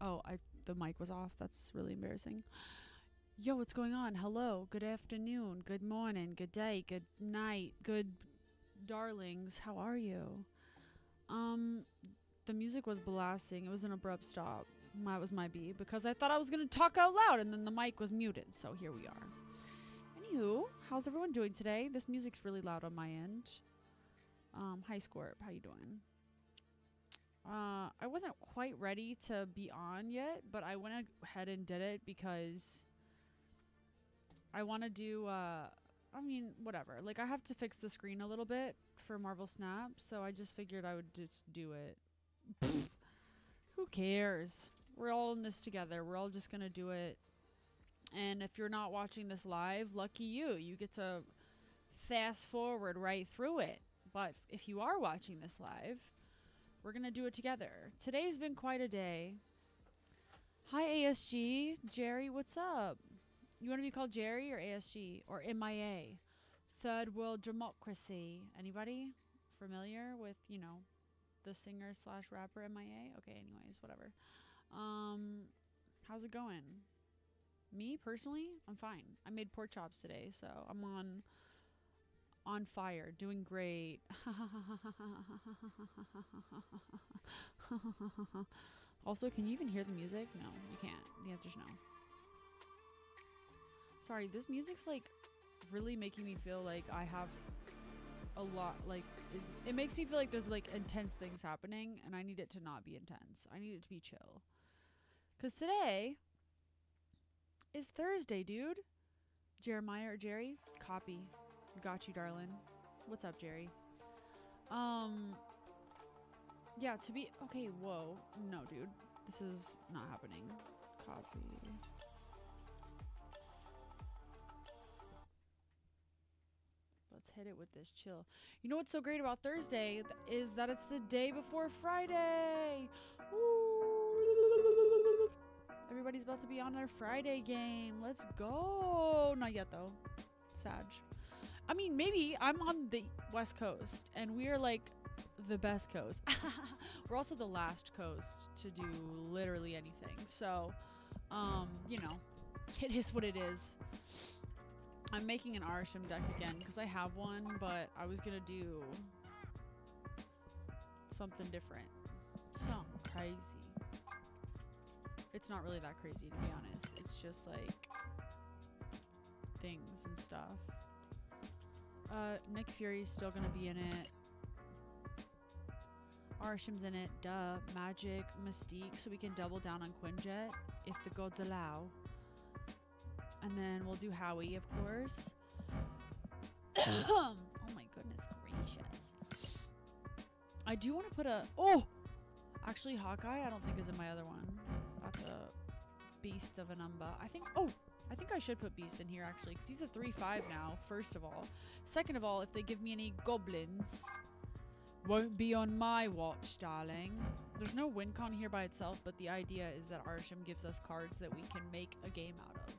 Oh, I the mic was off. That's really embarrassing. Yo, what's going on? Hello. Good afternoon. Good morning. Good day. Good night. Good darlings. How are you? Um the music was blasting. It was an abrupt stop. That was my B because I thought I was going to talk out loud and then the mic was muted. So here we are. Anywho, how's everyone doing today? This music's really loud on my end. Um, hi Scorp, how you doing? Uh, I wasn't quite ready to be on yet, but I went ahead and did it because I want to do. Uh, I mean, whatever. Like I have to fix the screen a little bit for Marvel Snap, so I just figured I would just do it. Who cares? We're all in this together. We're all just gonna do it. And if you're not watching this live, lucky you. You get to fast forward right through it. But if you are watching this live, we're going to do it together. Today's been quite a day. Hi, ASG. Jerry, what's up? You want to be called Jerry or ASG or MIA? Third World Democracy. Anybody familiar with, you know, the singer slash rapper MIA? Okay, anyways, whatever. Um, how's it going? Me personally, I'm fine. I made pork chops today, so I'm on on fire, doing great. also, can you even hear the music? No, you can't. The answer's no. Sorry, this music's like really making me feel like I have a lot like it, makes me feel like there's like intense things happening and I need it to not be intense. I need it to be chill. Cuz today is Thursday, dude. Jeremiah or Jerry, copy. Got you, darling. What's up, Jerry? Um, yeah, to be okay. Whoa, no, dude, this is not happening. Copy. Let's hit it with this chill. You know what's so great about Thursday is that it's the day before Friday. Woo! Everybody's about to be on their Friday game. Let's go. Not yet though. Sag. I mean, maybe I'm on the West Coast and we are like the best coast. We're also the last coast to do literally anything. So, um, you know, it is what it is. I'm making an Arishem deck again because I have one, but I was gonna do something different. Something crazy. It's not really that crazy to be honest. It's just like things and stuff. Uh, Nick Fury's still gonna be in it. Arishem's in it, duh. Magik, Mystique, so we can double down on Quinjet if the gods allow. And then we'll do Howie, of course. oh my goodness gracious. I do want to put a. Oh! Actually, Hawkeye, I don't think is in my other one. That's a beast of a number. I think. Oh! I think I should put Beast in here actually, because he's a 3-5 now, first of all. Second of all, if they give me any goblins, won't be on my watch, darling. There's no win con here by itself, but the idea is that Arishem gives us cards that we can make a game out of.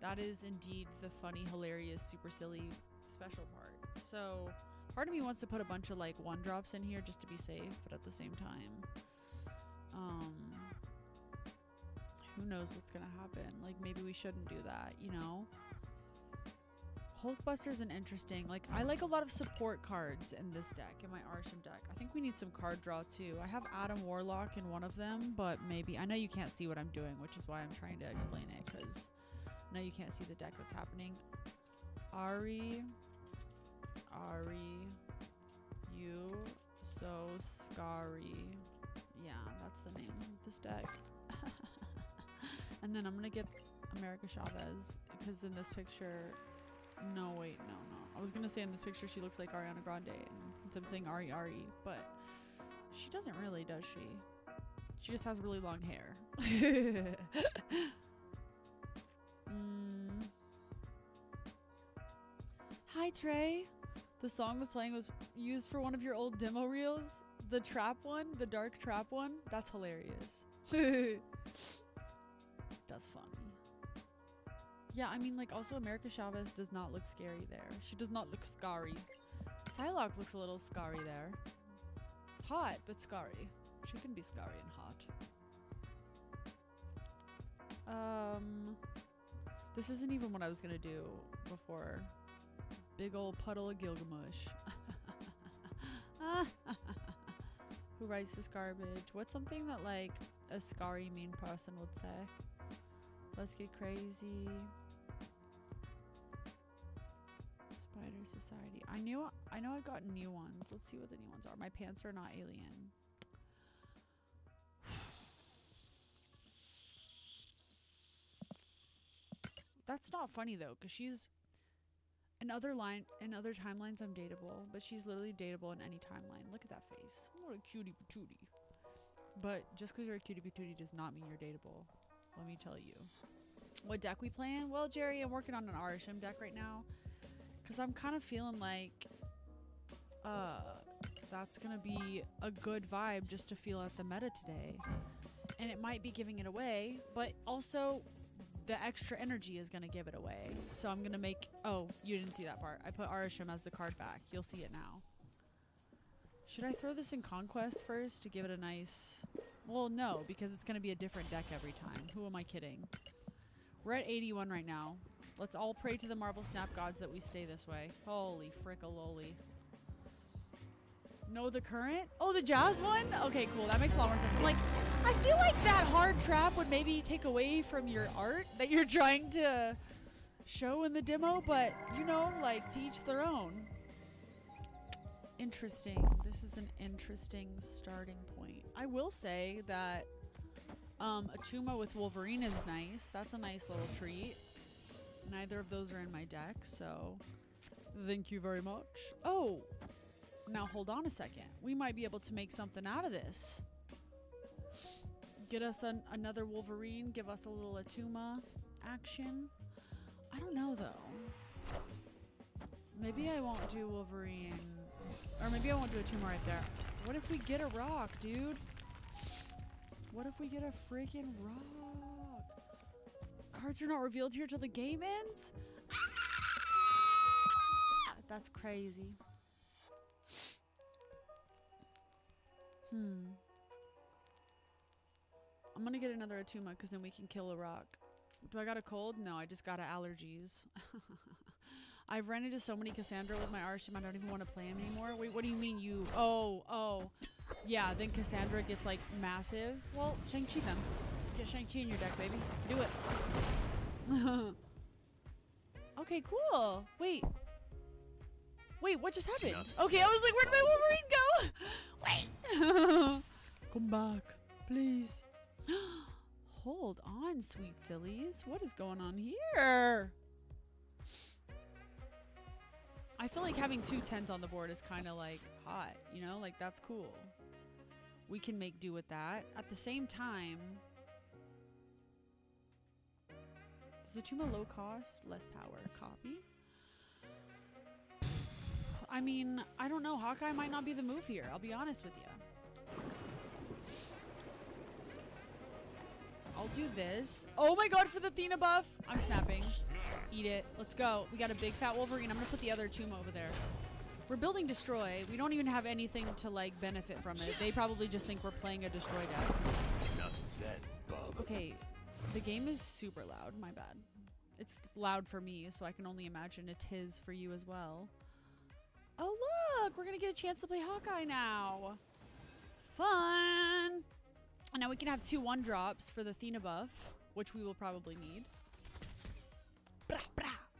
That is indeed the funny, hilarious, super silly special part. So, part of me wants to put a bunch of like one drops in here just to be safe, but at the same time, um, who knows what's gonna happen? Like maybe we shouldn't do that, you know? Hulkbuster's an interesting, like I like a lot of support cards in this deck, in my Arishem deck. I think we need some card draw too. I have Adam Warlock in one of them, but maybe, I know you can't see what I'm doing, which is why I'm trying to explain it, because I know you can't see the deck that's happening. Ari, Ari, you, so scary. Yeah, that's the name of this deck. And then I'm gonna get America Chavez, because in this picture, no, wait, no, no. I was gonna say in this picture she looks like Ariana Grande, and since I'm saying Ari Ari, but she doesn't really, does she? She just has really long hair. mm. Hi Trey. The song was playing was used for one of your old demo reels. The trap one, the dark trap one. That's hilarious. That's funny. Yeah, I mean, like, also America Chavez does not look scary there. She does not look scary. Psylocke looks a little scary there. Hot, but scary. She can be scary and hot. Um, this isn't even what I was gonna do before. Big old puddle of Gilgamesh. Who writes this garbage? What's something that like a scary mean person would say? Let's get crazy. Spider Society. I knew I know I got new ones. Let's see what the new ones are. My pants are not alien. That's not funny though, because she's in other line in other timelines I'm dateable, but she's literally dateable in any timeline. Look at that face. What a cutie patootie. But just because you're a cutie patootie does not mean you're dateable. Let me tell you. What deck we playing? Well, Jerry, I'm working on an RSM deck right now. Cause I'm kind of feeling like uh that's gonna be a good vibe just to feel out the meta today. And it might be giving it away, but also the extra energy is gonna give it away. So I'm gonna make oh, you didn't see that part. I put Arishem as the card back. You'll see it now. Should I throw this in Conquest first to give it a nice well no, because it's gonna be a different deck every time. Who am I kidding? We're at 81 right now. Let's all pray to the Marvel Snap gods that we stay this way. Holy frickaloli. Know the current? Oh, the jazz one? Okay, cool. That makes a lot more sense. I'm like, I feel like that hard trap would maybe take away from your art that you're trying to show in the demo, but you know, like to each their own. Interesting. This is an interesting starting point. I will say that um, Tuma with Wolverine is nice. That's a nice little treat. Neither of those are in my deck, so thank you very much. Oh, now hold on a second. We might be able to make something out of this. Get us an, another Wolverine, give us a little Atuma action. I don't know though. Maybe I won't do Wolverine. Or maybe I won't do Atuma right there. What if we get a rock, dude? What if we get a freaking rock? Cards are not revealed here till the game ends? That's crazy. Hmm. I'm gonna get another Atuma because then we can kill a rock. Do I got a cold? No, I just got allergies. I've run into so many Cassandra with my Arshim, I don't even want to play him anymore. Wait, what do you mean you? Oh, oh. Yeah, then Cassandra gets like massive. Well, Shang-Chi then. Get Shang-Chi in your deck, baby. Do it. okay, cool. Wait. Wait, what just happened? Okay, I was like, where'd my Wolverine go? Wait. Come back, please. Hold on, sweet sillies. What is going on here? I feel like having two tens on the board is kind of like hot, you know? Like, that's cool. We can make do with that. At the same time, is Atuma low cost, less power? Copy. I mean, I don't know. Hawkeye might not be the move here. I'll be honest with you. I'll do this. Oh my god, for the Athena buff. I'm snapping. Eat it. Let's go. We got a big fat Wolverine. I'm going to put the other tomb over there. We're building Destroy. We don't even have anything to, like, benefit from it. They probably just think we're playing a Destroy deck. Enough said, bub. Okay, the game is super loud. My bad. It's loud for me, so I can only imagine it is for you as well. Oh, look! We're going to get a chance to play Hawkeye now. Fun! And now we can have two one drops for the Athena buff, which we will probably need.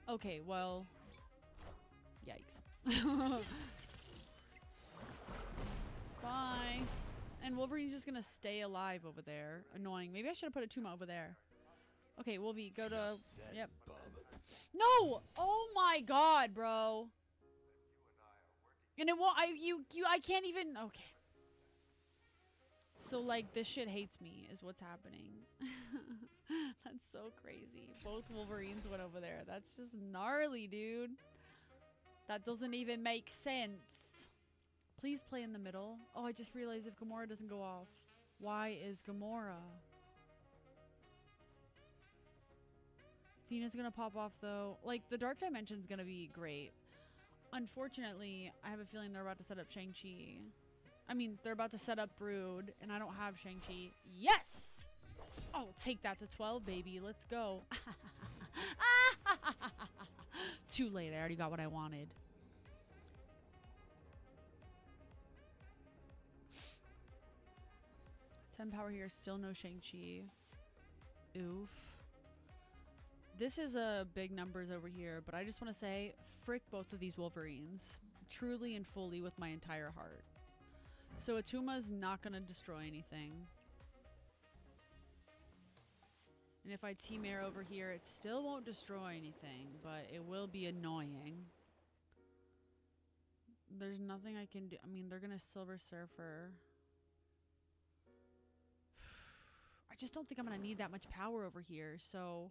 Okay, well, yikes. Bye. And Wolverine's just gonna stay alive over there. Annoying. Maybe I should have put a Tuma over there. Okay, Wolvie, go to. Yep. bub. No! Oh my god, bro. And it won't. I you you. I can't even. Okay. So like this shit hates me is what's happening. That's so crazy. Both Wolverines went over there. That's just gnarly, dude. That doesn't even make sense. Please play in the middle. Oh, I just realized if Gamora doesn't go off. Why is Gamora? Athena's gonna pop off though. Like the Dark Dimension's gonna be great. Unfortunately, I have a feeling they're about to set up Shang-Chi. I mean, they're about to set up Brood, and I don't have Shang-Chi. Yes! Oh, take that to 12, baby. Let's go. Too late. I already got what I wanted. Ten power here. Still no Shang-Chi. Oof. This is a big numbers over here, but I just want to say, frick both of these Wolverines. Truly and fully with my entire heart. So Atuma's not going to destroy anything. And if I team air over here, it still won't destroy anything, but it will be annoying. There's nothing I can do. I mean, they're going to Silver Surfer. I just don't think I'm going to need that much power over here, so...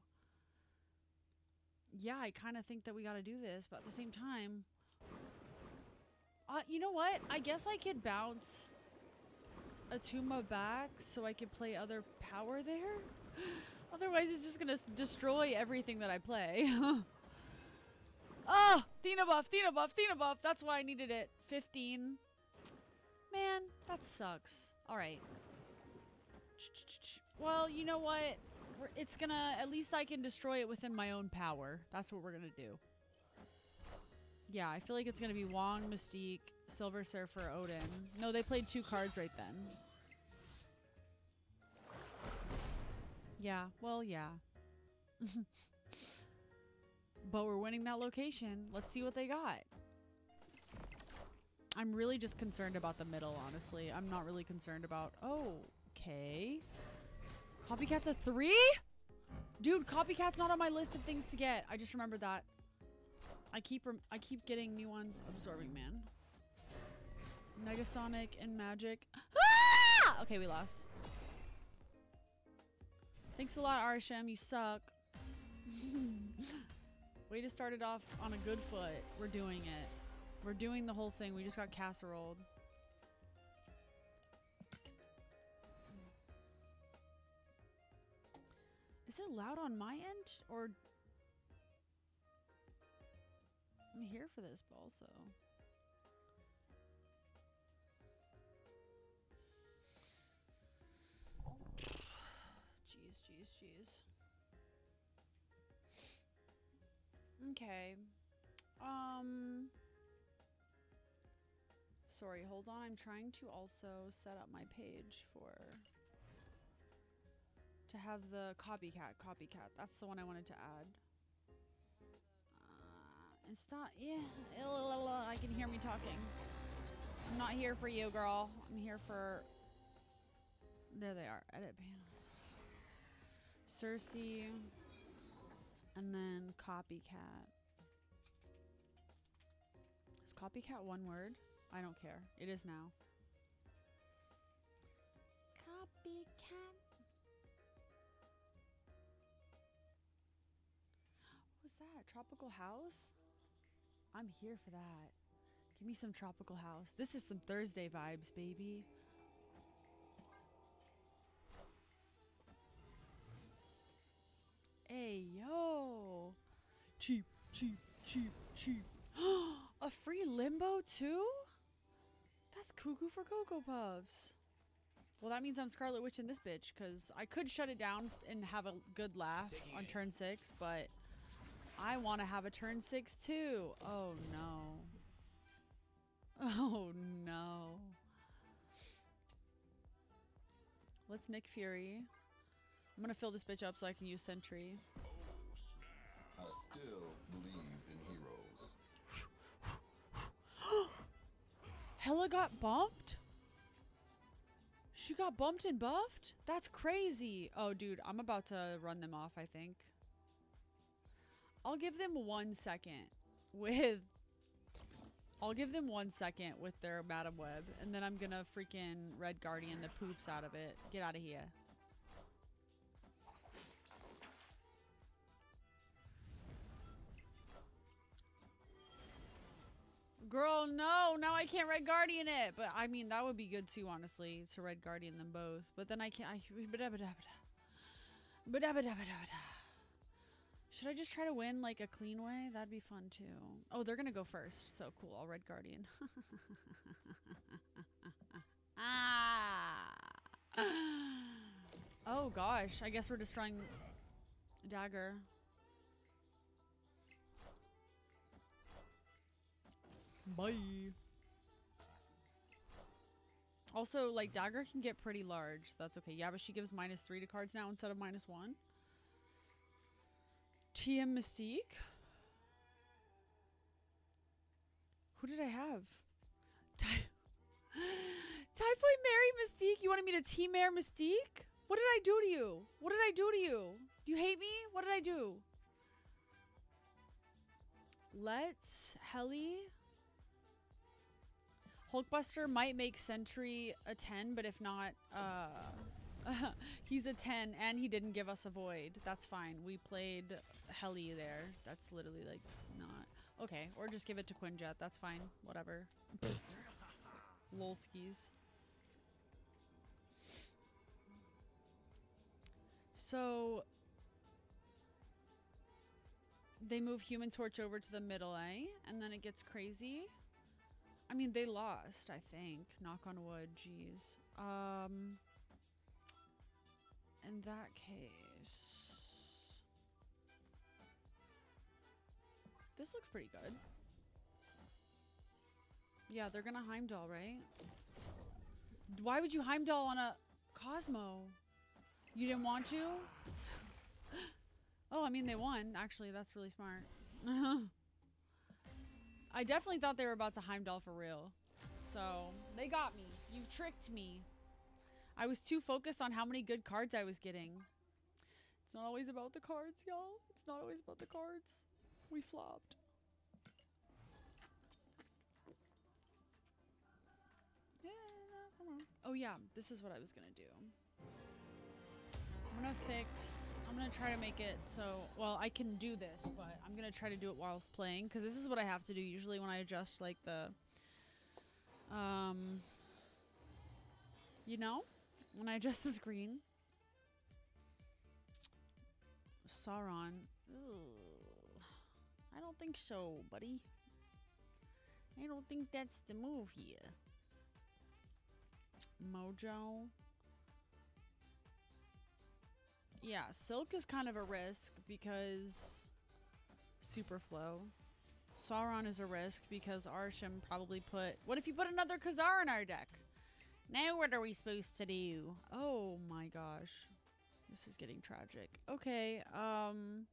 Yeah, I kind of think that we got to do this, but at the same time... Uh, you know what? I guess I could bounce Atuma back so I could play other power there? Otherwise, it's just gonna destroy everything that I play. Ah, oh, Thena buff, Thena buff, Thena buff. That's why I needed it. 15. Man, that sucks. All right. Well, you know what? It's gonna, at least I can destroy it within my own power. That's what we're gonna do. Yeah, I feel like it's gonna be Wong, Mystique, Silver Surfer, Odin. No, they played two cards right then. Yeah, well, yeah. but we're winning that location. Let's see what they got. I'm really just concerned about the middle, honestly. I'm not really concerned about... Oh, okay. Copycat's a three? Dude, Copycat's not on my list of things to get. I just remembered that. I keep I keep getting new ones. Absorbing Man. Negasonic and Magik. Ah! Okay, we lost. Thanks a lot, Arshem. You suck. Way to start it off on a good foot. We're doing it. We're doing the whole thing. We just got casseroled. Is it loud on my end? Or... I'm here for this Okay. Um. Sorry, hold on. I'm trying to also set up my page for to have the copycat. Copycat. That's the one I wanted to add. Uh, it's not. Yeah. I can hear me talking. I'm not here for you, girl. I'm here for. There they are. Edit panel. Cersei. And then copycat. Is copycat one word? I don't care. It is now. Copycat. What was that? Tropical House? I'm here for that. Give me some Tropical House. This is some Thursday vibes, baby. Hey, yo. Cheap, cheap, cheap, cheap. a free limbo too? That's cuckoo for Cocoa Puffs. Well, that means I'm Scarlet Witch in this bitch, because I could shut it down and have a good laugh Taking on turn six, but I want to have a turn six too. Oh, no. Oh, no. Let's Nick Fury. I'm gonna fill this bitch up so I can use Sentry. I still believe in heroes. Hela got bumped? She got bumped and buffed? That's crazy. Oh, dude, I'm about to run them off, I think. I'll give them one second with... I'll give them one second with their Madame Web, and then I'm gonna freaking Red Guardian the poops out of it. Get out of here. Girl, no. Now I can't Red Guardian it. But I mean, that would be good too, honestly, to Red Guardian them both. But then I can't. I, should I just try to win like a clean way? That'd be fun too. Oh, they're gonna go first. So cool. I'll Red Guardian. ah. Oh Oh gosh, I guess we're destroying dagger. Bye. Also, like dagger can get pretty large. That's okay. Yeah, but she gives minus three to cards now instead of minus one. TM Mystique. Who did I have? Ty- Typhoid Mary Mystique. You wanted me to Team Air Mystique? What did I do to you? What did I do to you? Do you hate me? What did I do? Let's Helly. Hulkbuster might make Sentry a 10, but if not, uh, he's a 10 and he didn't give us a void. That's fine. We played Heli there. That's literally like not. Okay, or just give it to Quinjet. That's fine. Whatever. Lolskis. So they move Human Torch over to the middle, eh? And then it gets crazy. I mean, they lost, I think. Knock on wood, jeez. Um, in that case, this looks pretty good. Yeah, they're gonna Heimdall, right? Why would you Heimdall on a Cosmo? You didn't want to? oh, I mean, they won. Actually, that's really smart. I definitely thought they were about to Heimdall for real. So, they got me. You tricked me. I was too focused on how many good cards I was getting. It's not always about the cards, y'all. It's not always about the cards. We flopped. Oh yeah, this is what I was gonna do. I'm gonna fix. I'm gonna try to make it so. Well, I can do this, but I'm gonna try to do it whilst playing because this is what I have to do usually when I adjust like the. Um. You know, when I adjust the screen. Sauron. Ugh. I don't think so, buddy. I don't think that's the move here. Mojo. Yeah, Silk is kind of a risk because Superflow. Sauron is a risk because Arsham probably put. What if you put another Ka-Zar in our deck? Now what are we supposed to do? Oh my gosh. This is getting tragic. Okay, um.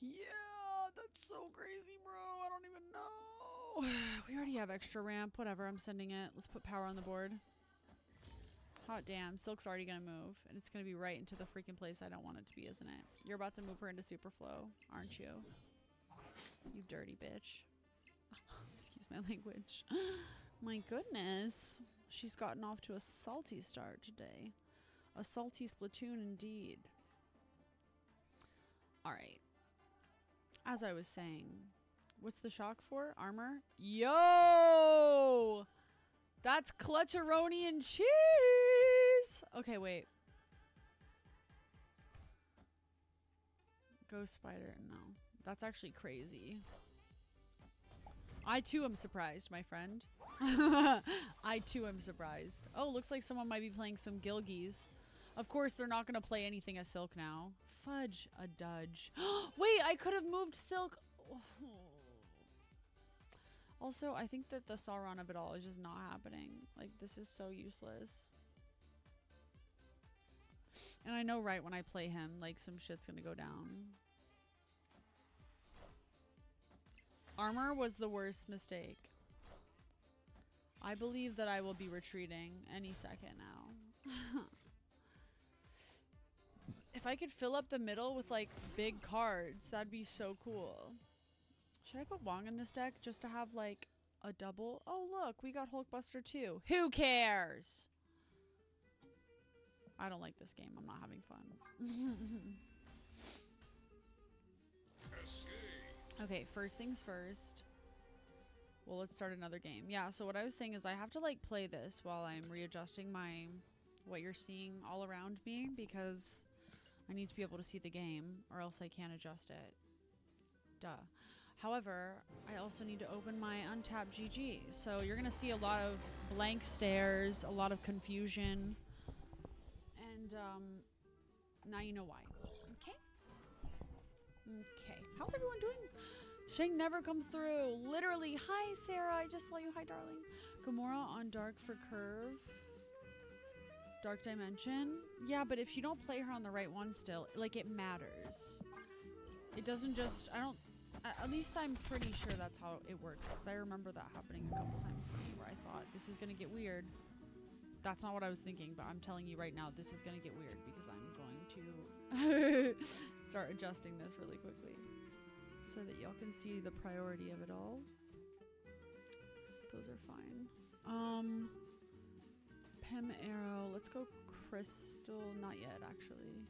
Yeah, that's so crazy, bro. I don't even know. We already have extra ramp. Whatever, I'm sending it. Let's put power on the board. Hot damn, Silk's already gonna move, and it's gonna be right into the freaking place I don't want it to be, isn't it? You're about to move her into Superflow, aren't you? You dirty bitch. Excuse my language. my goodness. She's gotten off to a salty start today. A salty splatoon indeed. Alright. As I was saying, what's the shock for? Armor? Yo! That's clutcheroni and cheese! Okay, wait. Ghost spider, no. That's actually crazy. I too am surprised, my friend. I too am surprised. Oh, looks like someone might be playing some Gilgies. Of course, they're not going to play anything as Silk now. Fudge a dudge. Wait, I could have moved Silk. Also, I think that the Sauron of it all is just not happening. Like, this is so useless. And I know right when I play him, like, some shit's gonna go down. Armor was the worst mistake. I believe that I will be retreating any second now. if I could fill up the middle with like big cards, that'd be so cool. Should I put Wong in this deck just to have like a double? Oh look, we got Hulkbuster too. Who cares? I don't like this game. I'm not having fun. okay, first things first. Well, let's start another game. Yeah, so what I was saying is I have to like play this while I'm readjusting my what you're seeing all around me because I need to be able to see the game or else I can't adjust it. Duh. However, I also need to open my untapped GG. So you're going to see a lot of blank stares, a lot of confusion. And um, now you know why. Okay. Okay. How's everyone doing? Shang never comes through. Literally. Hi, Sarah. I just saw you. Hi, darling. Gamora on Dark for Curve. Dark Dimension. Yeah, but if you don't play her on the right one still, like it matters. It doesn't just, I don't, at least I'm pretty sure that's how it works. Because I remember that happening a couple times where I thought, this is going to get weird. That's not what I was thinking, but I'm telling you right now, this is going to get weird because I'm going to start adjusting this really quickly so that y'all can see the priority of it all. Those are fine. Um, Pem Arrow. Let's go Crystal. Not yet, actually.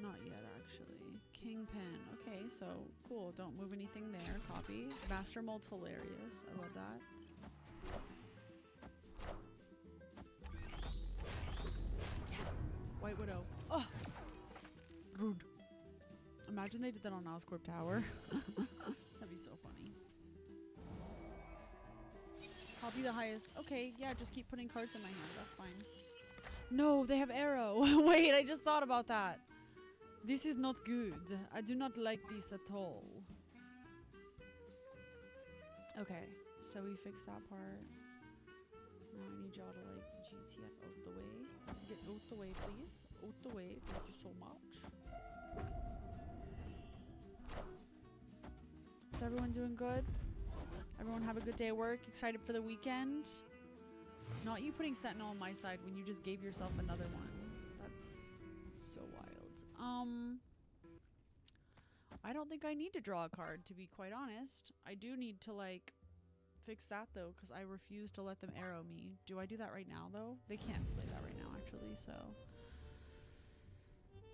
Not yet, actually. Kingpin. Okay, so cool. Don't move anything there. Copy. Master Mold's hilarious. I love that. White Widow. Oh! Rude. Imagine they did that on Oscorp Tower. That'd be so funny. I'll be the highest. Okay, yeah, just keep putting cards in my hand. That's fine. No, they have arrow. Wait, I just thought about that. This is not good. I do not like this at all. Okay, so we fixed that part. Now I need y'all to like GTF oh, out the way. Please. Out the way. Thank you so much. Is everyone doing good? Everyone have a good day at work? Excited for the weekend? Not you putting Sentinel on my side when you just gave yourself another one. That's so wild. Um, I don't think I need to draw a card, to be quite honest. I do need to, like, fix that, though, because I refuse to let them arrow me. Do I do that right now, though? They can't play that right now, actually, so...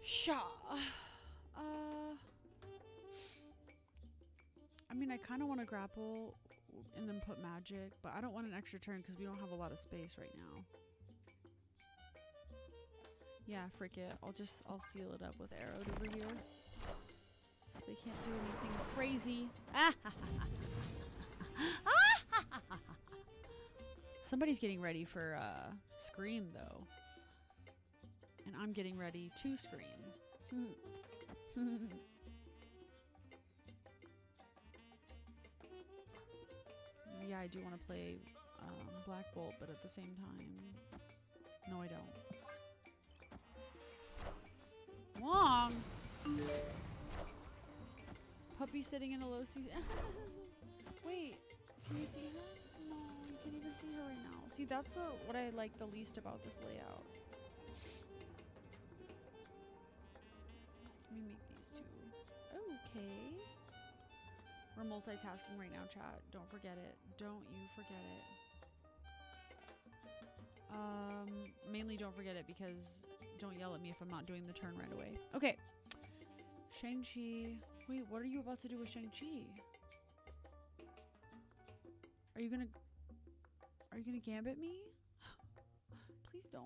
Sha. Uh... I mean, I kind of want to grapple and then put Magik, but I don't want an extra turn because we don't have a lot of space right now. Yeah, frick it. I'll just, I'll seal it up with arrowed over here. So they can't do anything crazy. Somebody's getting ready for uh, Scream, though. And I'm getting ready to Scream. yeah, I do want to play um, Black Bolt, but at the same time, no, I don't. Wong! Puppy sitting in a low seat. Wait, can you see her? Can't even see her right now. See, that's the, what I like the least about this layout. Let me make these two. Okay. We're multitasking right now, chat. Don't forget it. Don't you forget it. Um, mainly don't forget it because don't yell at me if I'm not doing the turn right away. Okay. Shang-Chi. Wait, what are you about to do with Shang-Chi? Are you gonna... Are you gonna gambit me? Please don't.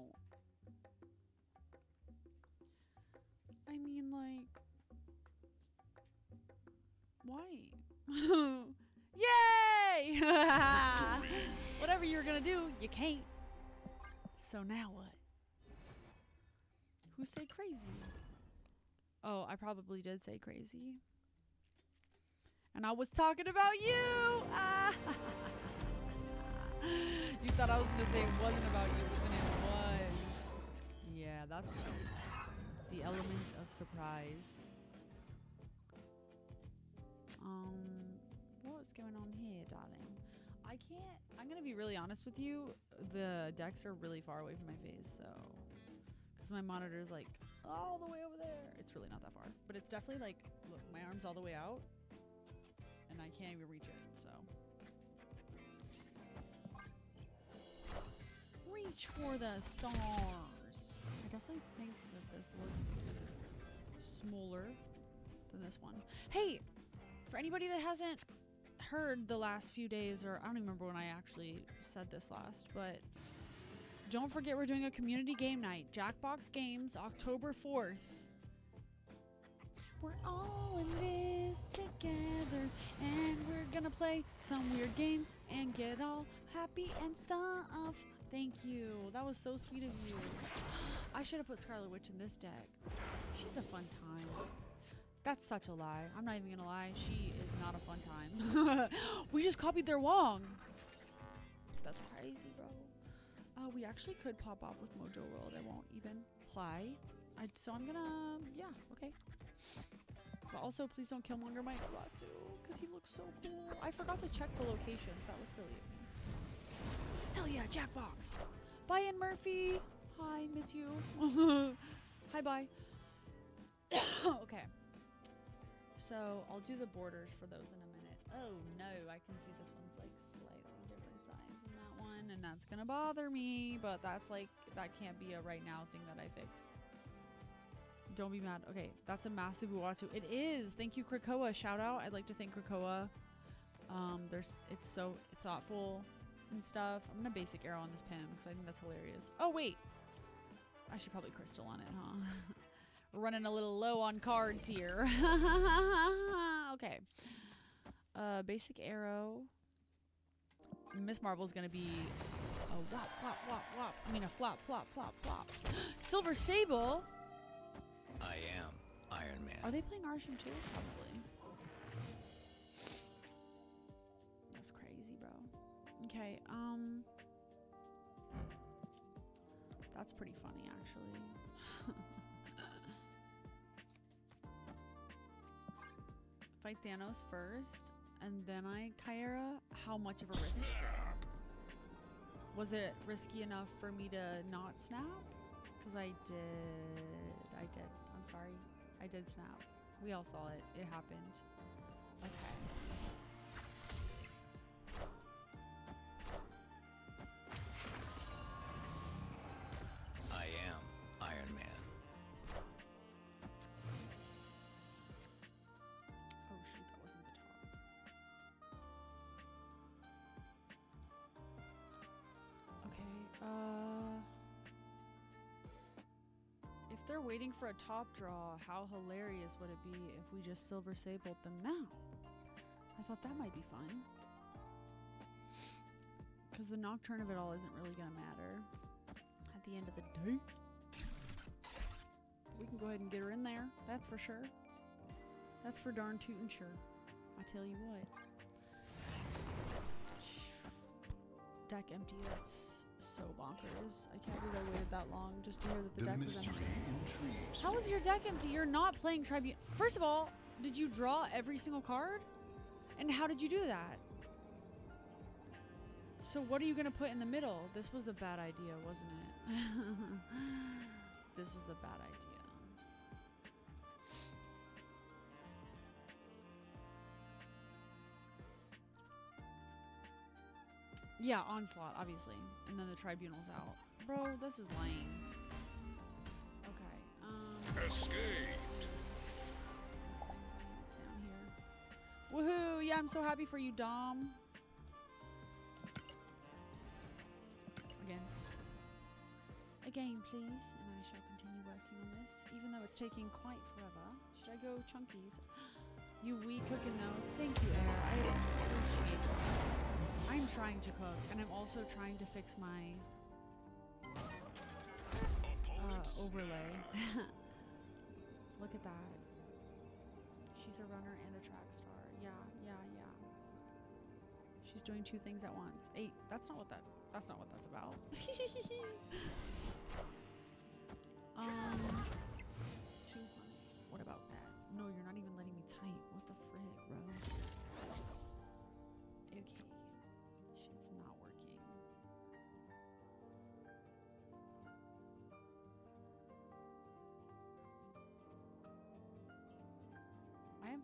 I mean, like... Why? Yay! Whatever you were gonna do, you can't. So now what? Who say crazy? Oh, I probably did say crazy. And I was talking about you! Ah. you thought I was gonna say it wasn't about you, but then it was. Yeah, that's. The element of surprise. Um, what's going on here, darling? I can't. I'm gonna be really honest with you. The decks are really far away from my face, so because my monitor is like all the way over there. It's really not that far, but it's definitely like look, my arm's all the way out, and I can't even reach it. So reach for the stars. I definitely think that this looks smaller than this one. Hey, for anybody that hasn't heard the last few days, or I don't even remember when I actually said this last, but don't forget we're doing a community game night. Jackbox Games, October 4th. We're all in this together, and we're gonna play some weird games and get all happy and stuff. Thank you. That was so sweet of you. I should have put Scarlet Witch in this deck. She's a fun time. That's such a lie. I'm not even gonna lie. She is not a fun time. we just copied their Wong. That's crazy, bro. Uh, we actually could pop off with Mojo World. I won't even play. I, so I'm gonna, yeah, okay. But also, please don't Killmonger my Uatu, because he looks so cool. I forgot to check the locations. That was silly of me. Hell yeah, Jackbox. Bye, Ann Murphy. Hi, miss you. Hi, bye. okay. So I'll do the borders for those in a minute. Oh no, I can see this one's like slightly different size than that one, and that's gonna bother me. But that's like that can't be a right now thing that I fix. Don't be mad. Okay, that's a massive Uatu. It is. Thank you, Krakoa. Shout out. I'd like to thank Krakoa. Um, there's it's so thoughtful and stuff. I'm gonna basic arrow on this pin because I think that's hilarious. Oh wait, I should probably crystal on it, huh? Running a little low on cards here. okay. Uh, basic arrow. Miss Marvel's gonna be a wop wop wop wop. I mean a flop flop flop flop. Silver Sable. I am Iron Man. Are they playing Arshan too? Probably. Okay, um That's pretty funny actually. Fight Thanos first and then I Kyra. How much of a risk is it? Was it risky enough for me to not snap? Because I did. I did. I'm sorry. I did snap. We all saw it. It happened. Okay. Waiting for a top draw, how hilarious would it be if we just silver sabled them now? I thought that might be fun. Because the nocturne of it all isn't really going to matter at the end of the day. We can go ahead and get her in there, that's for sure. That's for darn tootin' sure. I tell you what. Deck empty, that's so bonkers. I can't believe I waited that long just to hear that the, The deck was empty. How is your deck empty? You're not playing Tribune. First of all, did you draw every single card? And how did you do that? So what are you gonna put in the middle? This was a bad idea, wasn't it? this was a bad idea. Yeah, onslaught, obviously, and then the tribunal's out. Bro, this is lame. Okay. Um. Escaped. Down here. Woohoo! Yeah, I'm so happy for you, Dom. Again. Again, please. And I shall continue working on this, even though it's taking quite forever. Should I go chunkies? You wee cooking though. Thank you, Air. I appreciate it. I'm trying to cook, and I'm also trying to fix my uh, overlay. Look at that. She's a runner and a track star. Yeah, yeah, yeah. She's doing two things at once. Eight. That's not what that. That's not what that's about. um. Two. What about that? No, you're not even letting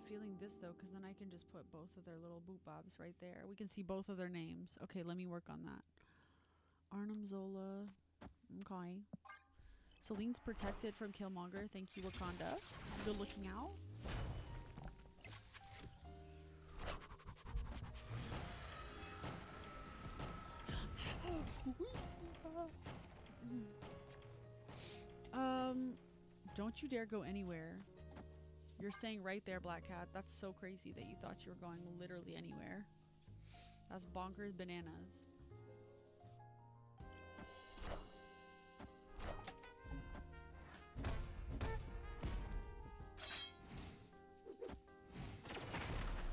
feeling this though, because then I can just put both of their little boot bobs right there. We can see both of their names. Okay, let me work on that. Arnim Zola. Okay. Selene's protected from Killmonger. Thank you, Wakanda. Good looking out. um, don't you dare go anywhere. You're staying right there, Black Cat. That's so crazy that you thought you were going literally anywhere. That's bonkers bananas.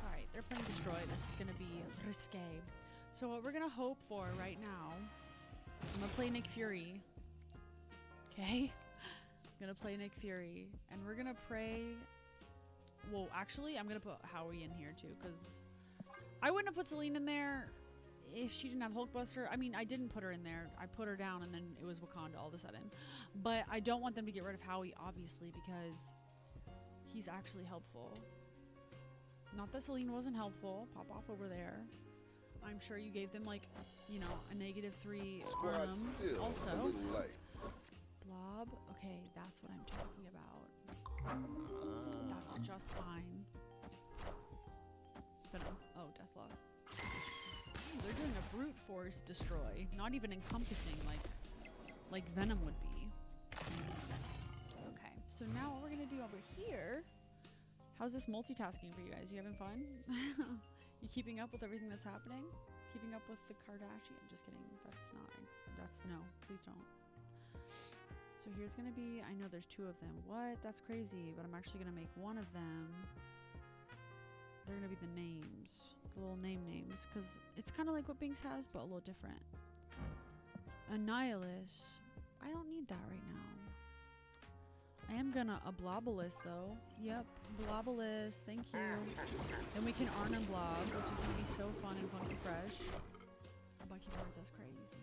Alright, they're pretty destroyed. This is gonna be risque. So what we're gonna hope for right now, I'm gonna play Nick Fury. Okay? I'm gonna play Nick Fury. And we're gonna pray well, actually, I'm gonna put Howie in here too, because I wouldn't have put Selene in there if she didn't have Hulkbuster. I mean, I didn't put her in there. I put her down, and then it was Wakanda all of a sudden. But I don't want them to get rid of Howie, obviously, because he's actually helpful. Not that Selene wasn't helpful. Pop off over there. I'm sure you gave them like, you know, a negative three Squad Arnim. still Also. Blob. Okay, that's what I'm talking about. That's ah. just fine. Venom. Uh, oh, Deathlok. Ooh, they're doing a brute force destroy, not even encompassing like like Venom would be. Okay, so now what we're gonna do over here. How's this multitasking for you guys? You having fun? you keeping up with everything that's happening? Keeping up with the Kardashian? Just kidding. That's not. That's no. Please don't. So here's gonna be. I know there's two of them. What? That's crazy. But I'm actually gonna make one of them. They're gonna be the names, the little name names, because it's kind of like what Binks has, but a little different. Annihilus. I don't need that right now. I am gonna a Blobolus though. Yep, Blobolus. Thank you. Then we can Arnim Blob, which is gonna be so fun and funky fresh. Bucky Barnes, that's crazy.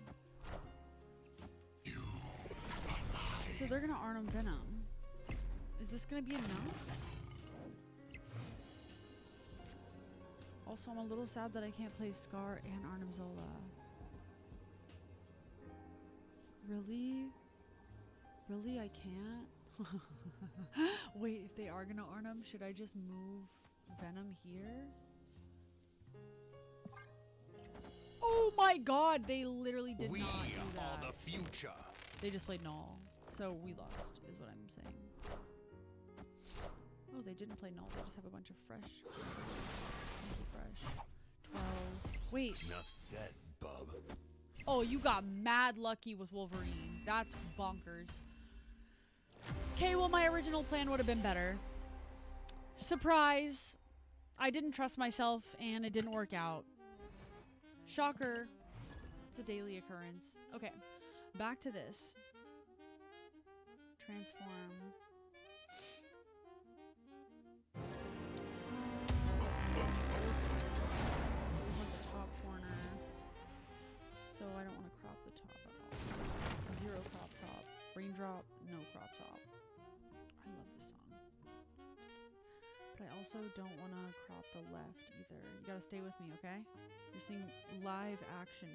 So they're gonna Arnim Venom. Is this gonna be enough? Also, I'm a little sad that I can't play Scar and Arnim Zola. Really? Really, I can't? Wait, if they are gonna Arnim, should I just move Venom here? Oh my god, they literally did we not do that. are the future. They just played null. So we lost, is what I'm saying. Oh, they didn't play null. They just have a bunch of fresh. Fresh. 12. Wait. Enough said, bub. Oh, you got mad lucky with Wolverine. That's bonkers. Okay, well, my original plan would have been better. Surprise. I didn't trust myself and it didn't work out. Shocker. It's a daily occurrence. Okay, back to this. Transform. So I don't want to crop the top at all. Zero crop top. Raindrop, no crop top. I love this song. But I also don't want to crop the left either. You gotta stay with me, okay? You're seeing live action,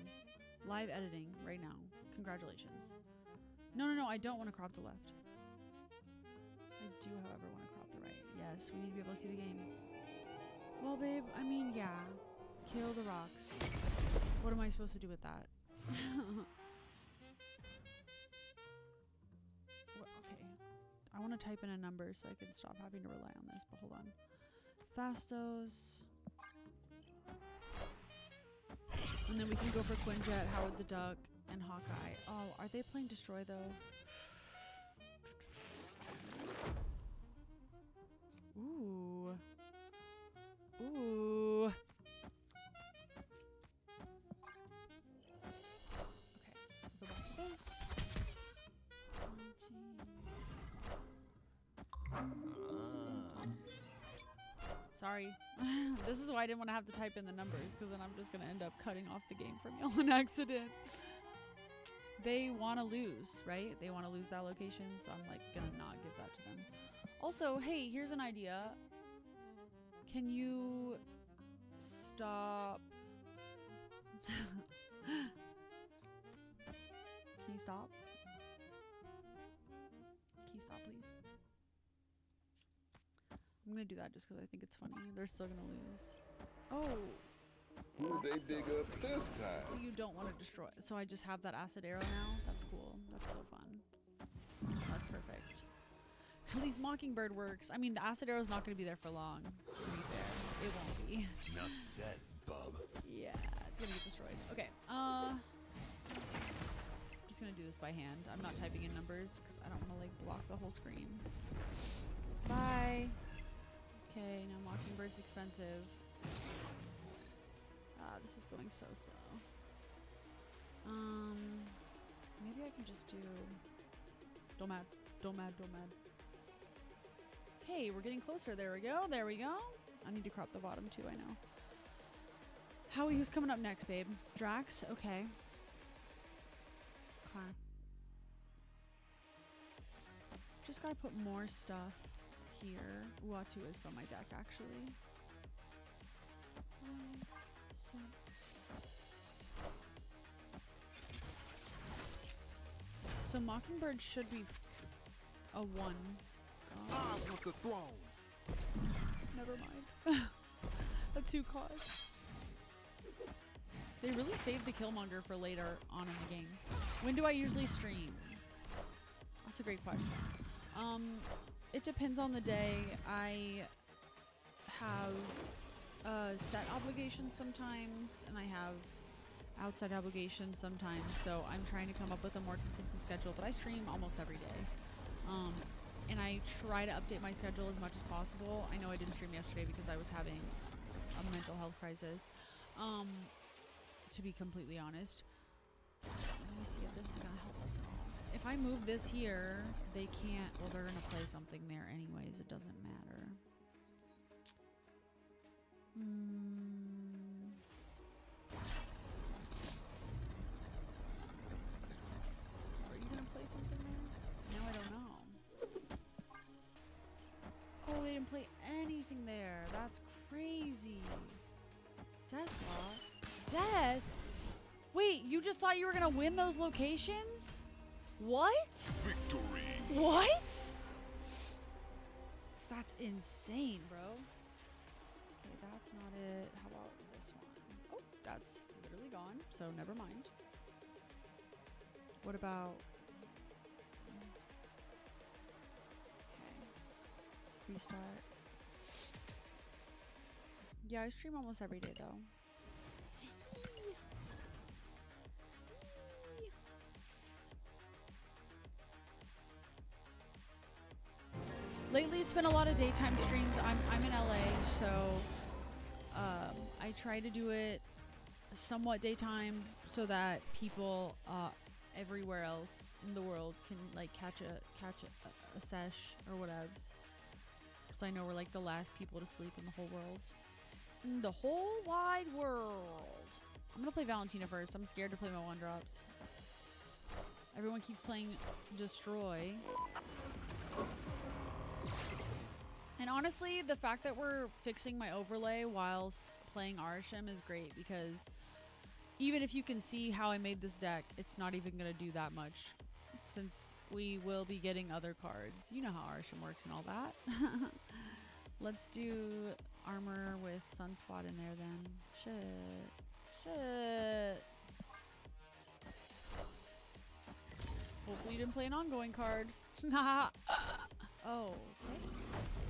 live editing right now. Congratulations. No, no, no, I don't want to crop the left. I do, however, want to crop the right. Yes, we need to be able to see the game. Well, babe, I mean, yeah. Kill the rocks. What am I supposed to do with that? What- okay. I want to type in a number so I can stop having to rely on this, but hold on. Fastos. And then we can go for Quinjet, Howard the Duck, and Hawkeye. Oh, are they playing Destroy though? Ooh. Ooh. Okay. Go back to. Sorry. this is why I didn't want to have to type in the numbers because then I'm just going to end up cutting off the game from you on accident. They want to lose, right? They want to lose that location, so I'm like to not give that to them. Also, hey, here's an idea. Can you stop? Can you stop? Can you stop, please? I'm gonna do that just because I think it's funny. They're still gonna lose. Oh, Who they dig up this time? so you don't want to destroy. So I just have that acid arrow now. That's cool. That's so fun. That's perfect. At least Mockingbird works. I mean, the acid arrow's not gonna be there for long. To be fair, it won't be. Enough said, bub. Yeah, it's gonna get destroyed. Okay. Uh, I'm just gonna do this by hand. I'm not typing in numbers because I don't want to like block the whole screen. Bye. Okay, now Mockingbird's expensive. Ah, this is going so slow. Um, maybe I can just do. Don't mad, don't mad, don't mad. Okay, we're getting closer. There we go. There we go. I need to crop the bottom too. I know. Howie, who's coming up next, babe? Drax. Okay. Okay. Just gotta put more stuff here. Uatu is from my deck, actually. Five, So Mockingbird should be a one. I want the throne. never mind. a two cost. They really saved the Killmonger for later on in the game. When do I usually stream? That's a great question. Um, it depends on the day. I have uh, set obligations sometimes, and I have outside obligations sometimes. So I'm trying to come up with a more consistent schedule. But I stream almost every day, um, and I try to update my schedule as much as possible. I know I didn't stream yesterday because I was having a mental health crisis. Um, to be completely honest. Let me see if this is gonna help us. If I move this here, they can't. Well, they're gonna play something there anyways. It doesn't matter. Hmm. Are you gonna play something there? No, I don't know. Oh, they didn't play anything there. That's crazy. Deathlok? Death? Wait, you just thought you were gonna win those locations? What? Victory. What? That's insane, bro. Not it. How about this one? Oh, that's literally gone, so never mind. What about. Okay. Restart. Yeah, I stream almost every day though. Lately, it's been a lot of daytime streams. I'm I'm in LA, so um, I try to do it somewhat daytime so that people uh, everywhere else in the world can like catch a catch a, a sesh or whatevs. Because I know we're like the last people to sleep in the whole world, in the whole wide world. I'm gonna play Valentina first. I'm scared to play my one drops. Everyone keeps playing Destroy. And honestly, the fact that we're fixing my overlay whilst playing Arishem is great because even if you can see how I made this deck, it's not even going to do that much since we will be getting other cards. You know how Arishem works and all that. Let's do armor with Sunspot in there then. Shit. Shit. Hopefully you didn't play an ongoing card. oh, okay.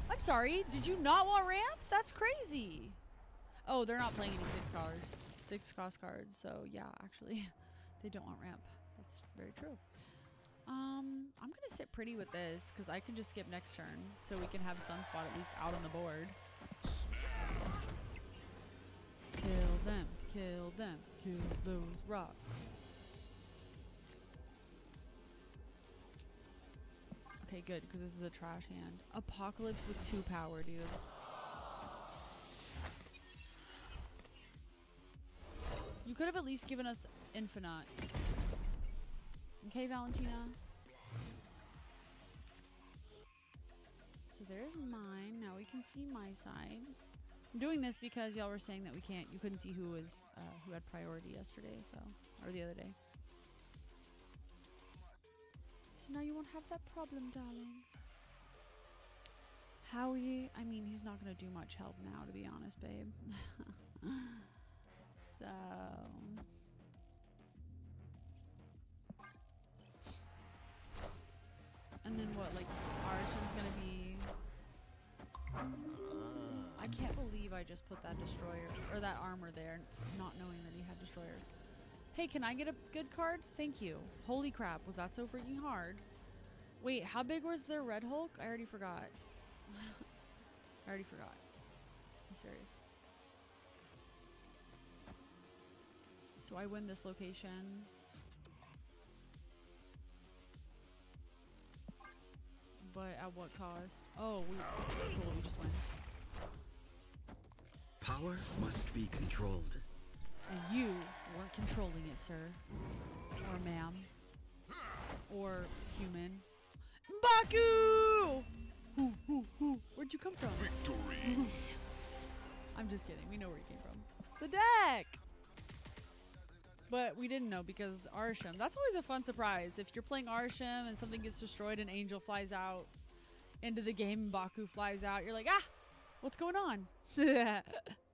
I'm sorry. Did you not want ramp? That's crazy. Oh, they're not playing any six cards, six cost cards. So yeah, actually, they don't want ramp. That's very true. Um, I'm gonna sit pretty with this because I can just skip next turn, so we can have Sunspot at least out on the board. Kill them, kill them, kill those rocks. Okay, good, because this is a trash hand. Apocalypse with two power, dude. You could have at least given us Infinite. Okay, Valentina. So there's mine. Now we can see my side. I'm doing this because y'all were saying that we can't. You couldn't see who was uh, who had priority yesterday, so or the other day. So now you won't have that problem, darlings. Howie, I mean, he's not gonna do much help now, to be honest, babe. so. And then what, like, Arishem's gonna be. I can't believe I just put that destroyer, or that armor there, not knowing that he had destroyer. Hey, can I get a good card? Thank you. Holy crap, was that so freaking hard? Wait, how big was their Red Hulk? I already forgot. I already forgot. I'm serious. So I win this location. But at what cost? Oh, we cool. We just win. Power must be controlled. And you weren't controlling it, sir. Or ma'am. Or human. Mbaku! Ooh, ooh, ooh. Where'd you come from? Victory. I'm just kidding. We know where he came from. The deck! But we didn't know because Arishem. That's always a fun surprise. If you're playing Arishem and something gets destroyed and Angel flies out into the game and Mbaku flies out, you're like, ah! What's going on?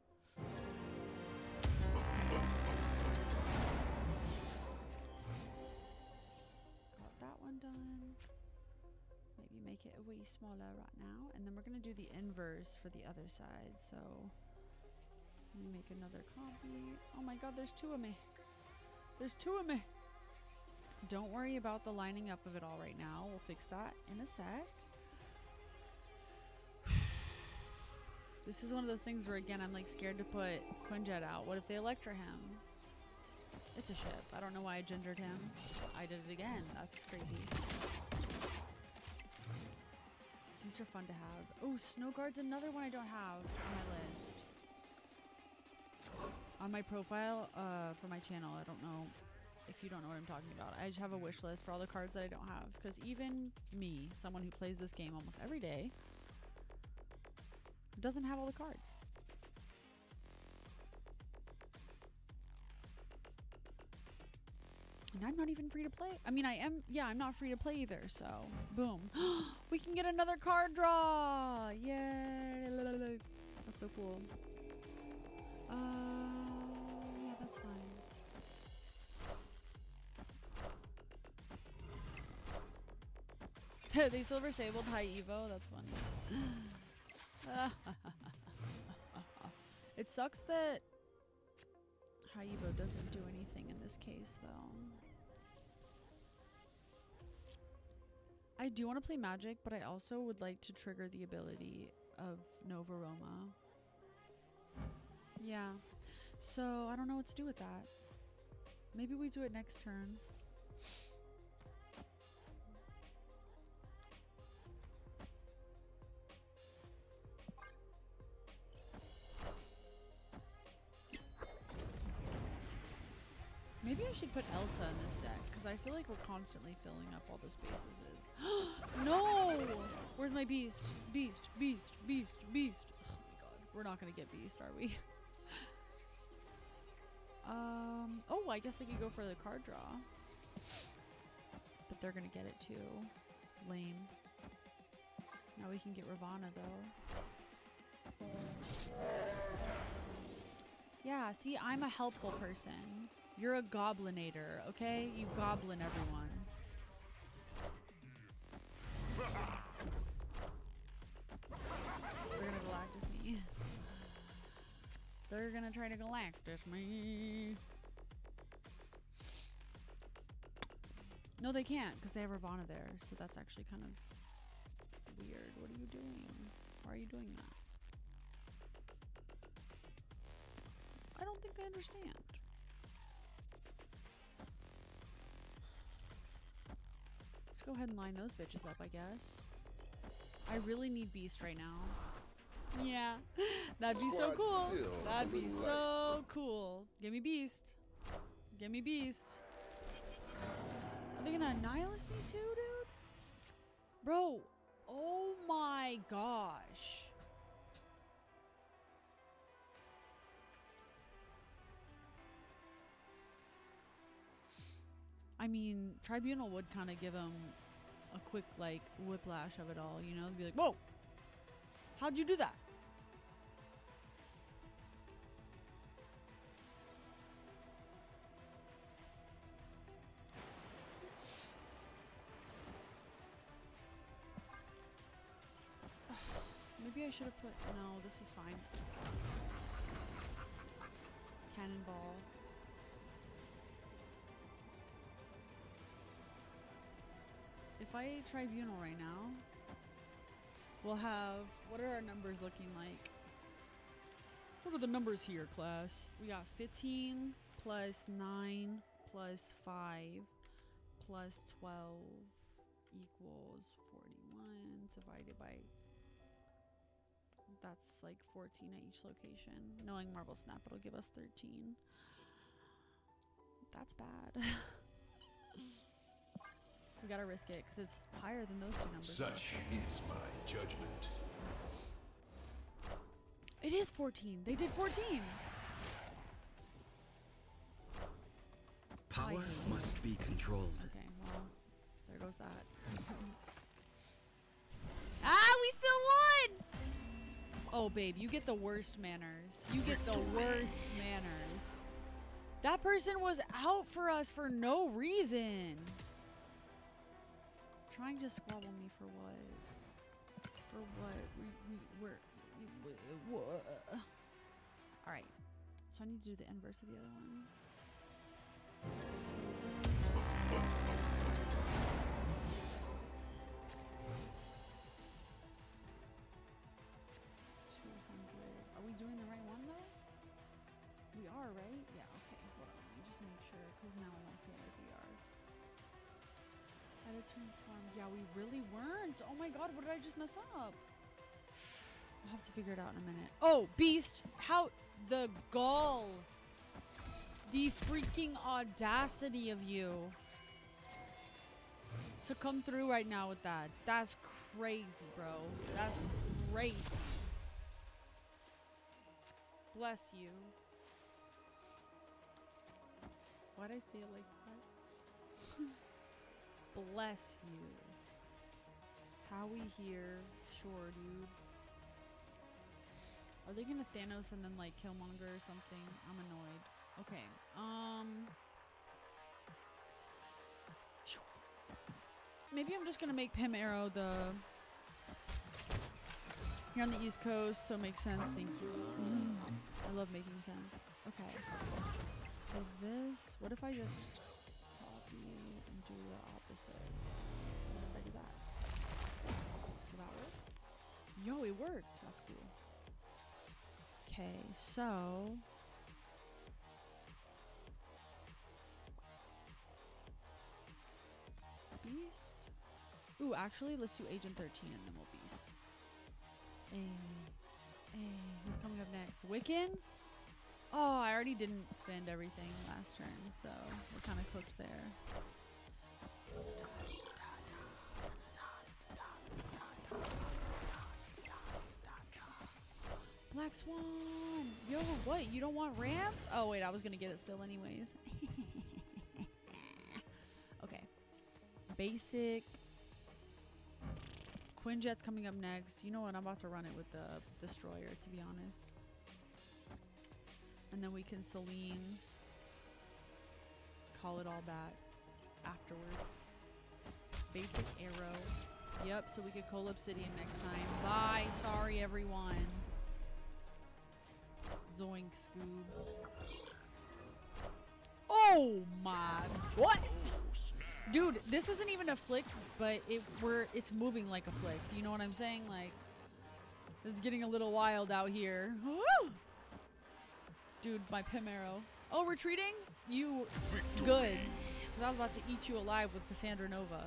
done. Maybe make it a wee smaller right now. And then we're going to do the inverse for the other side. So let me make another copy. Oh my god, there's two of me. There's two of me. Don't worry about the lining up of it all right now. We'll fix that in a sec. this is one of those things where, again, I'm like scared to put Quinjet out. What if they electro him? It's a ship. I don't know why I gendered him. I did it again. That's crazy. These are fun to have. Oh, Snowguard's another one I don't have on my list. On my profile uh, for my channel, I don't know if you don't know what I'm talking about. I just have a wish list for all the cards that I don't have. Because even me, someone who plays this game almost every day, doesn't have all the cards. And I'm not even free to play. I mean, I am, yeah, I'm not free to play either, so boom. we can get another card draw! Yay! That's so cool. Uh, yeah, that's fine. they silver sabled high Evo, that's funny. it sucks that high Evo doesn't do anything in this case, though. I do want to play Magik, but I also would like to trigger the ability of Nova Roma. Yeah. So, I don't know what to do with that. Maybe we do it next turn. Maybe I should put Elsa in this deck because I feel like we're constantly filling up all the spaces. no! Where's my beast? Beast, beast, beast, beast. Oh my god. We're not gonna get beast, are we? um. Oh, I guess I could go for the card draw. But they're gonna get it too. Lame. Now we can get Ravonna though. Yeah, see, I'm a helpful person. You're a goblinator, okay? You goblin everyone. They're gonna Galactus me. They're gonna try to Galactus me. No, they can't, because they have Ravonna there, so that's actually kind of weird. What are you doing? Why are you doing that? I don't think I understand. Go ahead and line those bitches up, I guess. I really need Beast right now. Yeah, that'd be so cool. That'd be so cool. Give me Beast. Give me Beast. Are they gonna annihilate me too, dude? Bro, oh my gosh. I mean, Tribunal would kind of give him a quick, like, whiplash of it all, you know? Be like, whoa! How'd you do that? Maybe I should have put. No, this is fine. Cannonball. If I tribunal right now, we'll have. What are our numbers looking like? What are the numbers here, class? We got 15 plus 9 plus 5 plus 12 equals 41 divided by that's like 14 at each location. Knowing Marvel Snap, it'll give us 13. That's bad. we gotta risk it because it's higher than those two numbers. Such is my judgment. It is 14. They did 14. Power must be controlled. Okay, well, there goes that. ah, we still won! Oh, babe, you get the worst manners. You get the worst manners. That person was out for us for no reason. Trying to squabble me for what? For what? We, we, we're. We, we, wha- Alright. So I need to do the inverse of the other one. Are we doing the right one though? We are, right? Yeah. Okay. Hold on. Let me just make sure, because now I don't feel like we Yeah, we really weren't. Oh my god, what did I just mess up? I'll have to figure it out in a minute. Oh, beast! How the gall! The freaking audacity of you to come through right now with that. That's crazy, bro. That's crazy. Bless you. Why'd I say it like? Bless you. How we here? Sure, dude. Are they gonna Thanos and then like Killmonger or something? I'm annoyed. Okay. Um. Maybe I'm just gonna make Pym Arrow the. You're on the East Coast, so makes sense. Thank you. I love making sense. Okay. So this. What if I just opposite? What if I do that? Will that work? Yo, it worked. That's cool. Okay, so Beast. Ooh, actually, let's do Agent 13 and then we'll Beast. Hey, hey, who's coming up next? Wiccan? Oh, I already didn't spend everything last turn, so we're kind of cooked there. Black Swan! Yo, what? You don't want ramp? Oh, wait, I was gonna get it still anyways. okay. Basic. Quinjet's coming up next. You know what? I'm about to run it with the Destroyer, to be honest. And then we can Selene. Call it all back afterwards. Basic arrow. Yep, so we could call Obsidian next time. Bye. Sorry, everyone. Zoink Scoob. Oh my what? Dude, this isn't even a flick, but it we're it's moving like a flick. You know what I'm saying? Like it's getting a little wild out here. Woo! Dude, my Pym arrow. Oh, retreating? You good. Cause I was about to eat you alive with Cassandra Nova.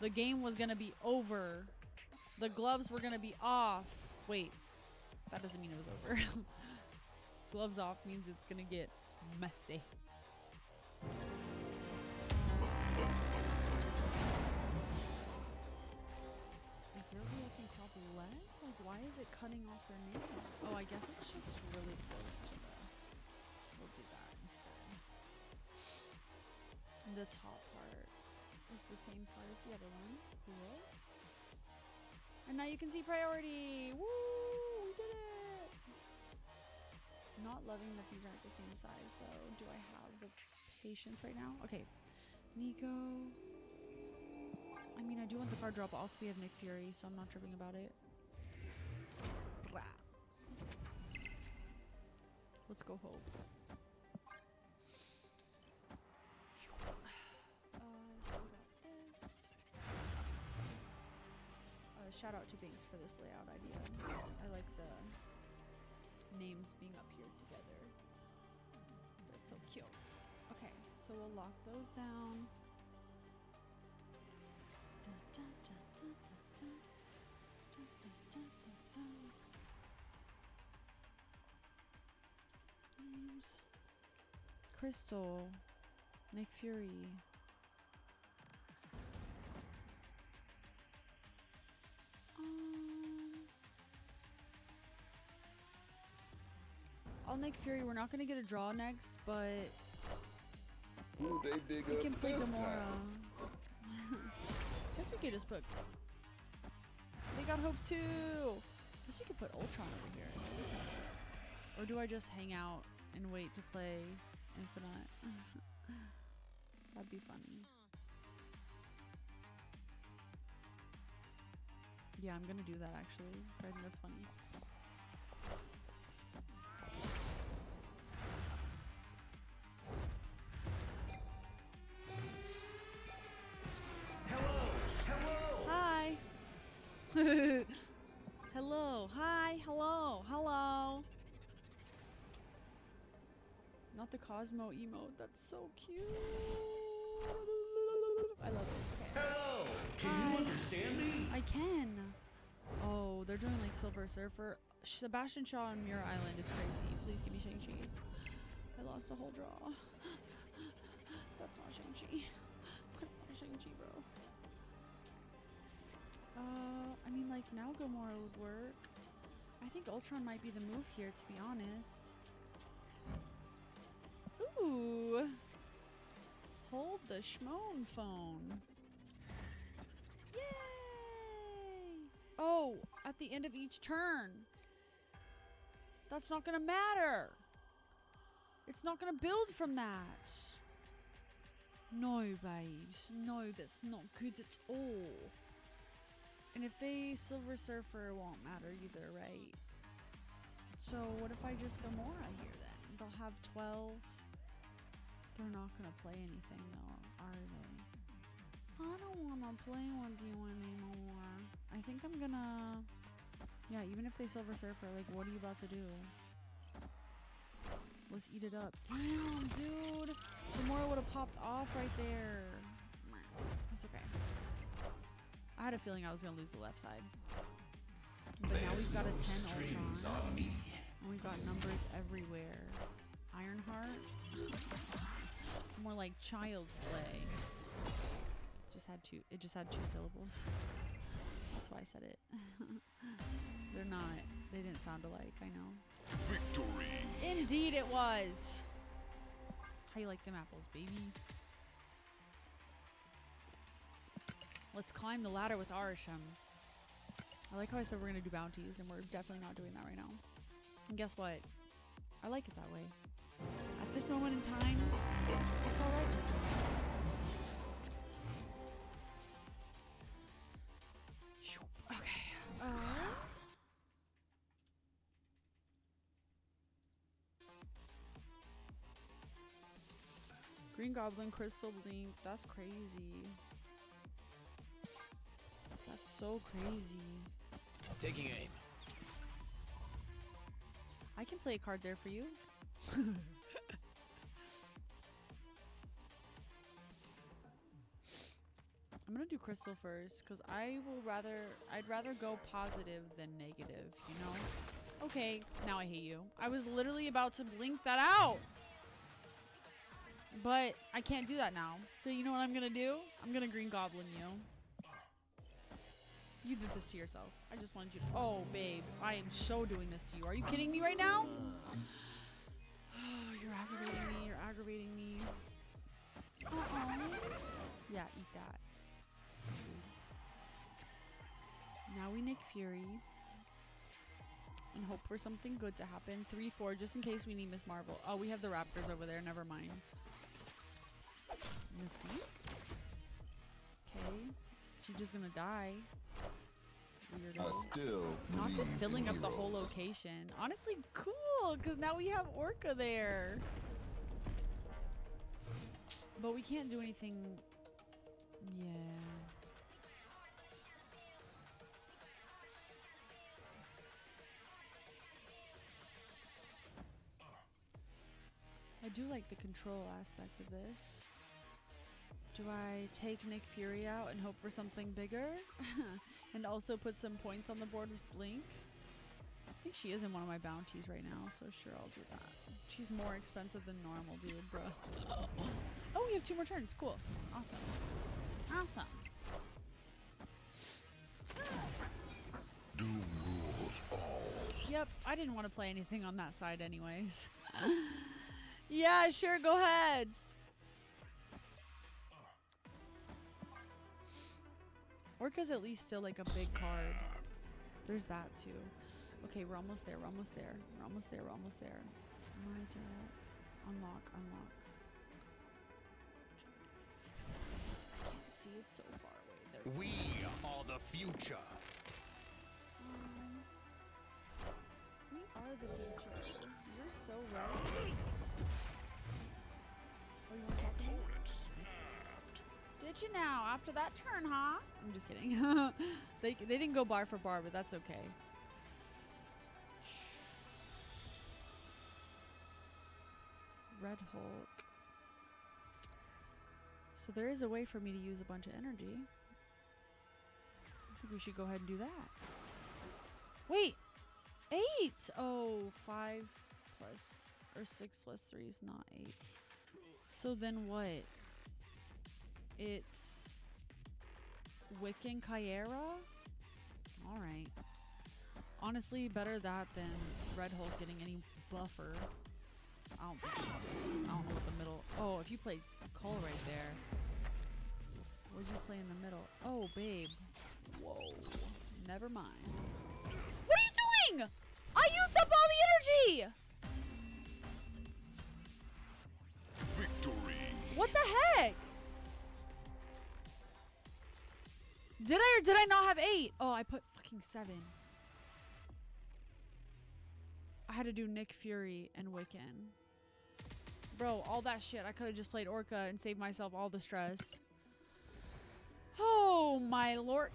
The game was gonna be over. The gloves were gonna be off. Wait, that doesn't mean it was over. gloves off means it's gonna get messy. Is there less? Like, why is it cutting off their nail? Oh, I guess it's just really close The top part is the same part as the other one. Cool. And now you can see priority. Woo! We did it! Not loving that these aren't the same size though. Do I have the patience right now? Okay. Nico. I mean, I do want the card drop. Also, we have Nick Fury, so I'm not tripping about it. Let's go hope. Shout out to Binks for this layout idea. I like the names being up here together. This So cute. Okay, so we'll lock those down. Names. Crystal. Nick Fury. Um, I'll Nick Fury. We're not gonna get a draw next, but Who they dig we up can play this Gamora. Guess we could just put. They got Hope too. Guess we could put Ultron over here. That'd be kinda sick. Or do I just hang out and wait to play Infinite? That'd be funny. Yeah, I'm gonna do that actually. I think that's funny. Hello! Hello! Hi. hello. Hi. Hello. Hello. Not the Cosmo emote. That's so cute. I love it. Okay. Hello! Can you understand me? I can. Oh, they're doing like Silver Surfer. Sebastian Shaw on Muir Island is crazy. Please give me Shang-Chi. I lost a whole draw. That's not Shang-Chi. That's not Shang-Chi, bro. Uh, I mean, like, now Gamora would work. I think Ultron might be the move here, to be honest. Ooh. Hold the schmoan phone. Yay! Oh, at the end of each turn. That's not gonna matter. It's not gonna build from that. No, babes. No, that's not good at all. And if they Silver Surfer, won't matter either, right? So what if I just Gamora here then? They'll have 12. They're not gonna play anything though, are they? I don't wanna play with you anymore. I think I'm gonna. Yeah, even if they Silver Surfer, like, what are you about to do? Let's eat it up. Damn, dude! Gamora would have popped off right there. That's okay. I had a feeling I was gonna lose the left side. But now we've got a 10 Strings Ultron. And we've got numbers everywhere. Ironheart? More like child's play. Just had two it just had two syllables. That's why I said it. They're not they didn't sound alike, I know. Victory. Indeed it was. How you like them apples, baby? Let's climb the ladder with Arishem. I like how I said we're gonna do bounties, and we're definitely not doing that right now. And guess what? I like it that way. At this moment in time, it's alright with me. Phew. Okay. Uh, Green Goblin, Crystal Blink. That's crazy. That's so crazy. Taking aim. I can play a card there for you. I'm gonna do crystal first because I will rather I'd rather go positive than negative, you know? Okay, now I hate you. I was literally about to blink that out. But I can't do that now. So you know what I'm gonna do? I'm gonna green goblin you. You did this to yourself. I just wanted you to. Oh, babe. I am so doing this to you. Are you kidding me right now? You're aggravating me. You're aggravating me. Uh-oh. Yeah, eat that. Now we Nick Fury. And hope for something good to happen. 3 4, just in case we need Miss Marvel. Oh, we have the Raptors over there. Never mind. Mystique? Okay. She's just gonna die. I still Not believe been filling in up the whole location. Honestly, cool, because now we have Orka there. But we can't do anything. Yeah. I do like the control aspect of this. Do I take Nick Fury out and hope for something bigger? and also put some points on the board with Blink? I think she is in one of my bounties right now, so sure I'll do that. She's more expensive than normal, dude, bro. Oh, we have two more turns. Cool. Awesome. Awesome. Doom rules all. Yep, I didn't want to play anything on that side anyways. yeah, sure, go ahead. Orka's at least still like a big card. There's that too. Okay, we're almost there, we're almost there. We're almost there, we're almost there. My deck. Unlock, unlock. I can't see it so far away. There we are the future. Um, we are the future. You're so right. Oh, you want Did you now? After that turn, huh? I'm just kidding. they they didn't go bar for bar, but that's okay. Red Hulk. So there is a way for me to use a bunch of energy. I think we should go ahead and do that. Wait, eight. Oh, five plus or six plus three is not eight. So then what? It's Wiccan Kyera. All right. Honestly, better that than Red Hulk getting any buffer. I don't think it's gonna be this. I don't know what the middle. Oh, if you played Cull right there. What did you play in the middle? Oh, babe. Whoa. Never mind. What are you doing? I used up all the energy. Victory. What the heck? Did I or did I not have eight? Oh, I put fucking seven. I had to do Nick Fury and Wiccan. Bro, all that shit. I could have just played Orka and saved myself all the stress. Oh, my lord.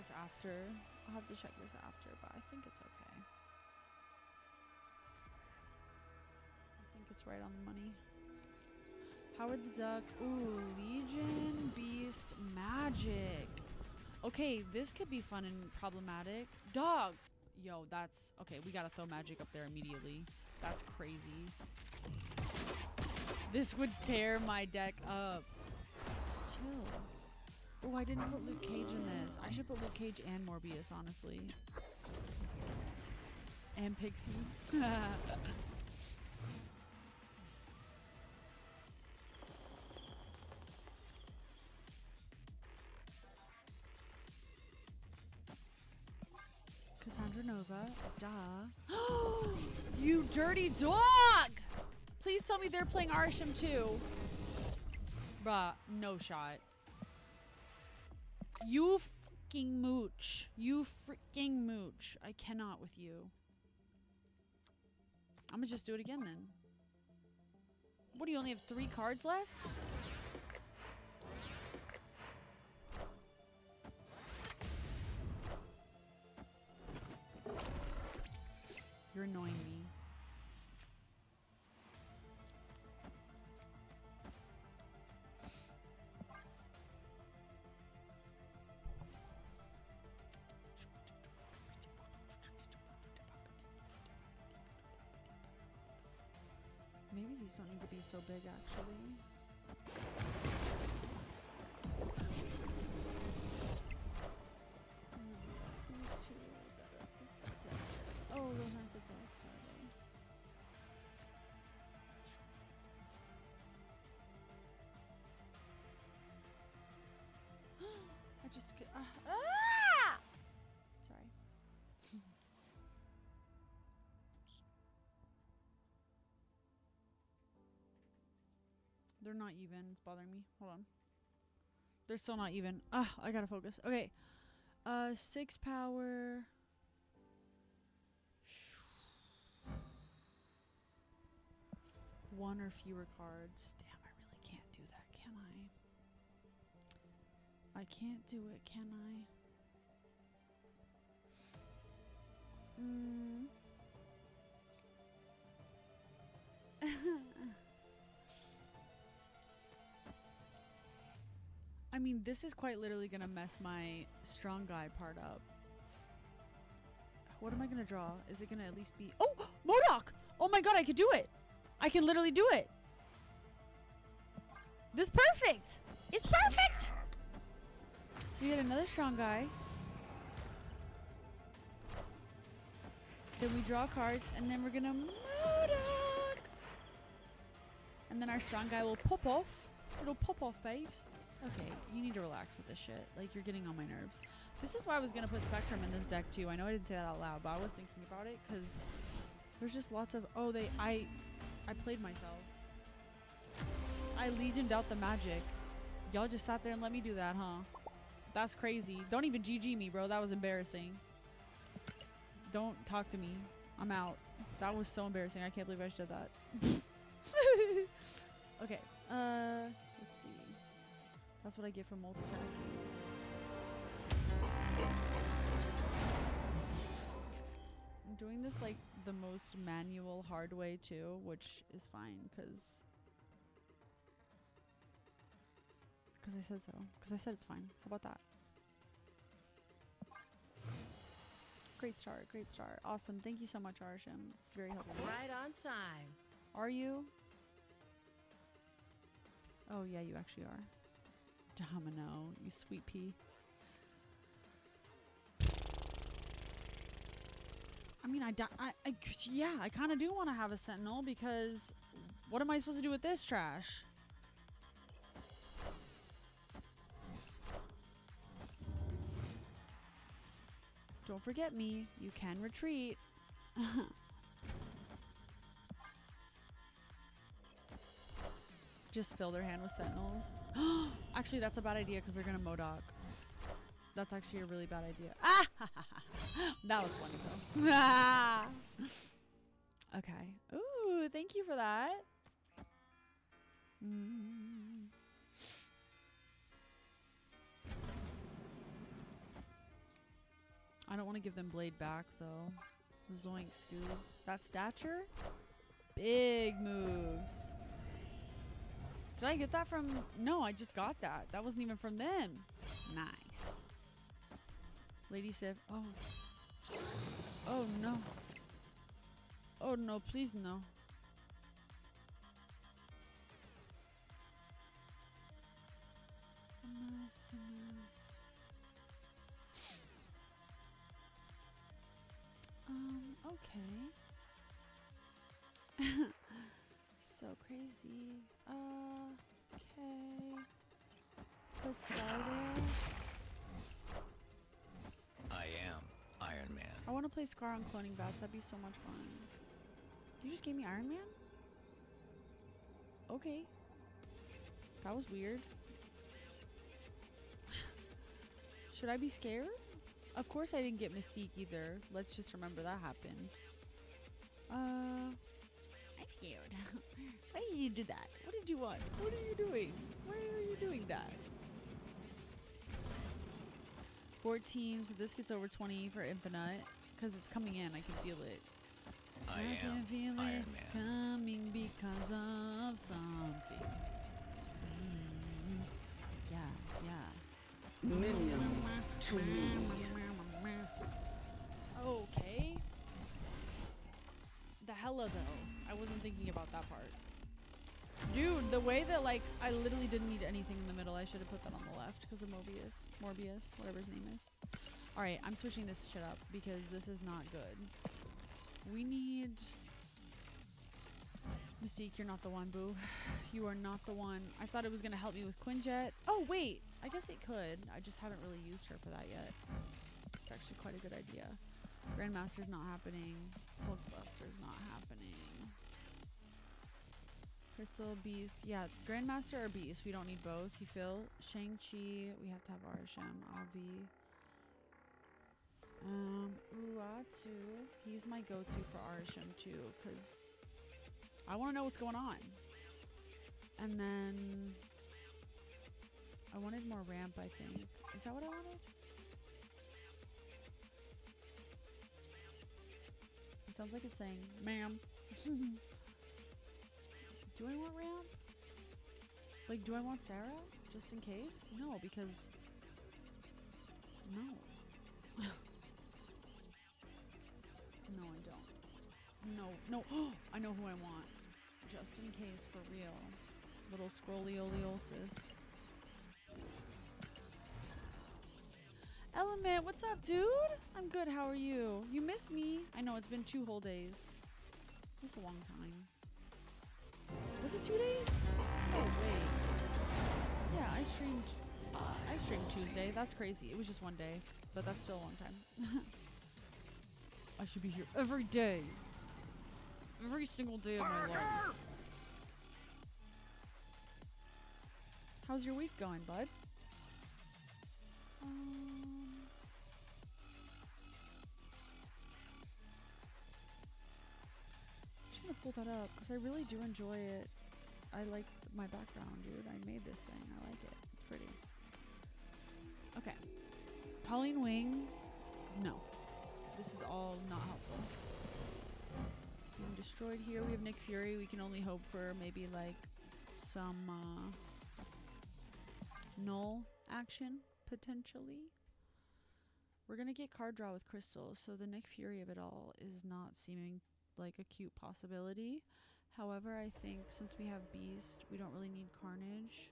This after. I'll have to check this after, but I think it's okay. I think it's right on the money. Howard the Duck. Ooh, Legion, Beast, Magik. Okay, this could be fun and problematic. Dog. Yo, that's okay. We gotta throw Magik up there immediately. That's crazy. This would tear my deck up. Chill. Oh, I didn't put Luke Cage in this. I should put Luke Cage and Morbius, honestly. And Pixie. Cassandra Nova. Duh. you dirty dog! Please tell me they're playing Arishem too. Bruh, no shot. You fucking mooch. You freaking mooch. I cannot with you. I'm gonna just do it again then. What do you only have three cards left? You're annoying me. Don't need to be so big actually. Oh, those aren't the decks, are they? I just get, uh, ah! They're not even. It's bothering me. Hold on. They're still not even. Ah, I gotta focus. Okay. Uh, six power. One or fewer cards. Damn, I really can't do that, can I? I can't do it, can I? Mm. mean, this is quite literally gonna mess my strong guy part up. What am I gonna draw? Is it gonna at least be? Oh, MODOK! Oh my god, I could do it! I can literally do it. This is perfect. It's perfect. So we had another strong guy. Then we draw cards, and then we're gonna MODOK. And then our strong guy will pop off. It'll pop off, babes. Okay, you need to relax with this shit. Like, you're getting on my nerves. This is why I was going to put Spectrum in this deck, too. I know I didn't say that out loud, but I was thinking about it, because there's just lots of... Oh, they... I... I played myself. I legioned out the Magik. Y'all just sat there and let me do that, huh? That's crazy. Don't even GG me, bro. That was embarrassing. Don't talk to me. I'm out. That was so embarrassing. I can't believe I just did that. okay. Uh. That's what I get for multitasking. I'm doing this like the most manual, hard way too, which is fine because because I said so. Because I said it's fine. How about that? Great start. Great start. Awesome. Thank you so much, Arishem. It's very helpful. Right on time. Are you? Oh yeah, you actually are. Domino, you sweet pea. I mean, I, I, I yeah, I kind of do want to have a sentinel because what am I supposed to do with this trash? Don't forget me. You can retreat. Just fill their hand with sentinels. actually, that's a bad idea because they're gonna MODOK. That's actually a really bad idea. Ah! that was funny though. okay. Ooh, thank you for that. Mm. I don't want to give them blade back though. Zoink, Scoob. That stature? Big moves. Did I get that from... No, I just got that. That wasn't even from them. Nice. Lady Sif. Oh. Oh, no. Oh, no. Please, no. Um, okay. so crazy. Uh, okay. Put Skaar there. I am Iron Man. I want to play Skaar on cloning vats. That'd be so much fun. You just gave me Iron Man? Okay. That was weird. Should I be scared? Of course I didn't get Mystique either. Let's just remember that happened. Uh, I'm. Why did you do that? What did you want? What are you doing? Why are you doing that? 14, so this gets over 20 for Infinite. Because it's coming in, I can feel it. I can am feel Iron it Man. coming because of something. Mm, yeah, yeah. Minions to me. Okay. The hella though. I wasn't thinking about that part. Dude, the way that like I literally didn't need anything in the middle. I should have put that on the left because of Mobius, Morbius, whatever his name is. All right, I'm switching this shit up because this is not good. We need Mystique. You're not the one, boo. You are not the one. I thought it was gonna help me with Quinjet. Oh wait, I guess it could. I just haven't really used her for that yet. It's actually quite a good idea. Grandmaster's not happening. Hulkbuster's not happening. Crystal, Beast. Yeah, Grandmaster or Beast. We don't need both. You feel? Shang-Chi. We have to have Arishem. Avi. Um, Uatu. He's my go-to for Arishem too, because I want to know what's going on. And then I wanted more ramp, I think. Is that what I wanted? It sounds like it's saying, ma'am. do I want Ram? Like, do I want Sarah? Just in case? No, because. No. no, I don't. No, no. I know who I want. Just in case, for real. Little scrollioleosis. Element, what's up, dude? I'm good. How are you? You miss me? I know it's been two whole days. That's a long time. Was it two days? Oh wait. Yeah, I streamed. I streamed Tuesday. That's crazy. It was just one day, but that's still a long time. I should be here every day. Every single day of my life. How's your week going, bud? Um, just gonna pull that up because I really do enjoy it. I like my background, dude. I made this thing. I like it. It's pretty. Okay. Colleen Wing. No. This is all not helpful. Being destroyed here. We have Nick Fury. We can only hope for maybe like some uh, null action potentially. We're gonna get card draw with Crystal, so the Nick Fury of it all is not seeming like a cute possibility. However, I think since we have Beast, we don't really need Carnage.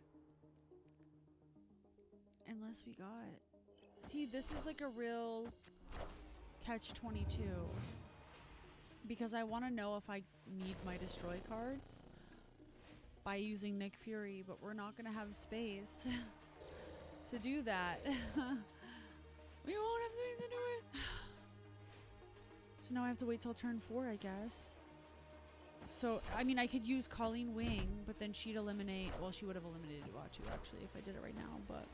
Unless we got. See, this is like a real catch 22. Because I want to know if I need my destroy cards by using Nick Fury, but we're not going to have space to do that. we won't have to do it. So now I have to wait till turn four, I guess. So, I mean, I could use Colleen Wing, but then she'd eliminate. Well, she would have eliminated Uatu, actually, if I did it right now, but.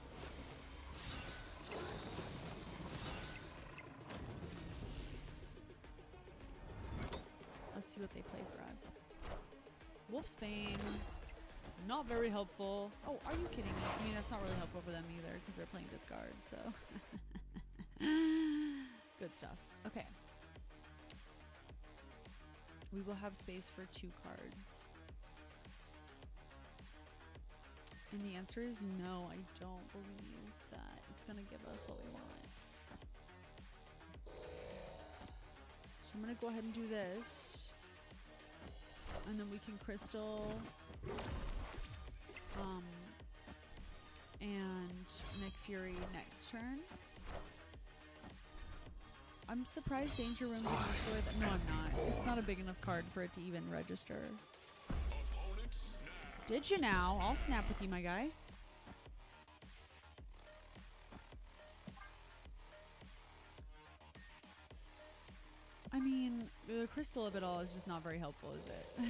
Let's see what they play for us. Wolfsbane. Not very helpful. Oh, are you kidding me? I mean, that's not really helpful for them either because they're playing discard, so. Good stuff. Okay. We will have space for two cards. And the answer is no, I don't believe that it's going to give us what we want. So I'm going to go ahead and do this. And then we can crystal um, and Nick Fury next turn. I'm surprised Danger Room didn't destroy that. No, I'm not. It's not a big enough card for it to even register. Did you now? I'll snap with you, my guy. I mean, the crystal of it all is just not very helpful, is it?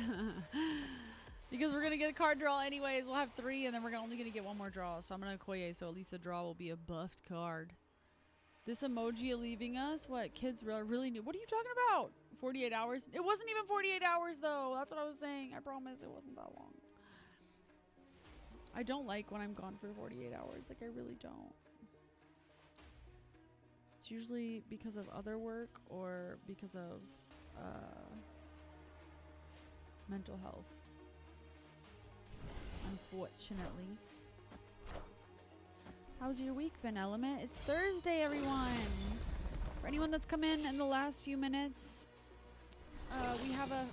because we're gonna get a card draw anyways. We'll have three, and then we're only gonna get one more draw. So I'm gonna Koye, so at least the draw will be a buffed card. This emoji leaving us? What kids really new? What are you talking about? 48 hours? It wasn't even 48 hours though. That's what I was saying. I promise it wasn't that long. I don't like when I'm gone for 48 hours. Like I really don't. It's usually because of other work or because of uh, mental health. Unfortunately. How's your week been, Element? It's Thursday, everyone. For anyone that's come in in the last few minutes, uh, we have a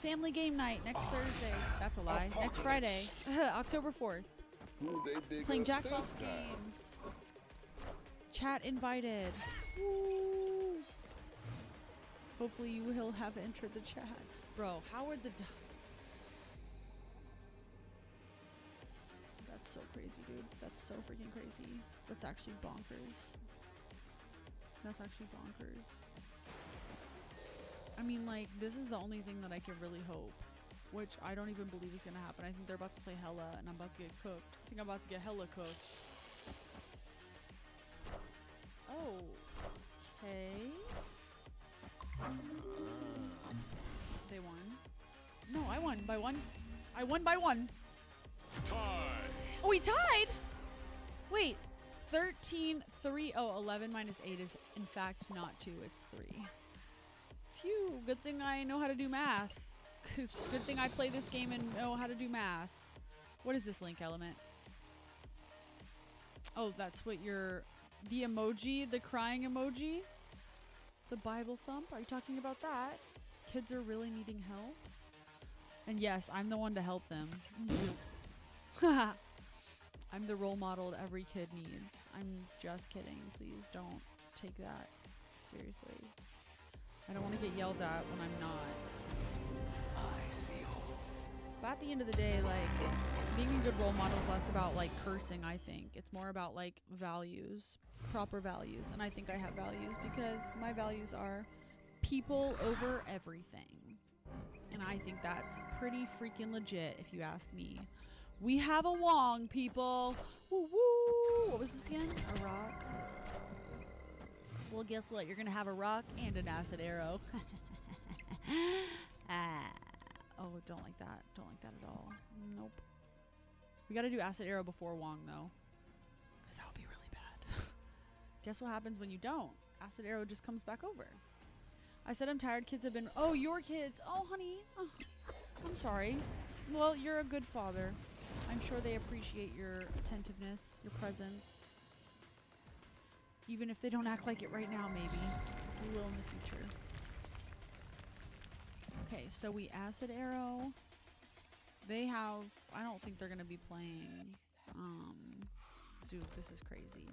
family game night next Thursday. That's a lie. Next Friday, October 4th. Who they dig Playing up Jack this Box time? games. Chat invited. Woo. Hopefully you will have entered the chat. Bro, Howard the Duck. That's so crazy, dude. That's so freaking crazy. That's actually bonkers. That's actually bonkers. I mean, like, this is the only thing that I can really hope which I don't even believe is gonna happen. I think they're about to play Hela, and I'm about to get cooked. I think I'm about to get Hella cooked. Oh, okay. They won. No, I won by one. I won by one. Tie. Oh, we tied? Wait. 13, 3. Oh, 11 minus 8 is, in fact, not 2. It's 3. Phew. Good thing I know how to do math. Because good thing I play this game and know how to do math. What is this link element? Oh, that's what your... The emoji, the crying emoji? The Bible thump? Are you talking about that? Kids are really needing help? And yes, I'm the one to help them. I'm the role model that every kid needs. I'm just kidding. Please don't take that seriously. I don't want to get yelled at when I'm not. I see all. But at the end of the day, like being a good role model is less about like cursing, I think. It's more about like values, proper values. And I think I have values because my values are people over everything. And I think that's pretty freaking legit if you ask me. We have a Wong, people. Woo woo. What was this again? A rock. Well, guess what? You're gonna have a rock and an acid arrow. ah. Oh, don't like that. Don't like that at all. Nope. We gotta do acid arrow before Wong though, because that would be really bad. guess what happens when you don't? Acid arrow just comes back over. I said I'm tired. Kids have been. Oh, your kids. Oh, honey. Oh, I'm sorry. Well, you're a good father. I'm sure they appreciate your attentiveness, your presence. Even if they don't act like it right now, maybe. They will in the future. Okay, so we acid arrow. They have. I don't think they're gonna be playing. Um, dude, this is crazy.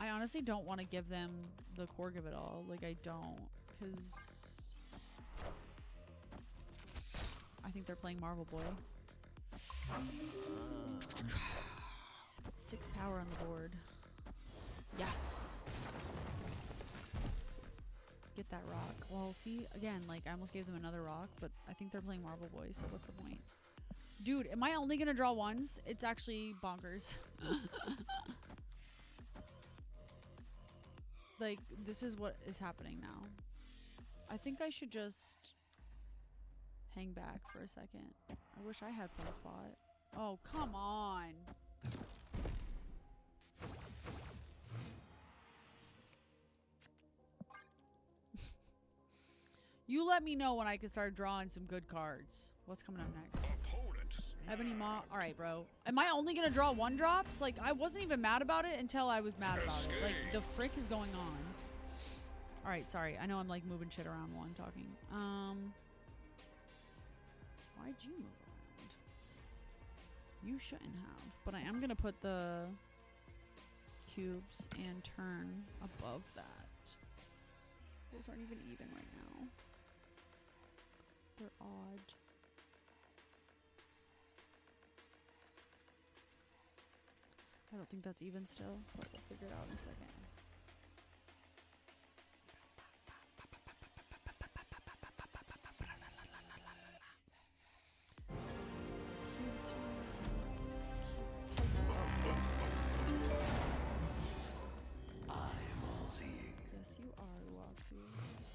I honestly don't want to give them the Korg of it all. Like I don't, because I think they're playing Marvel Boy. Six power on the board. Yes. Get that rock. Well, see, again, like, I almost gave them another rock, but I think they're playing Marvel Boy, so what's the point? Dude, am I only gonna draw once? It's actually bonkers. like, this is what is happening now. I think I should just hang back for a second. I wish I had Sunspot. Oh, come on. you let me know when I can start drawing some good cards. What's coming up next? Ebony Maw. All right, bro. Am I only gonna draw one drops? Like I wasn't even mad about it until I was mad about it. Like the frick is going on. All right, sorry. I know I'm like moving shit around while I'm talking. Um, why'd you move around? You shouldn't have. But I am gonna put the cubes and turn above that. Those aren't even even right now. They're odd. I don't think that's even still, but we'll figure it out in a second.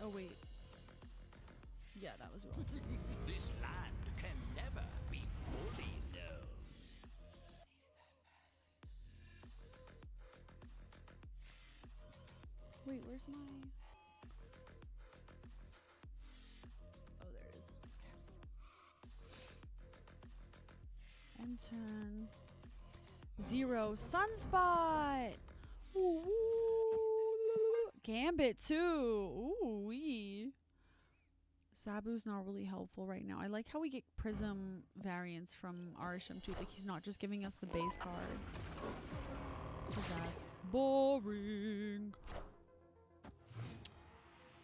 Oh wait. Yeah, that was wrong. This land can never be fully known. Wait, where's my? Oh, there it is. And turn zero sunspot. Ooh, Gambit too. Ooh wee. Zabu's not really helpful right now. I like how we get prism variants from Arishem too. Like he's not just giving us the base cards. 'Cause that's boring.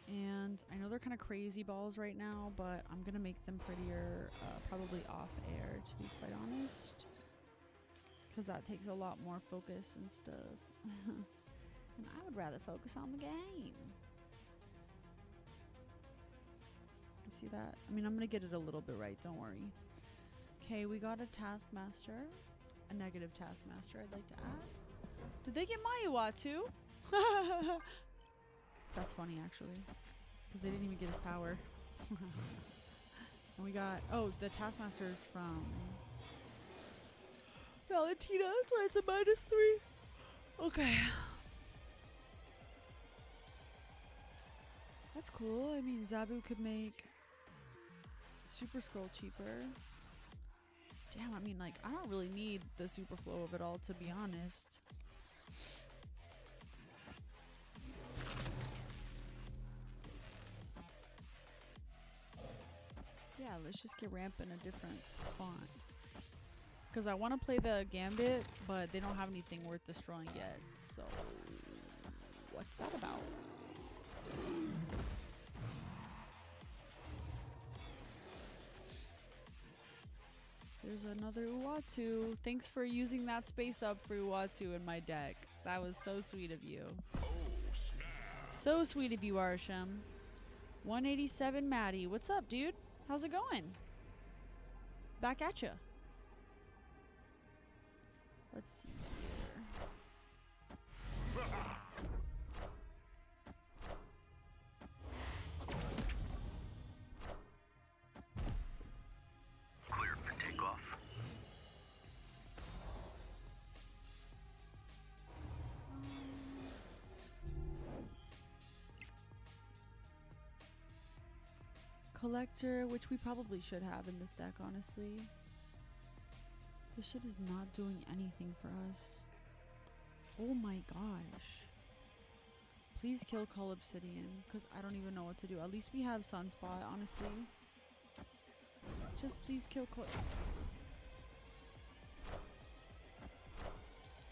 And I know they're kind of crazy balls right now, but I'm to make them prettier uh, probably off air, to be quite honest. Because that takes a lot more focus and stuff. and I would rather focus on the game. You see that? I mean, I'm gonna get it a little bit right. Don't worry. Okay, we got a taskmaster, a negative taskmaster. I'd like to add. Did they get Mayuwatu? That's funny, actually, because they didn't even get his power. and we got oh, the taskmaster's from Valentina. That's why it's a minus three. Okay. That's cool. I mean, Zabu could make Super Skrull cheaper. Damn, I mean, like, I don't really need the super flow of it all, to be honest. Yeah, let's just get ramp in a different font. Because I want to play the Gambit, but they don't have anything worth destroying yet. So, what's that about? There's another Uatu. Thanks for using that space up for Uatu in my deck. That was so sweet of you. So sweet of you, Arishem. 187 Maddie. What's up, dude? How's it going? Back at ya. Let's see Collector, which we probably should have in this deck, honestly. This shit is not doing anything for us. Oh my gosh. Please kill Cull Obsidian, because I don't even know what to do. At least we have Sunspot, honestly. Just please kill Cull.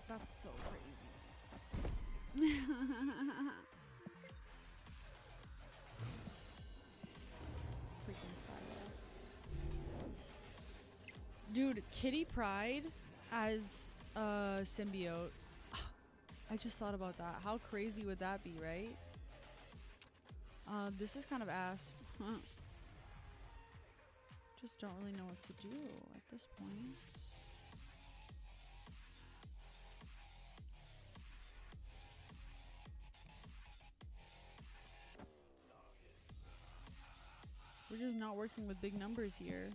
That's so crazy. Dude, Kitty Pryde as a symbiote. I just thought about that. How crazy would that be, right? Uh, this is kind of ass. Just don't really know what to do at this point. We're just not working with big numbers here.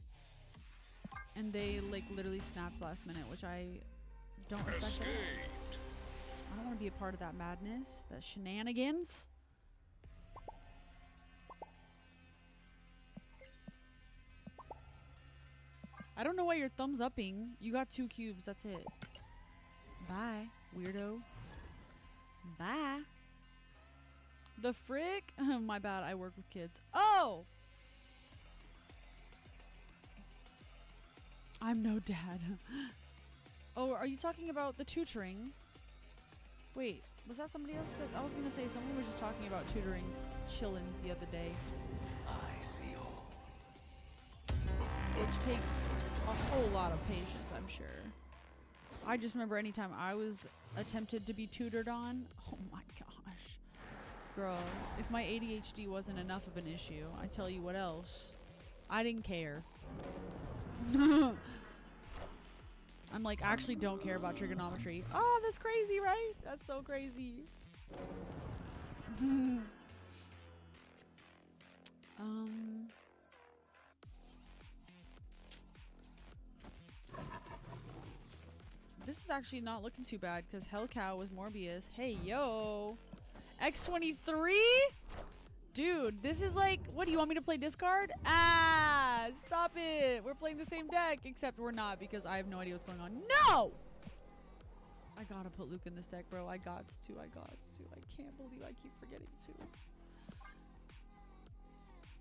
And they like literally snapped last minute, which I don't respect. Escaped. I don't want to be a part of that madness, that shenanigans. I don't know why you're thumbs upping. You got two cubes, that's it. Bye, weirdo. Bye. The frick? My bad, I work with kids. Oh! I'm no dad. oh, are you talking about the tutoring? Wait, was that somebody else? That, I was gonna say someone was just talking about tutoring chillin' the other day, I see all. which takes a whole lot of patience, I'm sure. I just remember anytime I was attempted to be tutored on, oh my gosh. Girl, if my ADHD wasn't enough of an issue, I tell you what else. I didn't care. I'm like, actually don't care about trigonometry. Oh, that's crazy, right? That's so crazy. um. This is actually not looking too bad because Hellcow with Morbius. Hey, yo. X23? Dude, this is like, what do you want me to play discard? Ah, stop it. We're playing the same deck, except we're not because I have no idea what's going on. No! I gotta put Luke in this deck, bro. I got to. I got to. I can't believe I keep forgetting to.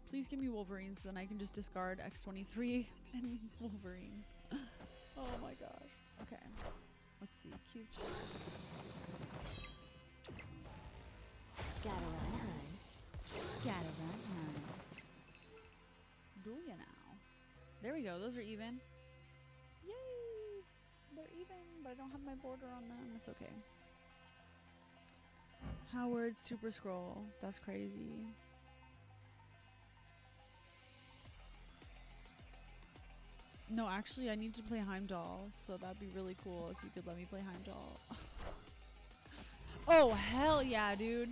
Please give me Wolverine so then I can just discard X23 and Wolverine. oh my gosh. Okay. Let's see. Cute. Gotta run. Gotta run, There we go. Those are even. Yay! They're even, but I don't have my border on them. It's okay. Howard Super Skrull. That's crazy. No, actually, I need to play Heimdall, so that'd be really cool if you could let me play Heimdall. oh, hell yeah, dude.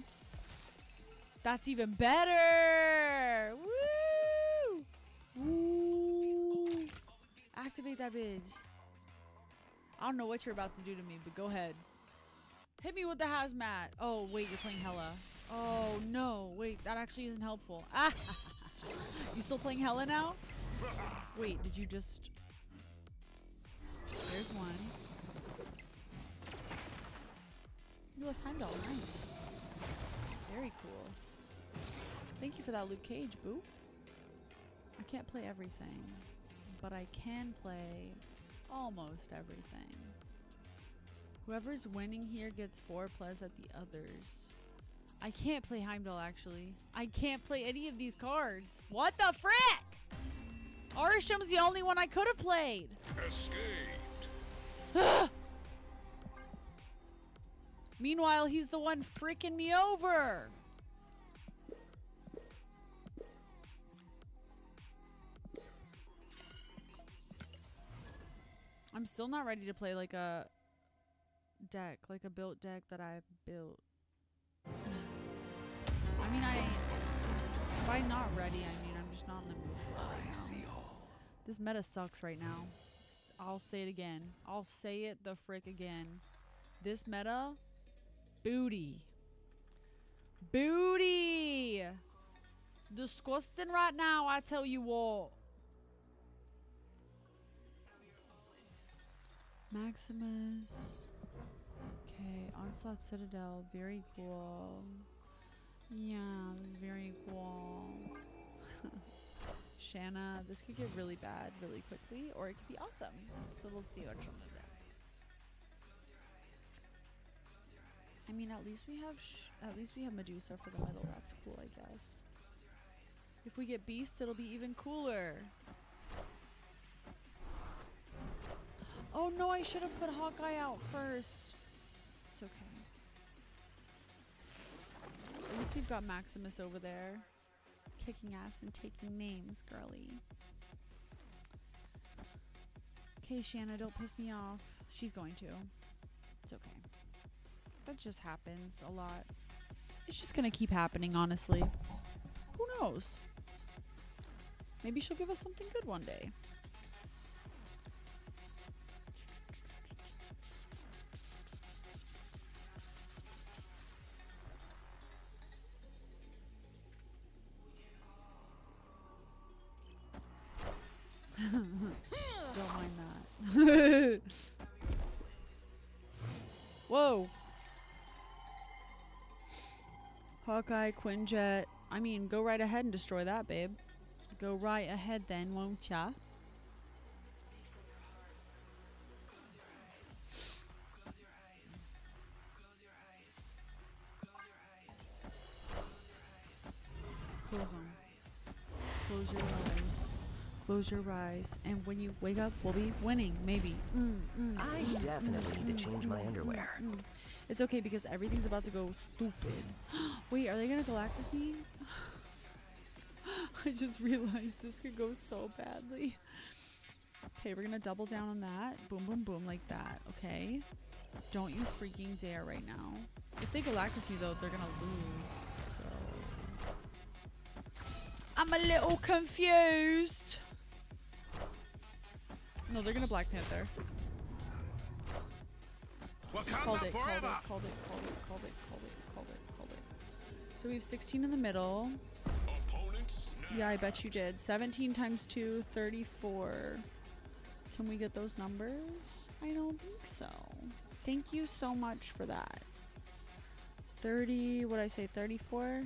That's even better! Woo! Woo! Activate that bitch. I don't know what you're about to do to me, but go ahead. Hit me with the hazmat. Oh, wait, you're playing Hela. Oh, no. Wait, that actually isn't helpful. Ah! you still playing Hela now? Wait, did you just... There's one. You left Heimdall. Nice. Very cool. Thank you for that Luke Cage, boo. I can't play everything, but I can play almost everything. Whoever's winning here gets 4 plus at the others. I can't play Heimdall, actually. I can't play any of these cards. What the frick? Arishem's the only one I could have played. Escaped. Meanwhile, he's the one freaking me over. I'm still not ready to play like a deck, like a built deck that I've built. I mean, I by not ready, I mean I'm just not in the mood for it right now. This meta sucks right now. I'll say it again. I'll say it the frick again. This meta, booty. Booty! Disgusting right now, I tell you what. Maximus. Okay, Onslaught Citadel. Very cool. Yeah, this is very cool. Shanna, this could get really bad really quickly, or it could be awesome. So we'll see which one it is. I mean, at least we have at least we have Medusa for the middle. That's cool, I guess. If we get Beast, it'll be even cooler. Oh no, I should have put Hawkeye out first. It's okay. At least we've got Maximus over there kicking ass and taking names, girly. Okay, Shanna, don't piss me off. She's going to. It's okay. That just happens a lot. It's just gonna keep happening, honestly. Who knows? Maybe she'll give us something good one day. Hawkeye, Quinjet. I mean, go right ahead and destroy that, babe. Go right ahead then, won't ya? Close your eyes. And when you wake up, we'll be winning, maybe. Mm, mm, I mm, definitely mm, need to mm, change mm, my mm, underwear. mm. It's okay because everything's about to go stupid. Wait, are they gonna Galactus me? I just realized this could go so badly. Okay, we're gonna double down on that. Boom, boom, boom, like that. Okay. Don't you freaking dare right now. If they Galactus me though, they're gonna lose. So I'm a little confused. No, they're gonna Black Panther. Called Wakanda it, called it, forever. called it, called it, called it, called it, called it, called it. So we have 16 in the middle. Yeah, I bet you did. 17 times 2, 34. Can we get those numbers? I don't think so. Thank you so much for that. 30, what I say, 34?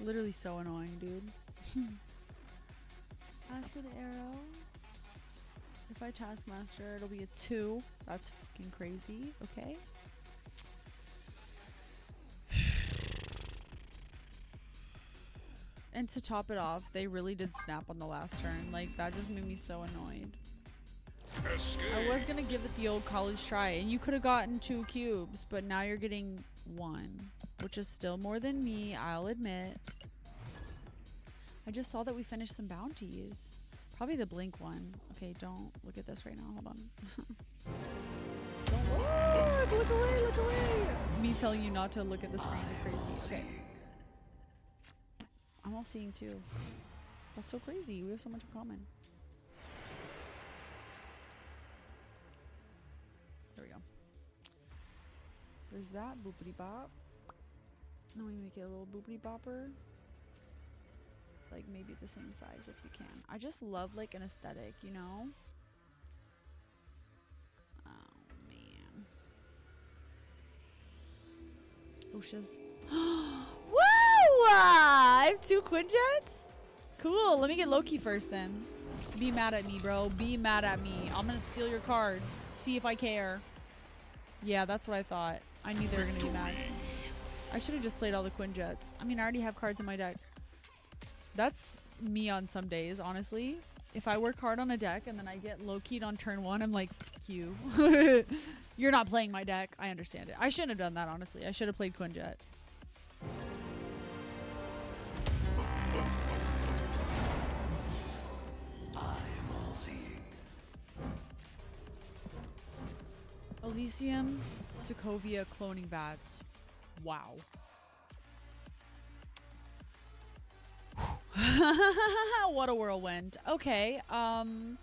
Literally so annoying, dude. Acid arrow. If I taskmaster, it'll be a 2. That's fucking crazy. Okay. And to top it off, they really did snap on the last turn. Like, that just made me so annoyed. Escape. I was gonna give it the old college try, and you could have gotten two cubes, but now you're getting one, which is still more than me, I'll admit. I just saw that we finished some bounties. Probably the blink one. Okay, don't look at this right now. Hold on. don't look! Look away! Look away! Me telling you not to look at the screen is crazy. Okay. I'm all seeing too. That's so crazy. We have so much in common. There we go. There's that boopity bop. Now we make it a little boopity bopper. Like maybe the same size if you can. I just love like an aesthetic, you know? Oh man. Shiz. Woo! I have two Quinjets? Cool. Let me get Loki first then. Be mad at me, bro. Be mad at me. I'm gonna steal your cards. See if I care. Yeah, that's what I thought. I knew they were gonna be mad. I should have just played all the Quinjets. I mean, I already have cards in my deck. That's me on some days, honestly. If I work hard on a deck and then I get low keyed on turn one, I'm like, you. You're not playing my deck. I understand it. I shouldn't have done that, honestly. I should have played Quinjet. Elysium, Sokovia, cloning vats. Wow. what a whirlwind. Okay, um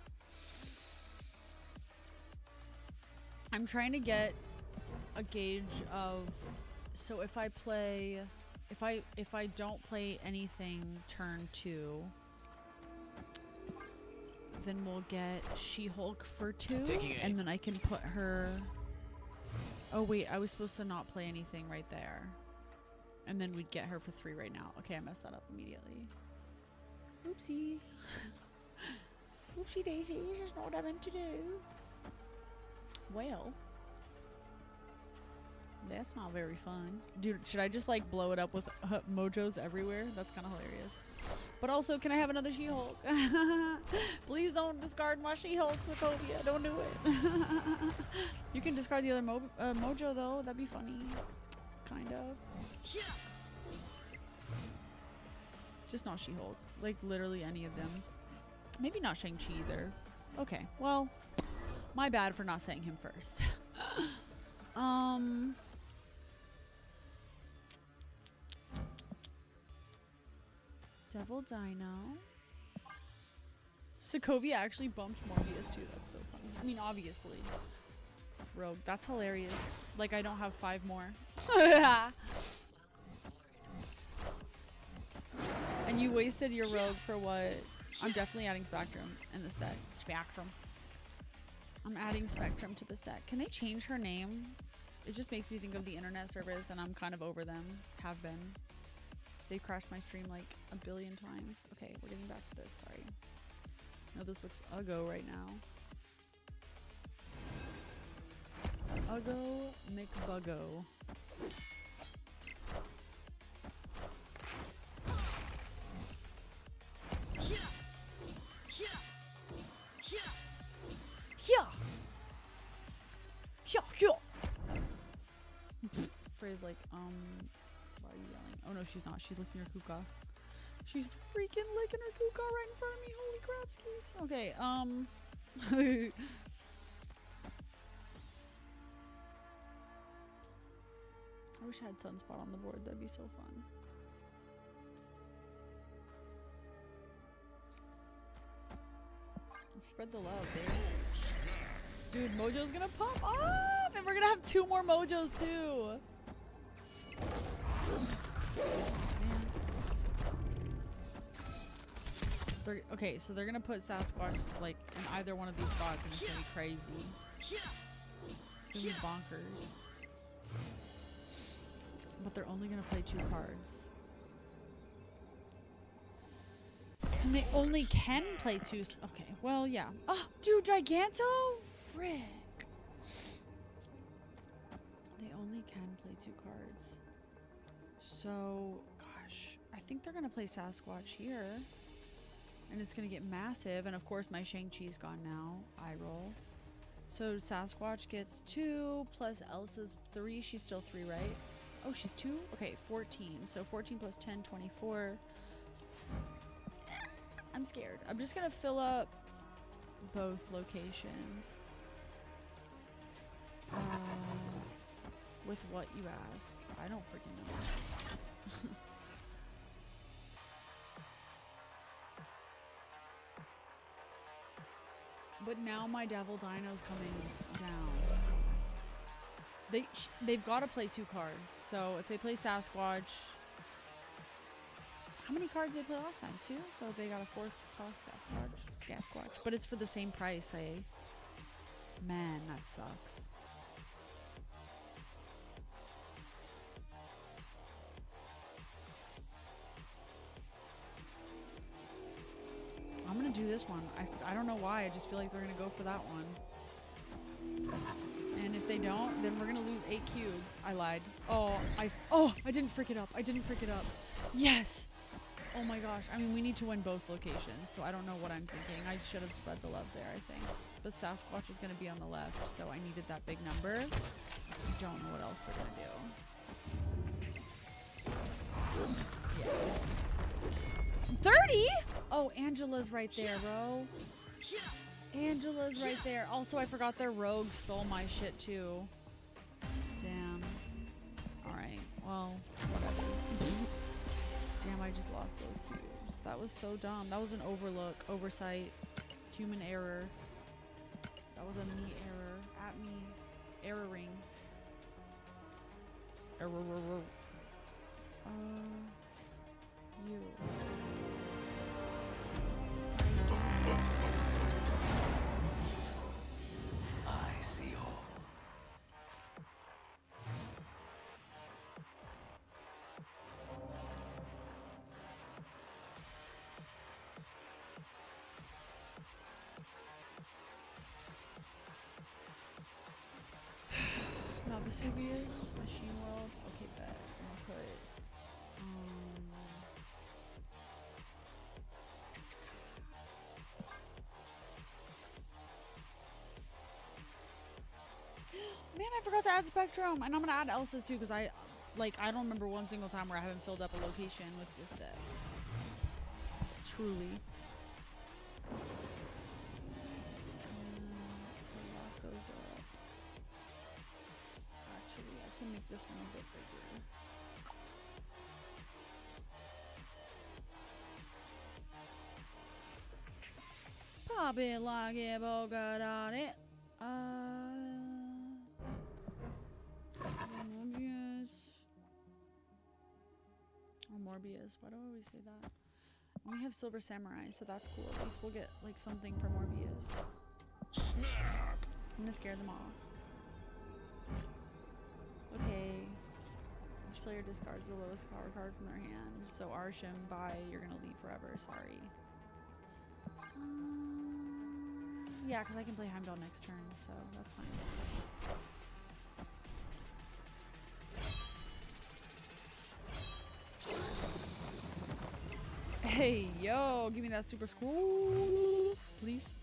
I'm trying to get a gauge of so if I play if I if I don't play anything turn 2 then we'll get She-Hulk for 2 and then I can put her Oh wait, I was supposed to not play anything right there. And then we'd get her for 3 right now. Okay, I messed that up immediately. Oopsies. Oopsie daisies, that's not what I meant to do. Well. That's not very fun. Dude, should I just like blow it up with uh, mojos everywhere? That's kind of hilarious. But also, can I have another She-Hulk? Please don't discard my She-Hulk, Sokovia. Don't do it. you can discard the other mo- uh, mojo though. That'd be funny. Kind of. Just not She-Hulk. Like literally any of them. Maybe not Shang-Chi either. Okay, well, my bad for not saying him first. um. Devil Dino. Sokovia actually bumped Morbius too. That's so funny. I mean, obviously. Rogue. That's hilarious. Like, I don't have five more. and you wasted your rogue for what? I'm definitely adding Spectrum in this deck. Spectrum. I'm adding Spectrum to this deck. Can they change her name? It just makes me think of the internet service, and I'm kind of over them. Have been. They've crashed my stream like a billion times. Okay, we're getting back to this. Sorry. No, this looks uggo right now. Uggo McBuggo. Yeah. Yeah, yeah. Phrase like, um, why are you yelling? Oh no, she's not. She's licking her kuka. She's freaking licking her kuka right in front of me. Holy crap, skis. Okay, um. I wish I had Sunspot on the board. That'd be so fun. Spread the love, baby. Dude, Mojo's gonna pop off! And we're gonna have two more Mojos, too! They're, okay, so they're gonna put Sasquatch, like, in either one of these spots, and it's gonna be crazy. It's gonna be bonkers. But they're only gonna play two cards. And they only can play two. Okay, well, yeah. Oh, dude, Giganto? Frick. They only can play two cards. So, gosh, I think they're gonna play Sasquatch here. And it's gonna get massive. And of course, my Shang-Chi's gone now. I roll. So Sasquatch gets two plus Elsa's three. She's still three, right? Oh, she's two? Okay, 14. So 14 plus 10, 24. I'm scared. I'm just gonna fill up both locations. Uh, with what you ask. I don't freaking know. but now my devil dino's coming down. They they've got to play two cards. So if they play Sasquatch, how many cards did they play last time? Two. So they got a fourth cost Sasquatch. Sasquatch, but it's for the same price. Eh? Man, that sucks. I'm gonna do this one. I, I don't know why. I just feel like they're gonna go for that one. They don't, then we're gonna lose eight cubes. I lied. Oh, I oh I didn't freak it up. I didn't freak it up. Yes. Oh my gosh. I mean, we need to win both locations, so I don't know what I'm thinking. I should have spread the love there. I think. But Sasquatch is gonna be on the left, so I needed that big number. I don't know what else they're gonna do. Yeah. 30? Oh, Angela's right there, bro. Angela's right there. Also, I forgot their rogue stole my shit too. Damn. Alright, well, whatever. Damn, I just lost those cubes. That was so dumb. That was an overlook, oversight, human error. That was a me error. At me. Erroring. Error. Uh, you. Machine World. Okay. I'm gonna put. Um, Man, I forgot to add Spectrum, and I'm gonna add Elsa too, because I, like, I don't remember one single time where I haven't filled up a location with this deck. Truly. This one a bit bigger. Pop it like it, got on it. Uh, Morbius. Or Morbius. Why do I always say that? We have Silver Samurai, so that's cool. At least we'll get like something for Morbius. Snap! I'm gonna scare them off. Player discards the lowest power card from their hand. So Arishem, bye. You're gonna leave forever. Sorry. Um, yeah, because I can play Heimdall next turn, so that's fine. Hey, yo, give me that Super Skrull, please.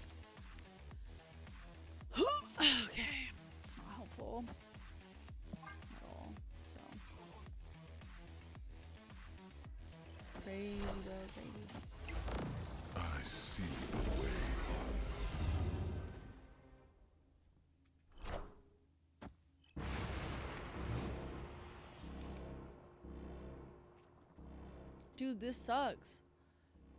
Dude, this sucks.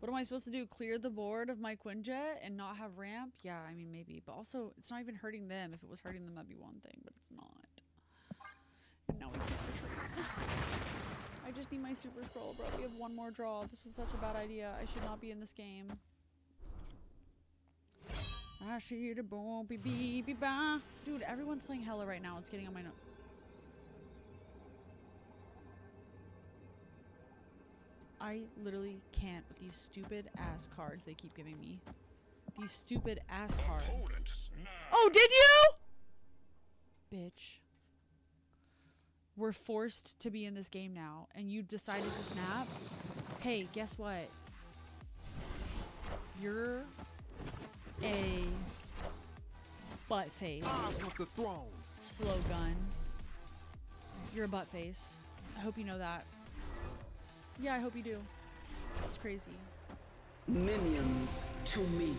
What am I supposed to do? Clear the board of my Quinjet and not have ramp? Yeah, I mean maybe, but also it's not even hurting them. If it was hurting them, that'd be one thing, but it's not. And now we can't retreat. I just need my Super Skrull, bro. We have one more draw. This was such a bad idea. I should not be in this game. I should have boom be be. Dude, everyone's playing Hela right now. It's getting on my note. I literally can't with these stupid ass cards they keep giving me. These stupid ass cards. Oh, did you? Bitch. We're forced to be in this game now, and you decided to snap? Hey, guess what? You're a butt face. the throne. Slow gun. You're a butt face. I hope you know that. Yeah, I hope you do. It's crazy. Minions to me.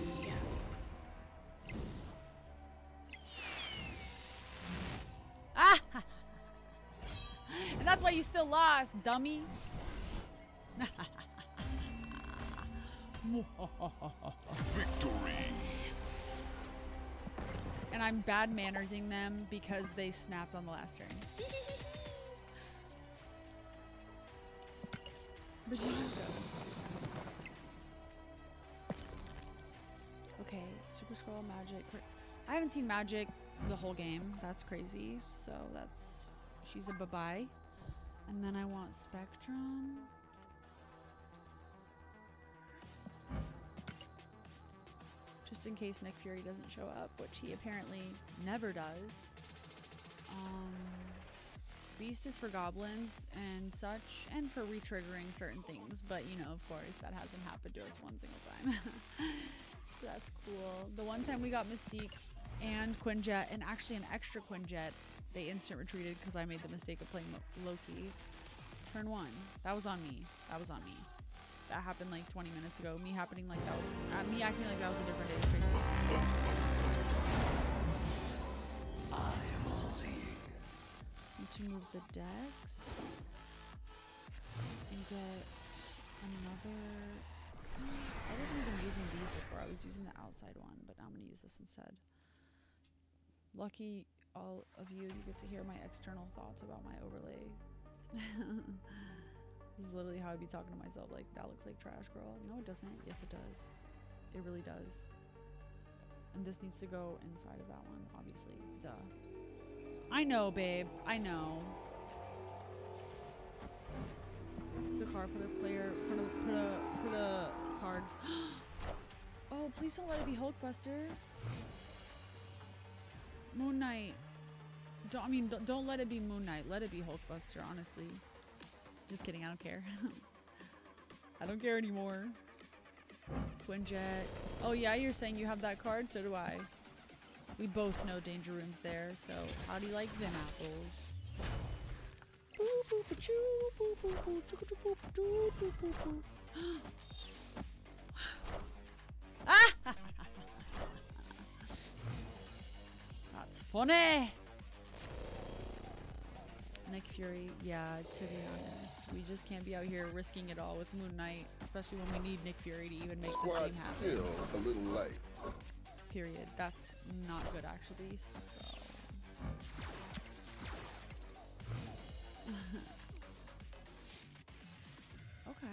Ah! and that's why you still lost, dummy. Victory. And I'm bad mannersing them because they snapped on the last turn. but you just Okay, Super Skrull Magik. I haven't seen Magik the whole game. That's crazy. So that's she's a bye bye. And then I want Spectrum. Just in case Nick Fury doesn't show up, which he apparently never does. Um, Beast is for goblins and such, and for retriggering certain things. But you know, of course, that hasn't happened to us one single time. so that's cool. The one time we got Mystique and Quinjet, and actually an extra Quinjet, they instant retreated because I made the mistake of playing Loki. Turn one. That was on me. That was on me. That happened like 20 minutes ago. Me happening like that was uh, me acting like that was a different day. is crazy. I am all to move the decks and get another. I wasn't even using these before. I was using the outside one, but now I'm gonna use this instead. Lucky all of you, you get to hear my external thoughts about my overlay. this is literally how I'd be talking to myself. Like that looks like trash, girl. No, it doesn't. Yes, it does. It really does. And this needs to go inside of that one, obviously. Duh. I know, babe. I know. Sakar, put a player, put a, put a, put a card. oh, please don't let it be Hulkbuster. Moon Knight. Don't, I mean, don't, don't let it be Moon Knight. Let it be Hulkbuster, honestly. Just kidding, I don't care. I don't care anymore. Quinjet. Oh yeah, you're saying you have that card? So do I. We both know Danger Room's there, so how do you like them apples? Ah! That's funny. Nick Fury, yeah, to be honest, we just can't be out here risking it all with Moon Knight, especially when we need Nick Fury to even make this game happen still a little light. Period. That's not good, actually. So. okay.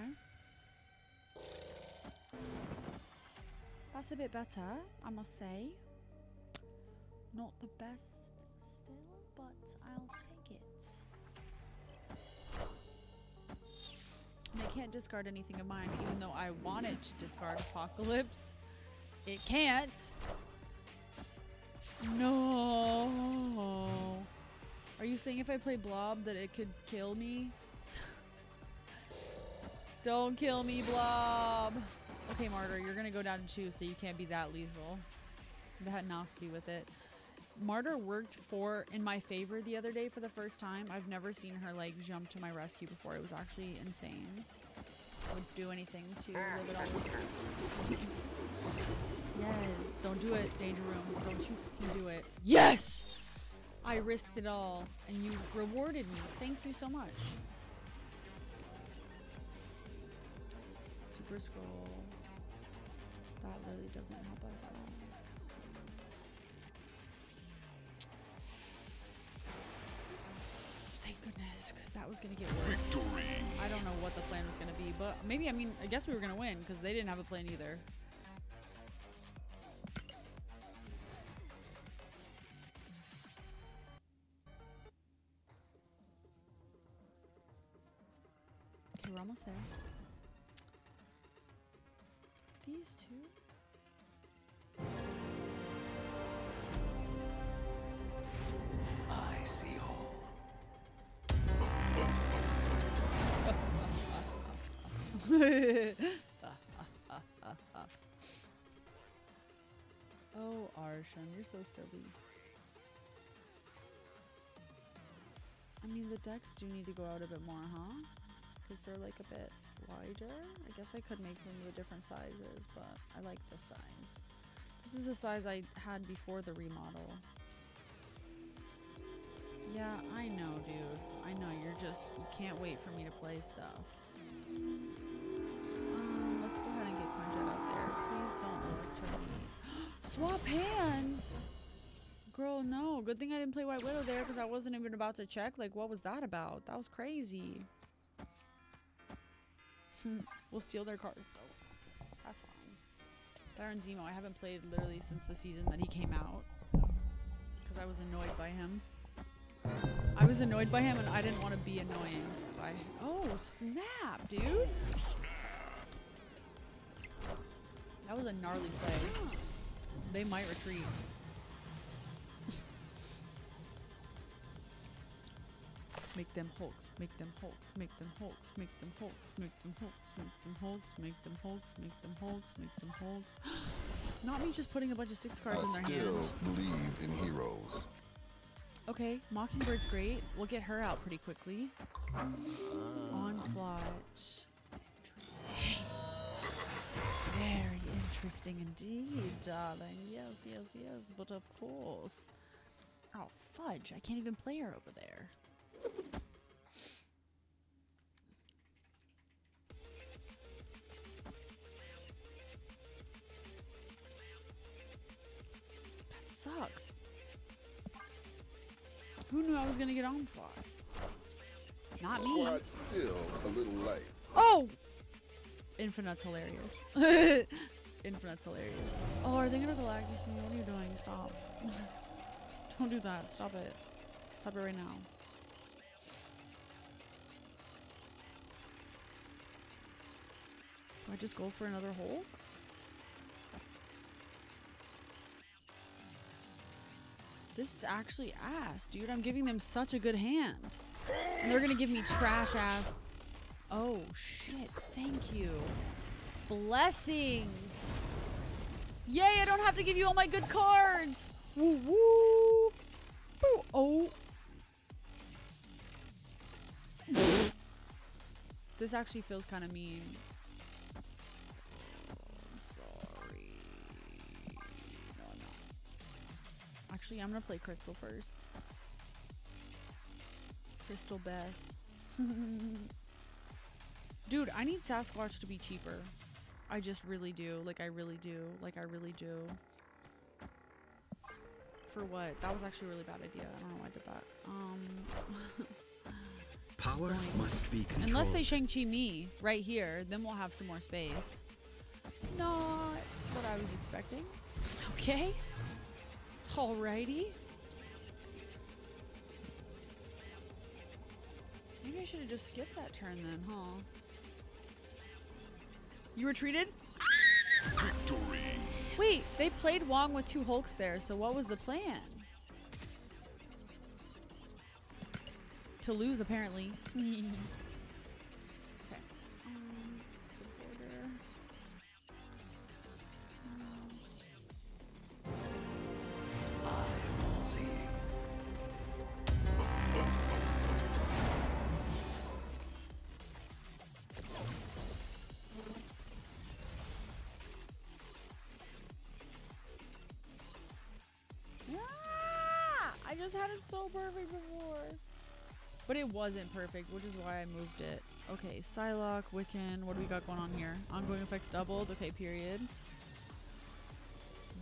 That's a bit better, I must say. Not the best still, but I'll take it. And I can't discard anything of mine, even though I wanted to discard Apocalypse. It can't. No. Are you saying if I play Blob that it could kill me? Don't kill me, Blob. Okay, Martyr, you're gonna go down to two, so you can't be that lethal. That nasty with it. Martyr worked for in my favor the other day for the first time. I've never seen her like jump to my rescue before. It was actually insane. I Would do anything to live it on. Yes, don't do it, Danger Room. Don't you fucking do it. Yes! I risked it all, and you rewarded me. Thank you so much. Super Skrull. That really doesn't help us at all. Thank goodness, because that was gonna get worse. Victory. I don't know what the plan was gonna be, but maybe I mean I guess we were gonna win because they didn't have a plan either. There. These two. I see all. oh, Arishem, you're so silly. I mean, the decks do need to go out a bit more, huh? Because they're like a bit wider. I guess I could make them the different sizes, but I like this size. This is the size I had before the remodel. Yeah, I know, dude. I know you're just you can't wait for me to play stuff. Um, let's go ahead and get Quinjet out there. Please don't electrocute me. Swap hands. Girl, no. Good thing I didn't play White Widow there because I wasn't even about to check. Like, what was that about? That was crazy. we'll steal their cards, though. That's fine. Baron Zemo, I haven't played literally since the season that he came out. Because I was annoyed by him. I was annoyed by him and I didn't want to be annoying by him. Oh, snap, dude. That was a gnarly play. They might retreat. Make them Hulks, make them Hulks, make them Hulks, make them Hulks, make them Hulks, make them Hulks, make them Hulks, make them Hulks, make them Hulks. Not me just putting a bunch of six cards in I their still hand. believe in heroes. Okay, Mockingbird's great. We'll get her out pretty quickly. Uh-huh. Onslaught. Interesting. Very interesting indeed, darling. Yes, yes, yes, but of course. Oh, fudge. I can't even play her over there. That sucks. Who knew I was gonna get onslaught? Not me. Squad still a little light. Oh! Infinite's hilarious. Infinite's hilarious. Oh, are they gonna Galactus me? What are you doing? Stop. Don't do that. Stop it. Stop it right now. Do I just go for another Hulk? This is actually ass, dude. I'm giving them such a good hand. And they're gonna give me trash ass. Oh shit, thank you. Blessings. Yay, I don't have to give you all my good cards. Woo woo. Boo. Oh. this actually feels kind of mean. Actually, I'm gonna play Crystal first. Crystal Beth. Dude, I need Sasquatch to be cheaper. I just really do. Like, I really do. Like, I really do. For what? That was actually a really bad idea. I don't know why I did that. Um. Power Zoinks. must be controlled. Unless they Shang-Chi me right here, then we'll have some more space. Not what I was expecting. Okay. Alrighty. Maybe I should have just skipped that turn then, huh? You retreated? Victory. Wait, they played Wong with two Hulks there, so what was the plan? To lose, apparently. so perfect before. But it wasn't perfect, which is why I moved it. Okay, Psylocke, Wiccan, what do we got going on here? Ongoing effects doubled. Okay, period.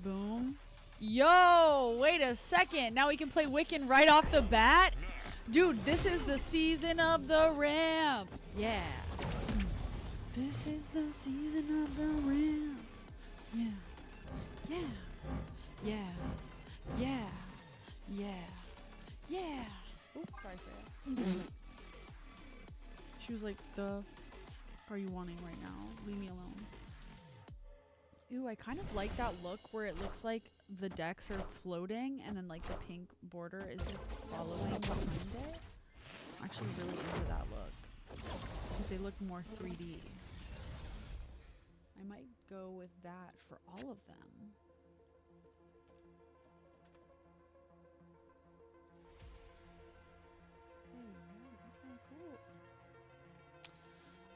Boom. Yo, wait a second. Now we can play Wiccan right off the bat? Dude, this is the season of the ramp. Yeah. This is the season of the ramp. Yeah. Yeah. Yeah. Yeah. Yeah. Yeah. Oops, sorry for that. she was like, the are you wanting right now? Leave me alone. Ooh, I kind of like that look where it looks like the decks are floating and then like the pink border is following behind it. I'm actually really into that look because they look more 3D. I might go with that for all of them.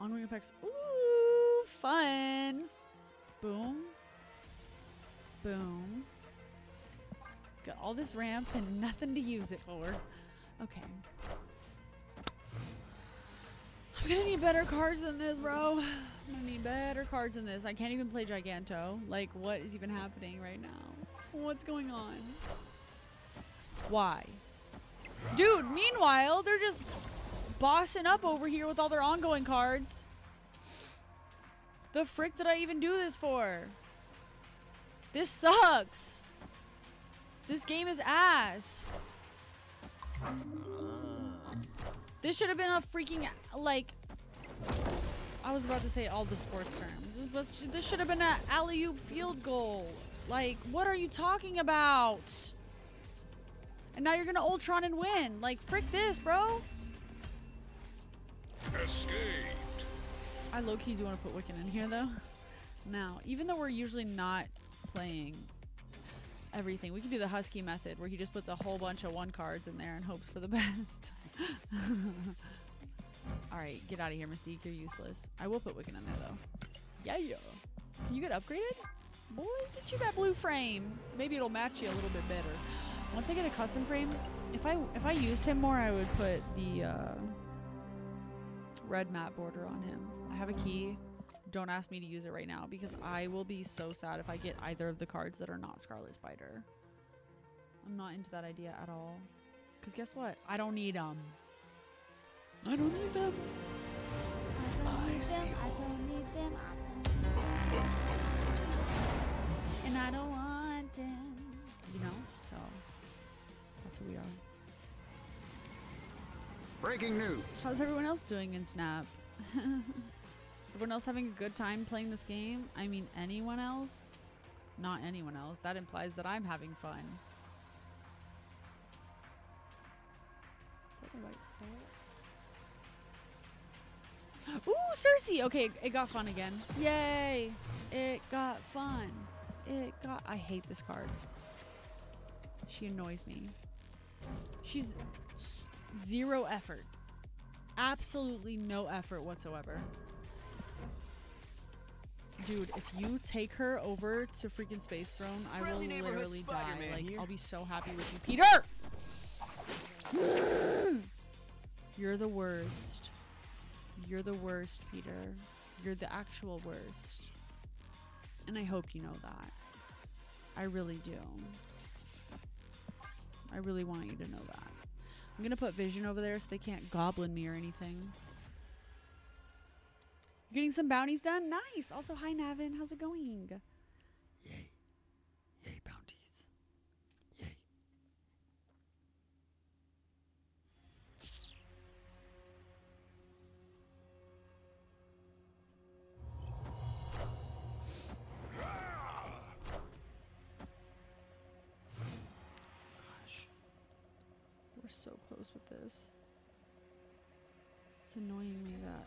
Ongoing effects. Ooh, fun. Boom. Boom. Got all this ramp and nothing to use it for. Okay. I'm gonna need better cards than this, bro. I'm gonna need better cards than this. I can't even play Giganto. Like, what is even happening right now? What's going on? Why? Dude, meanwhile, they're just bossing up over here with all their ongoing cards. The frick did I even do this for? This sucks. This game is ass. This should have been a freaking like. I was about to say all the sports terms. This, this should have been an alley oop field goal. Like, what are you talking about? And now you're gonna Ultron and win. Like, frick this, bro. Escaped. I low key do want to put Wiccan in here though. Now, even though we're usually not playing everything, we can do the Husky method where he just puts a whole bunch of one cards in there and hopes for the best. Alright, get out of here, Mystique. You're useless. I will put Wiccan in there though. Yeah, yeah. Can you get upgraded? Boy, get you that blue frame. Maybe it'll match you a little bit better. Once I get a custom frame, if I if I used him more, I would put the uh, red mat border on him. I have a key. Don't ask me to use it right now because I will be so sad if I get either of the cards that are not Scarlet Spider. I'm not into that idea at all. Because guess what? I don't um, need them. I don't need them. I don't need them. I don't need them. I don't. And I don't want them. You know? So, that's who we are. Breaking news. How's everyone else doing in Snap? everyone else having a good time playing this game? I mean, anyone else? Not anyone else. That implies that I'm having fun. Is that the right spot? Ooh, Sersi! Okay, it got fun again. Yay! It got fun. It got. I hate this card. She annoys me. She's zero effort. Absolutely no effort whatsoever. Dude, if you take her over to freaking Space Throne, I will literally die. Like, here. I'll be so happy with you, Peter! You're the worst. You're the worst, Peter. You're the actual worst. And I hope you know that. I really do. I really want you to know that. I'm gonna put vision over there so they can't goblin me or anything. You're getting some bounties done? Nice. Also, hi Navin. How's it going? With this. It's annoying me that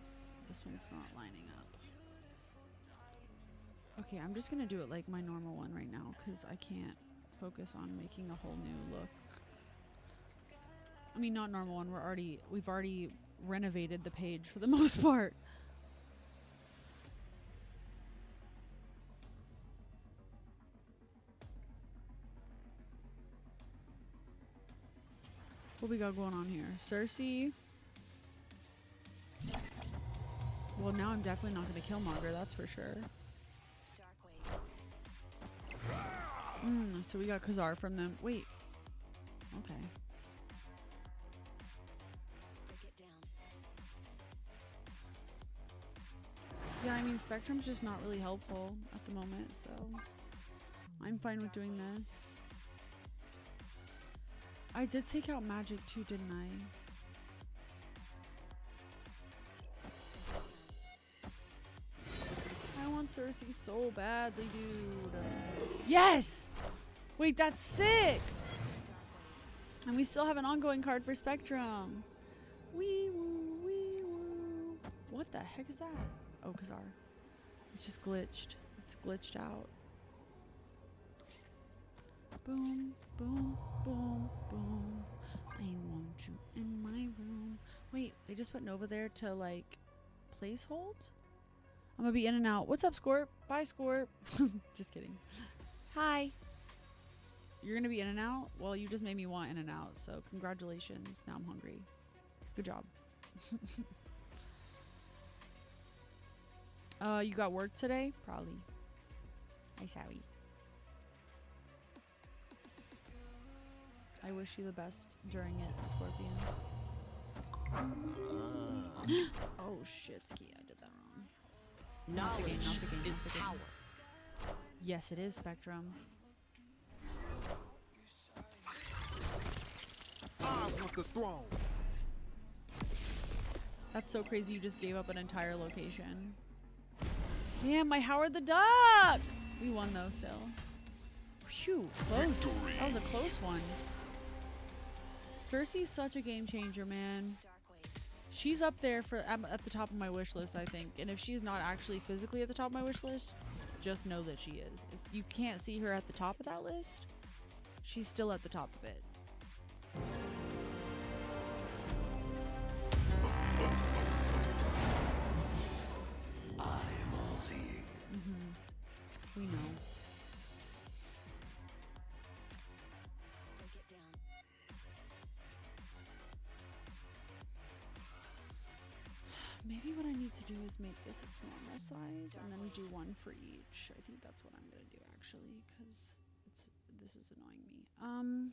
this one's not lining up. Okay, I'm just gonna do it like my normal one right now because I can't focus on making a whole new look. I mean, not normal one. We're already we've already renovated the page for the most part. What we got going on here? Sersi. Well, now I'm definitely not going to kill Monger, that's for sure. Mm, so we got Ka-Zar from them. Wait. Okay. Yeah, I mean, Spectrum's just not really helpful at the moment, so I'm fine with doing this. I did take out Magik too, didn't I? I want Sersi so badly, dude. Yes! Wait, that's sick! And we still have an ongoing card for Spectrum. Wee woo, wee woo. What the heck is that? Oh, Ka-Zar. It's just glitched. It's glitched out. Boom, boom, boom, boom. I want you in my room. Wait, they just put Nova there to like place hold? I'm gonna be in and out. What's up, Scorp? Bye, Scorp. just kidding. Hi. You're gonna be in and out? Well, you just made me want in and out, so congratulations. Now I'm hungry. Good job. uh, you got work today? Probably. Hi, Sally. I wish you the best during it, Scorpion. Uh-huh. oh shit, Ski, I did that wrong. Not game, Knowledge not game, is not power. Yes, it is Spectrum. I want the throne. That's so crazy. You just gave up an entire location. Damn, my Howard the Duck! We won though, still. Phew, close. That was a close one. Sersi's such a game changer, man. She's up there for at, at the top of my wish list, I think. And if she's not actually physically at the top of my wish list, just know that she is. If you can't see her at the top of that list, she's still at the top of it. I am all seeing. Mm-hmm. We know. Do is make this its normal size and then do one for each. I think that's what I'm gonna do actually, because it's this is annoying me. Um,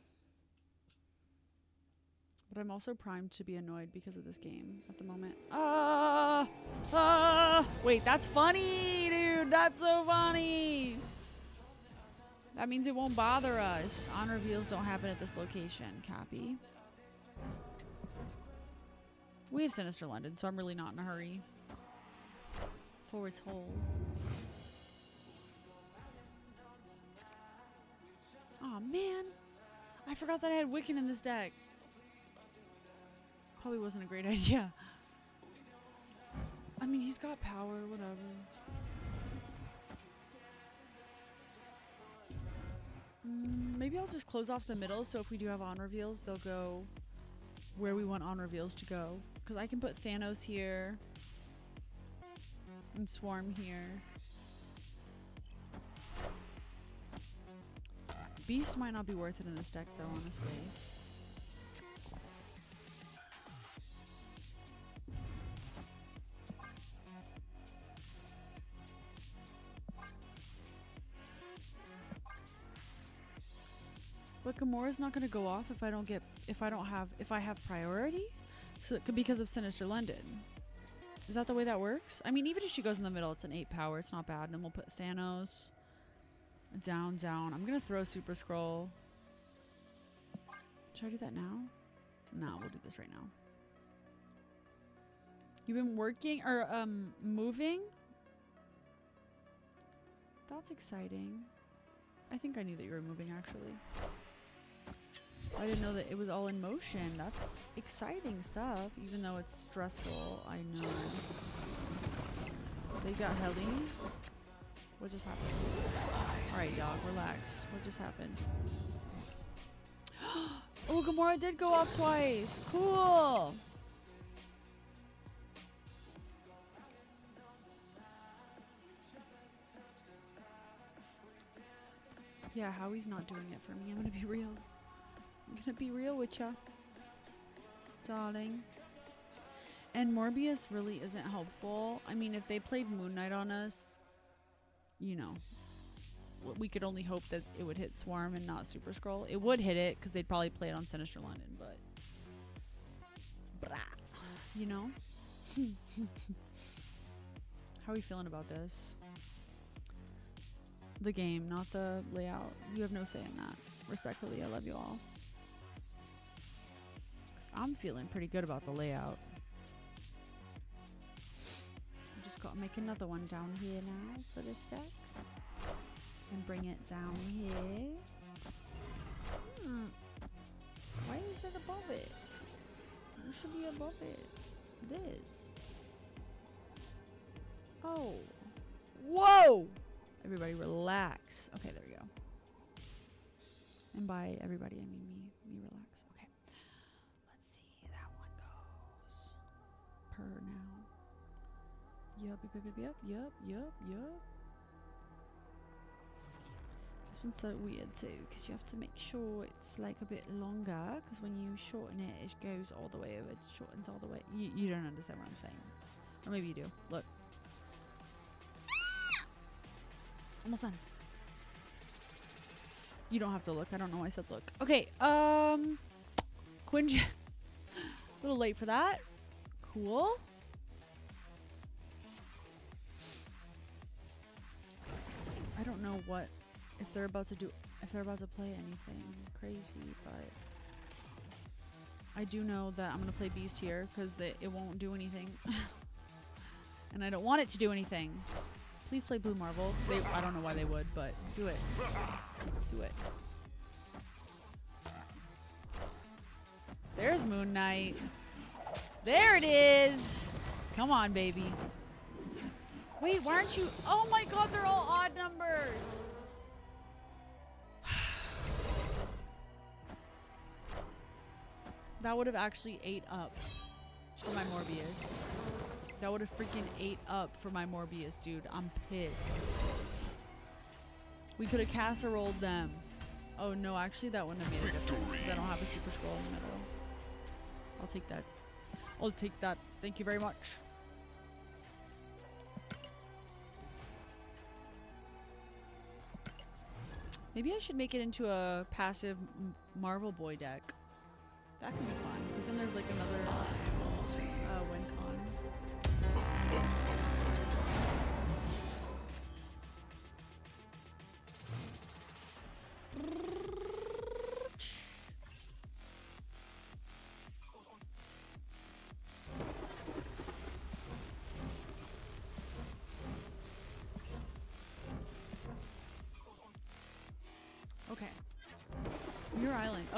but I'm also primed to be annoyed because of this game at the moment. Ah, ah! Wait, that's funny, dude. That's so funny. That means it won't bother us. On reveals don't happen at this location, Cappy. We have Sinister London, so I'm really not in a hurry. Forward toll. Oh man, I forgot that I had Wiccan in this deck. Probably wasn't a great idea. I mean, he's got power, whatever. Mm, maybe I'll just close off the middle, so if we do have on reveals, they'll go where we want on reveals to go. Because I can put Thanos here and Swarm here. Beast might not be worth it in this deck, though, honestly. But Gamora's not going to go off if I don't get if I don't have if I have priority. So it could because of Sinister London. Is that the way that works? I mean, even if she goes in the middle, it's an eight power. It's not bad. And then we'll put Thanos down, down. I'm gonna throw Super Skrull. Should I do that now? No, we'll do this right now. You've been working or um moving? That's exciting. I think I knew that you were moving actually. I didn't know that it was all in motion. That's exciting stuff, even though it's stressful. I know. They got heli. What just happened? Alright, y'all, relax. What just happened? oh, Gamora did go off twice. Cool. Yeah, Howie's not doing it for me. I'm gonna be real. I'm gonna be real with ya, darling. And Morbius really isn't helpful. I mean, if they played Moon Knight on us, you know, we could only hope that it would hit Swarm and not Super Skrull. It would hit it because they'd probably play it on Sinister London, but. Blah. You know? How are we feeling about this? The game, not the layout. You have no say in that. Respectfully, I love you all. I'm feeling pretty good about the layout. I just gotta make another one down here now for this deck. And bring it down here. Hmm. Why is it above it? It should be above it. This. Oh. Whoa! Everybody relax. Okay, there we go. And by everybody, I mean me. Per now. Yup, yup, yup, yup, yup, yup, yup. This one's so weird too, because you have to make sure it's like a bit longer, because when you shorten it, it goes all the way over, it shortens all the way. You, you don't understand what I'm saying. Or maybe you do. Look. Almost done. You don't have to look. I don't know why I said look. Okay, um... Quinj... a little late for that. Cool. I don't know what if they're about to do if they're about to play anything crazy, but I do know that I'm gonna play Beast here because it won't do anything, and I don't want it to do anything. Please play Blue Marvel. They, I don't know why they would, but do it. Do it. There's Moon Knight. There it is. Come on, baby. Wait, why aren't you? Oh my god, they're all odd numbers. that would have actually ate up for my Morbius. That would have freaking ate up for my Morbius, dude. I'm pissed. We could have casseroled them. Oh no, actually that wouldn't have made a difference because I don't have a Super Skrull in the middle. I'll take that. I'll take that. Thank you very much. Maybe I should make it into a passive Marvel Boy deck. That could be fun. Because then there's like another uh, WinCon. Okay.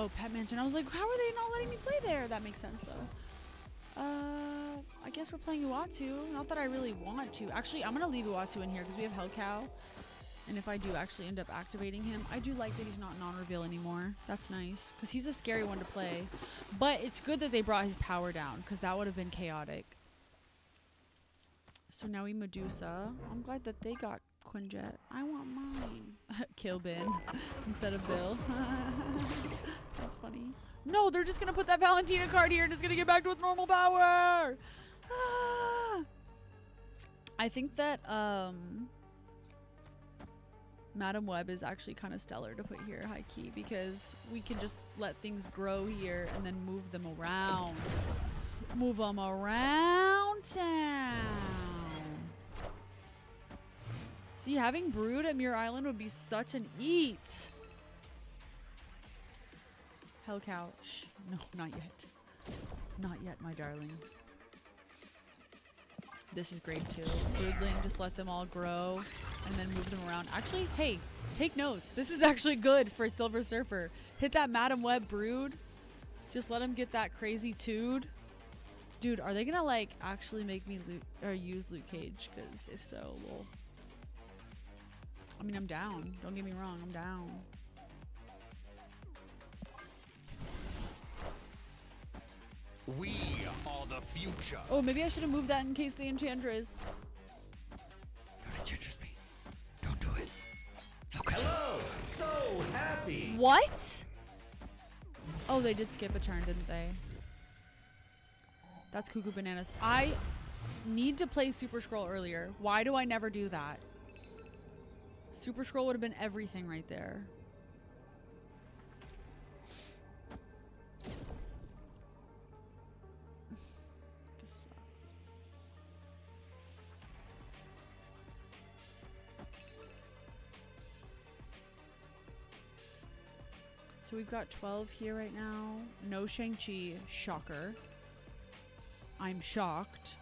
Oh, Pet Mansion. I was like, how are they not letting me play there? That makes sense though. Uh, I guess we're playing Uatu. Not that I really want to. Actually, I'm gonna leave Uatu in here because we have Hellcow. And if I do actually end up activating him, I do like that he's not non-reveal anymore. That's nice because he's a scary one to play. But it's good that they brought his power down because that would have been chaotic. So now we Medusa. I'm glad that they got Quinjet. I want mine. Kill Ben instead of Bill. That's funny. No, they're just gonna put that Valentina card here and it's gonna get back to its normal power. I think that um Madame Web is actually kind of stellar to put here, high key, because we can just let things grow here and then move them around. Move them around town. See, having Brood at Muir Island would be such an eat. Hell cow. Shh. No, not yet. Not yet, my darling. This is great too. Broodling, just let them all grow and then move them around. Actually, hey, take notes. This is actually good for Silver Surfer. Hit that Madame Web Brood. Just let him get that crazy tood. Dude, are they gonna like actually make me loot or use Luke Cage? Because if so, well, I mean, I'm down. Don't get me wrong, I'm down. We are the future. Oh, maybe I should have moved that in case the Enchantress. Don't enchant me. Don't do it. How could Hello, so happy. What? Oh, they did skip a turn, didn't they? That's cuckoo bananas. I need to play Super Skrull earlier. Why do I never do that? Super Skrull would have been everything right there. So we've got 12 here right now. No Shang-Chi. Shocker. I'm shocked.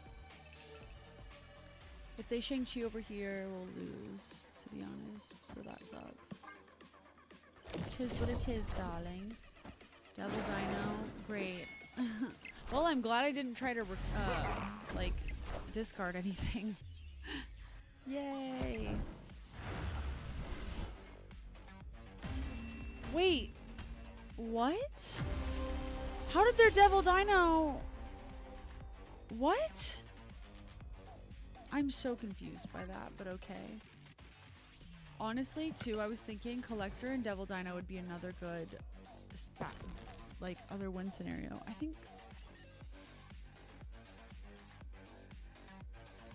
If they Shang-Chi over here, we'll lose, to be honest. So that sucks. Tis what it is, darling. Devil Dino. Great. well, I'm glad I didn't try to, uh, like, discard anything. Yay. Wait. What? How did their Devil Dino... What? I'm so confused by that, but okay. Honestly, too, I was thinking Collector and Devil Dino would be another good, like, other win scenario. I think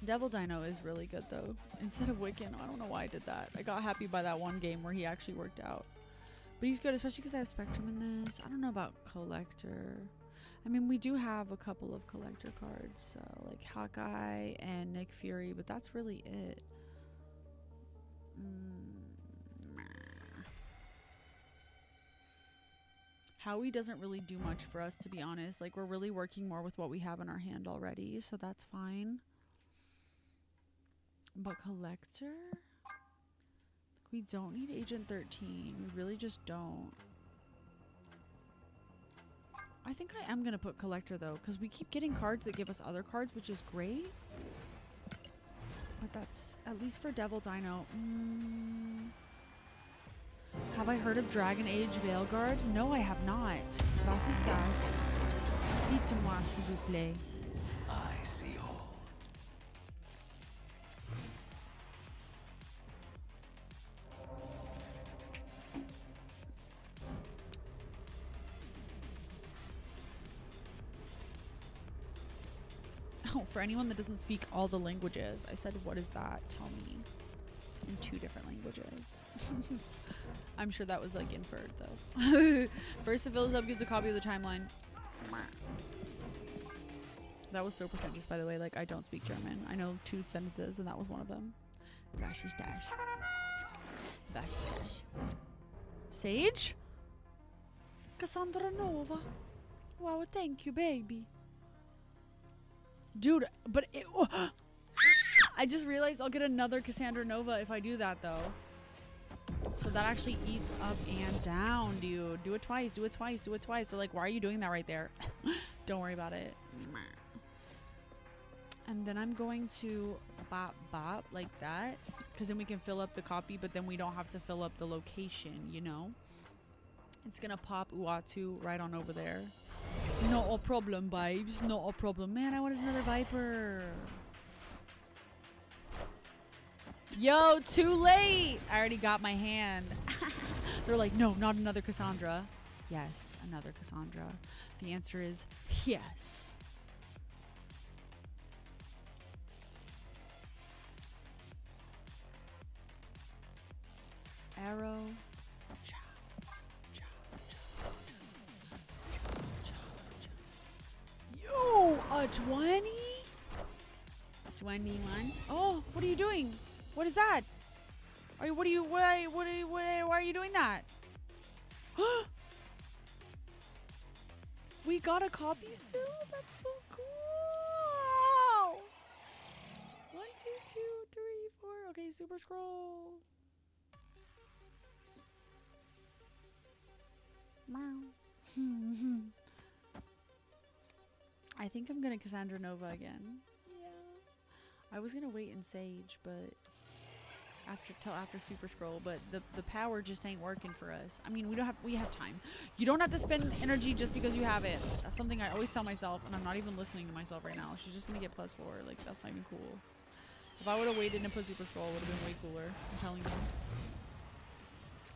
Devil Dino is really good though. Instead of Wiccan, I don't know why I did that. I got happy by that one game where he actually worked out. But he's good, especially because I have Spectrum in this. I don't know about Collector. I mean, we do have a couple of Collector cards, so like Hawkeye and Nick Fury, but that's really it. Mm. Howie doesn't really do much for us, to be honest. Like, we're really working more with what we have in our hand already, so that's fine. But collector? We don't need Agent 13. We really just don't. I think I am going to put collector though, because we keep getting cards that give us other cards, which is great. But that's, at least for Devil Dino. Mm. Have I heard of Dragon Age Veilguard? No, I have not. Ist? Dites-moi, s'il vous plaît. For anyone that doesn't speak all the languages, I said, what is that? Tell me. In two different languages. I'm sure that was like inferred though. First, Phyllis up gives a copy of the timeline. That was so pretentious, by the way. Like, I don't speak German. I know two sentences, and that was one of them. Dash is dash. Dash dash. Sage? Cassandra Nova. Wow, thank you, baby. Dude, but it, oh. I just realized I'll get another Cassandra Nova if I do that though. So that actually eats up and down, dude. Do it twice, do it twice, do it twice. So like, why are you doing that right there? Don't worry about it. And then I'm going to bop bop like that. Because then we can fill up the copy, but then we don't have to fill up the location, you know? It's gonna pop Uatu right on over there. Not a problem, babes. Not a problem. Man, I wanted another Viper. Yo, too late. I already got my hand. They're like, no, not another Cassandra. Yes, another Cassandra. The answer is yes. Arrow. Yo, a 20? 21. Oh, what are you doing? What is that? Are you, what are you, what are you, what are you, what are, why are you doing that? we got a copy still? That's so cool. One, two, two, three, four. Okay, Super Skrull. Meow. I think I'm gonna Cassandra Nova again. Yeah. I was gonna wait in Sage, but after till after Super Skrull, but the the power just ain't working for us. I mean, we don't have we have time. You don't have to spend energy just because you have it. That's something I always tell myself, and I'm not even listening to myself right now. She's just gonna get plus four. Like that's not even cool. If I would have waited and put Super Skrull, it would have been way cooler. I'm telling you.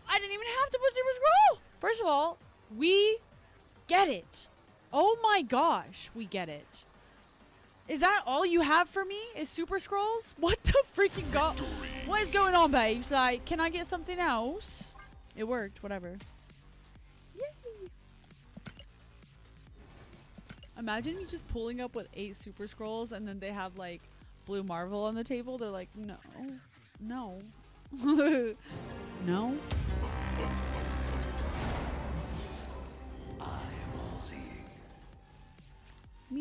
I didn't even have to put Super Skrull. First of all, we get it. Oh my gosh, we get it. Is that all you have for me? Is Super Skrulls? What the freaking god? What is going on, babes? Like, can I get something else? It worked, whatever. Yay. Imagine me just pulling up with eight Super Skrulls and then they have like Blue Marvel on the table. They're like, no, no, no.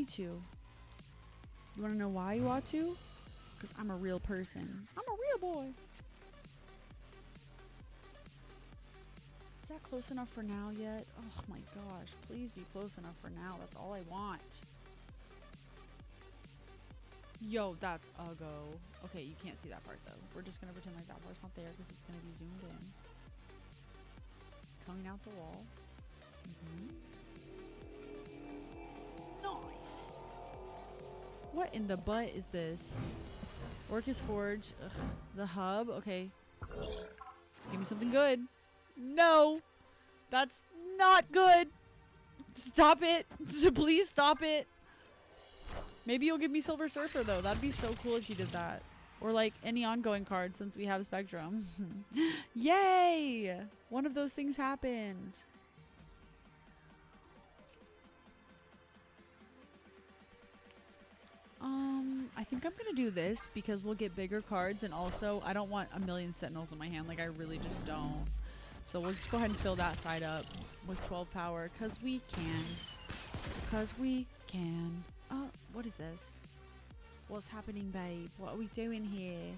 Too. You want to know why you ought to? Because I'm a real person. I'm a real boy. Is that close enough for now yet? Oh my gosh. Please be close enough for now. That's all I want. Yo, that's a go. Okay, you can't see that part though. We're just going to pretend like that part's not there because it's to be zoomed in. Coming out the wall. Mhm. What in the butt is this? Orcus Forge. Ugh. The hub. Okay. Give me something good. No. That's not good. Stop it. Please stop it. Maybe you'll give me Silver Surfer though. That'd be so cool if you did that. Or like any ongoing card since we have Spectrum. Yay! One of those things happened. Um, I think I'm gonna do this because we'll get bigger cards and also I don't want a million sentinels in my hand. Like I really just don't. So we'll just go ahead and fill that side up with 12 power because we can. Because we can. Oh, what is this? What's happening, babe? What are we doing here?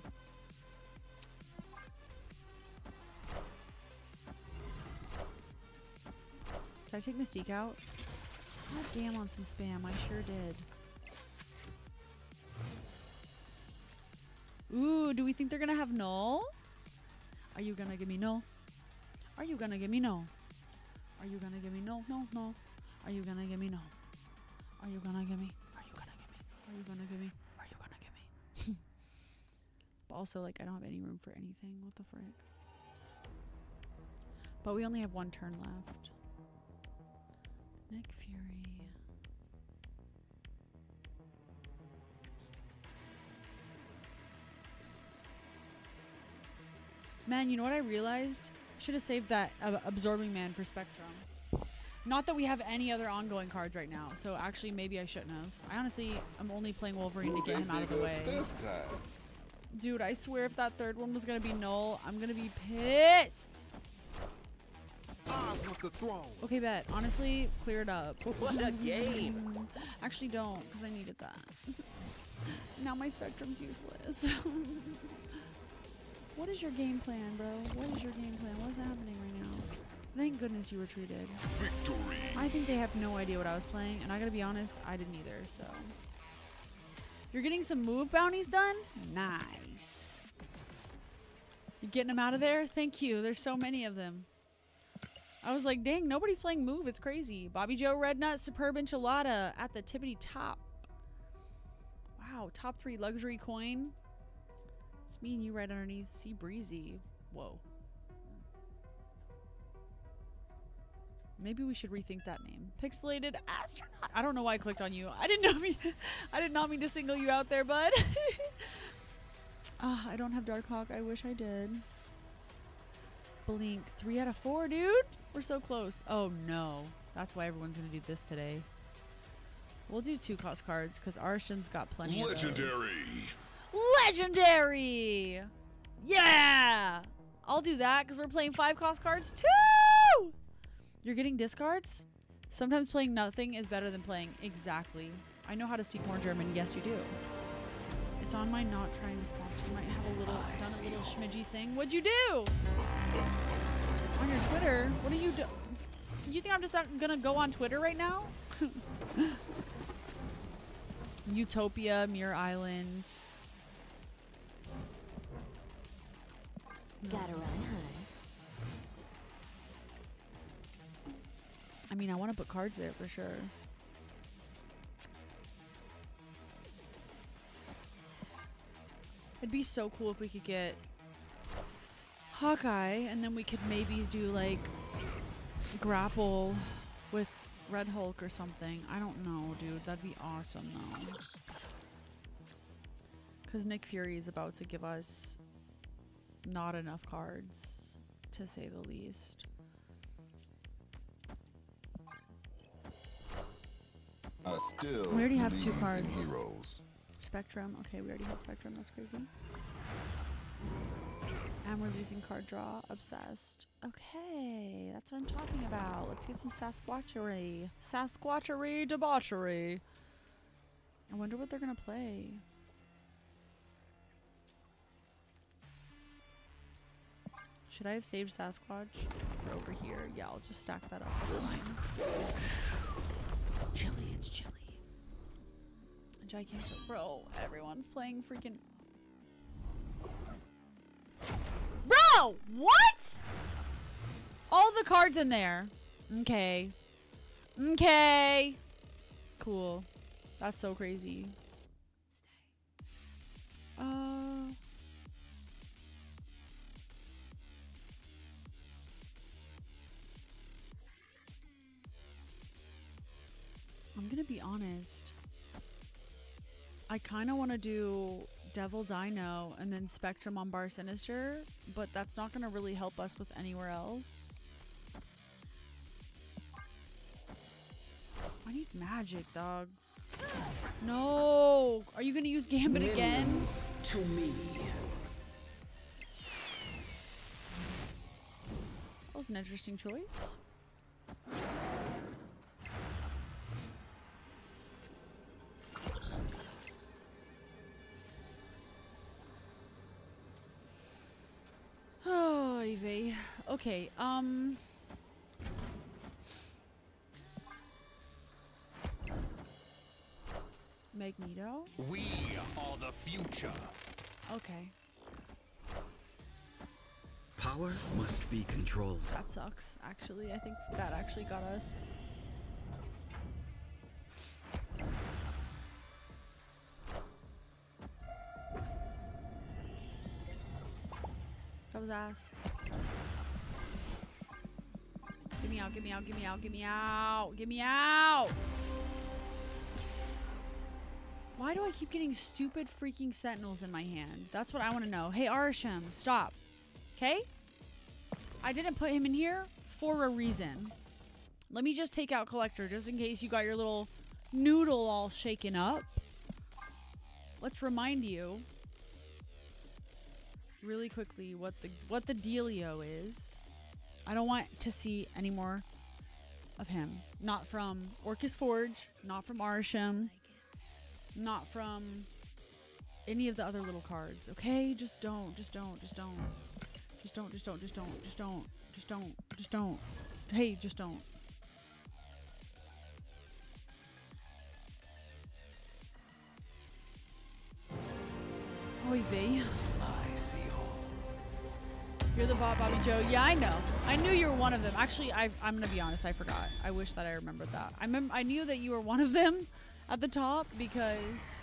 Did I take Mystique out? God damn on some spam. I sure did. Ooh, do we think they're gonna have no? Are you gonna give me no? Are you gonna give me no? Are you gonna give me no? No, no. Are you gonna give me no? Are you gonna give me? Are you gonna give me? Are you gonna give me? Are you gonna give me? but also, like, I don't have any room for anything. What the frick? But we only have one turn left. Nick Fury. Man, you know what I realized? Should have saved that uh, absorbing man for Spectrum. Not that we have any other ongoing cards right now, so actually maybe I shouldn't have. I honestly, I'm only playing Wolverine to get him out of the way. This time. Dude, I swear if that third one was gonna be null, I'm gonna be pissed. The throne. Okay, bet. Honestly, clear it up. What a game. Actually, don't, because I needed that. now my Spectrum's useless. What is your game plan, bro? What is your game plan? What's happening right now? Thank goodness you retreated. Victory. I think they have no idea what I was playing, and I gotta be honest, I didn't either, so. You're getting some move bounties done? Nice. You're getting them out of there? Thank you. There's so many of them. I was like, dang, nobody's playing move. It's crazy. Bobby Joe Red Nut Superb Enchilada at the tippity top. Wow, top three luxury coin. It's me and you right underneath. Sea Breezy. Whoa. Maybe we should rethink that name. Pixelated astronaut. I don't know why I clicked on you. I didn't know me. I did not mean to single you out there, bud. Ah, I don't have Darkhawk. I wish I did. Blink. Three out of four, dude. We're so close. Oh no. That's why everyone's gonna do this today. We'll do two cost cards because Arishem's got plenty of those. Legendary. Yeah! I'll do that because we're playing five cost cards too! You're getting discards? Sometimes playing nothing is better than playing exactly. I know how to speak more German. Yes, you do. It's on my not trying to sponsor. You might have a little I done a little schmidgy thing. What'd you do? On your Twitter? What are you do? You think I'm just gonna go on Twitter right now? Utopia, Muir Island. Gotta run. I mean, I want to put cards there for sure. It'd be so cool if we could get Hawkeye, and then we could maybe do like grapple with Red Hulk or something. I don't know, dude. That'd be awesome, though. Because Nick Fury is about to give us not enough cards, to say the least. I still We already have two cards. Heroes. Spectrum. Okay, we already have Spectrum. That's crazy. And we're losing card draw. Obsessed. Okay, that's what I'm talking about. Let's get some Sasquatchery. Sasquatchery debauchery. I wonder what they're gonna play. Should I have saved Sasquatch for over here? Yeah, I'll just stack that up. That's fine. Chilly, it's chilly. Gigantic. Bro, everyone's playing freaking. Bro, what? All the cards in there. Okay. Okay. Cool. That's so crazy. Honest. I kind of want to do Devil Dino and then Spectrum on Bar Sinister, but that's not going to really help us with anywhere else. I need Magik, dog. No! Are you going to use Gambit again? To me. That was an interesting choice. Okay, um. Magneto? We are the future. Okay, Power must be controlled. that sucks, actually. I think that actually got us. That was ass. Get me out, get me out, get me out, get me out, get me out! Why do I keep getting stupid freaking sentinels in my hand? That's what I want to know. Hey, Arishem, stop. Okay? I didn't put him in here for a reason. Let me just take out Collector just in case you got your little noodle all shaken up. Let's remind you really quickly what the what the dealio is. I don't want to see any more of him. Not from Orcus Forge, not from Arishem, not from any of the other little cards. Okay? Just don't, just don't, just don't. Just don't, just don't, just don't, just don't, just don't, just don't. Hey, just don't. Oy vey. You're the bot, Bobby Joe. Yeah, I know. I knew you were one of them. Actually, I, I'm gonna be honest. I forgot. I wish that I remembered that. I mem- I knew that you were one of them at the top because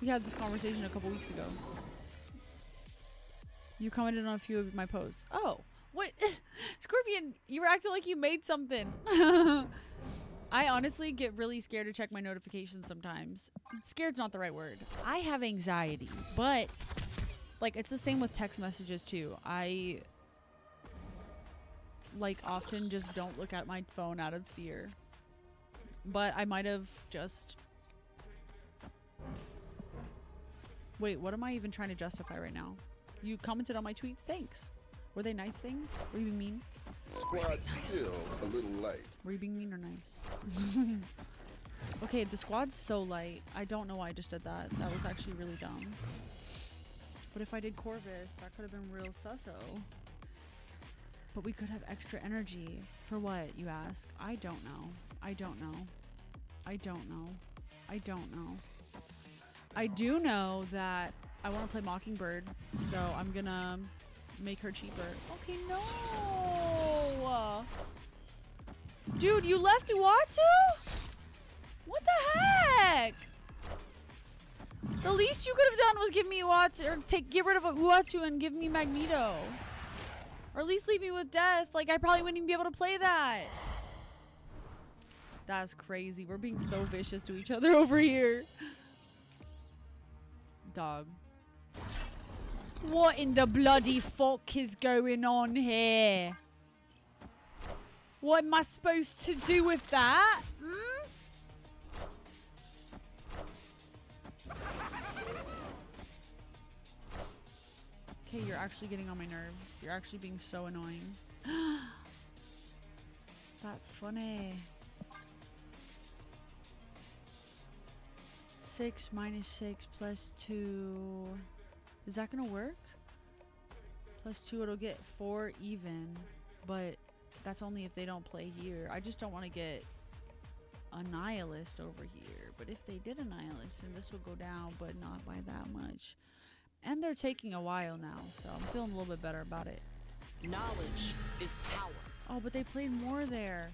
we had this conversation a couple weeks ago. You commented on a few of my posts. Oh, what? Scorpion, you were acting like you made something. I honestly get really scared to check my notifications sometimes. Scared's not the right word. I have anxiety, but like it's the same with text messages too. I like often just don't look at my phone out of fear. But I might have just Wait, what am I even trying to justify right now? You commented on my tweets. Thanks. Were they nice things? Were you being mean? Squad's still a little light. Were you being mean or nice? okay, the squad's so light. I don't know why I just did that. That was actually really dumb. But if I did Corvus, that could have been real susso. But we could have extra energy. For what, you ask? I don't know. I don't know. I don't know. I don't know. I do know that I want to play Mockingbird, so I'm gonna make her cheaper. Okay, no! Dude, you left Uatu? What the heck? The least you could have done was give me Uatu, or take get rid of Uatu and give me Magneto. Or at least leave me with Death. Like, I probably wouldn't even be able to play that. That's crazy. We're being so vicious to each other over here. Dog. What in the bloody fuck is going on here? What am I supposed to do with that? Hmm? Okay, you're actually getting on my nerves. You're actually being so annoying. That's funny. Six minus six plus two. Is that gonna work? Plus two, it'll get four even, but that's only if they don't play here. I just don't want to get a nihilist over here. But if they did a nihilist, then this would go down, but not by that much. And they're taking a while now, so I'm feeling a little bit better about it. Knowledge is power. Oh, but they played more there.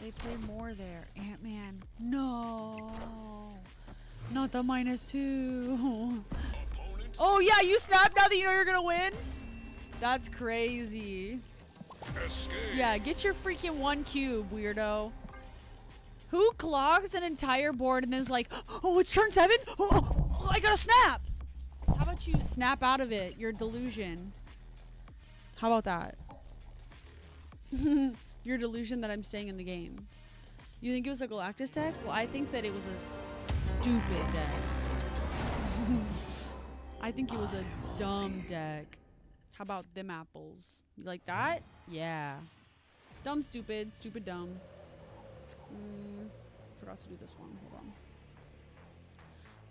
They played more there. Ant Man. No. Not the minus two. Oh, yeah, you snap now that you know you're going to win? That's crazy. Escape. Yeah, get your freaking one cube, weirdo. Who clogs an entire board and then is like, oh, it's turn seven? Oh, I gotta snap. How about you snap out of it? Your delusion. How about that? Your delusion that I'm staying in the game. You think it was a Galactus deck? Well, I think that it was a stupid deck. I think it was a dumb deck. How about them apples? You like that? Yeah. Dumb, stupid, stupid, dumb. Mm, forgot to do this one. Hold on.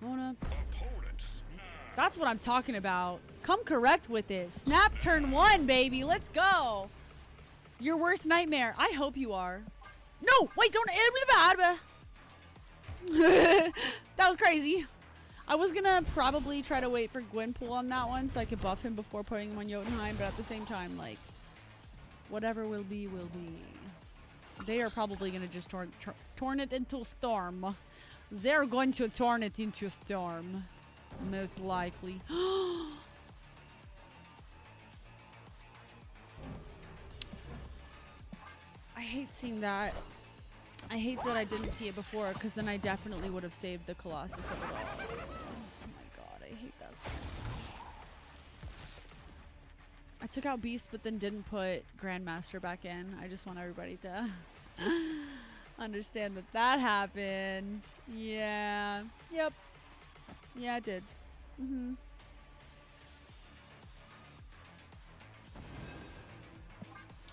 I wanna. That's what I'm talking about. Come correct with it. Snap turn one, baby. Let's go. Your worst nightmare. I hope you are. No, wait, don't. that was crazy. I was gonna probably try to wait for Gwenpool on that one so I could buff him before putting him on Jotunheim, but at the same time, like, whatever will be, will be. They are probably gonna just torn, tor- torn it into a storm. They're going to turn it into a storm. Most likely. I hate seeing that. I hate that I didn't see it before, because then I definitely would have saved the Colossus of it all. Oh my god, I hate that so. I took out Beast, but then didn't put Grandmaster back in. I just want everybody to understand that that happened. Yeah. Yep. Yeah, I did. Mm-hmm.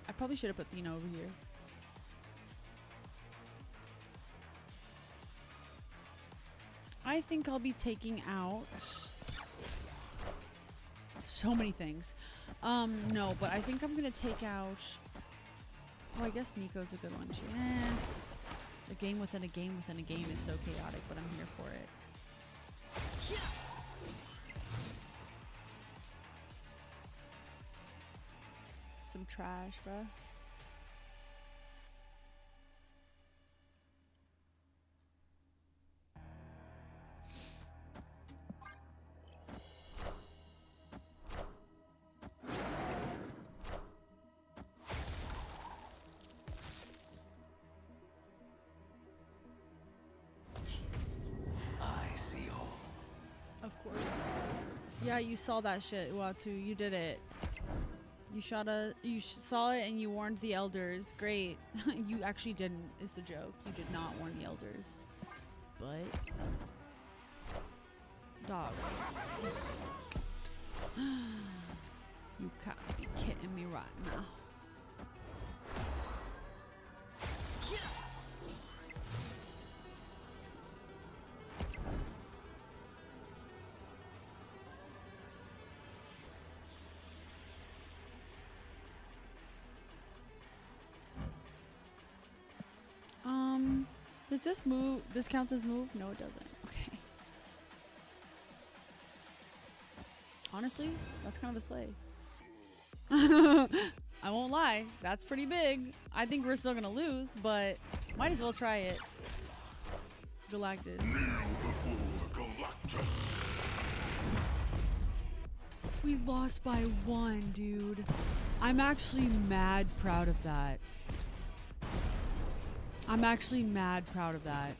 I probably should have put Thena over here. I think I'll be taking out so many things. Um, no, but I think I'm gonna take out. Oh, I guess Nico's a good one too. Eh. A game within a game within a game is so chaotic, but I'm here for it. Some trash, bruh. Yeah, you saw that shit, Uatu. You did it. You shot a. You sh- saw it and you warned the elders. Great. you actually didn't. Is the joke? You did not warn the elders. But. Dog. you can't be kidding me right now. Does this move? This counts as move? No, it doesn't. Okay. Honestly, that's kind of a sleigh. I won't lie, that's pretty big. I think we're still gonna lose, but might as well try it. Galactus. We lost by one, dude. I'm actually mad proud of that. I'm actually mad proud of that.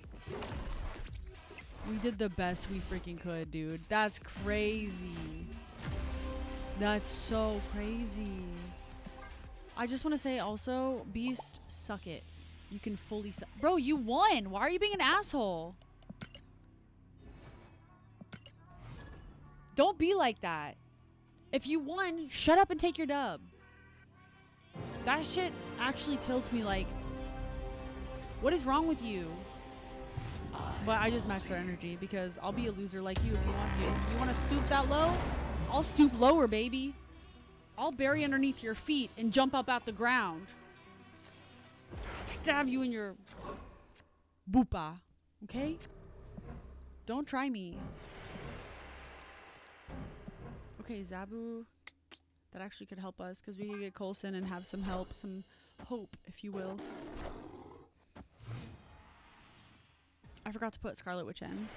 We did the best we freaking could, dude. That's crazy. That's so crazy. I just want to say also, Beast, suck it. You can fully suck. Bro, you won. Why are you being an asshole? Don't be like that. If you won, shut up and take your dub. That shit actually tilts me like, what is wrong with you? But I just match for energy because I'll be a loser like you if you want to. You want to stoop that low? I'll stoop lower, baby. I'll bury underneath your feet and jump up out the ground. Stab you in your boopa. Okay? Don't try me. Okay, Zabu. That actually could help us because we could get Coulson and have some help, some hope, if you will. I forgot to put Scarlet Witch in.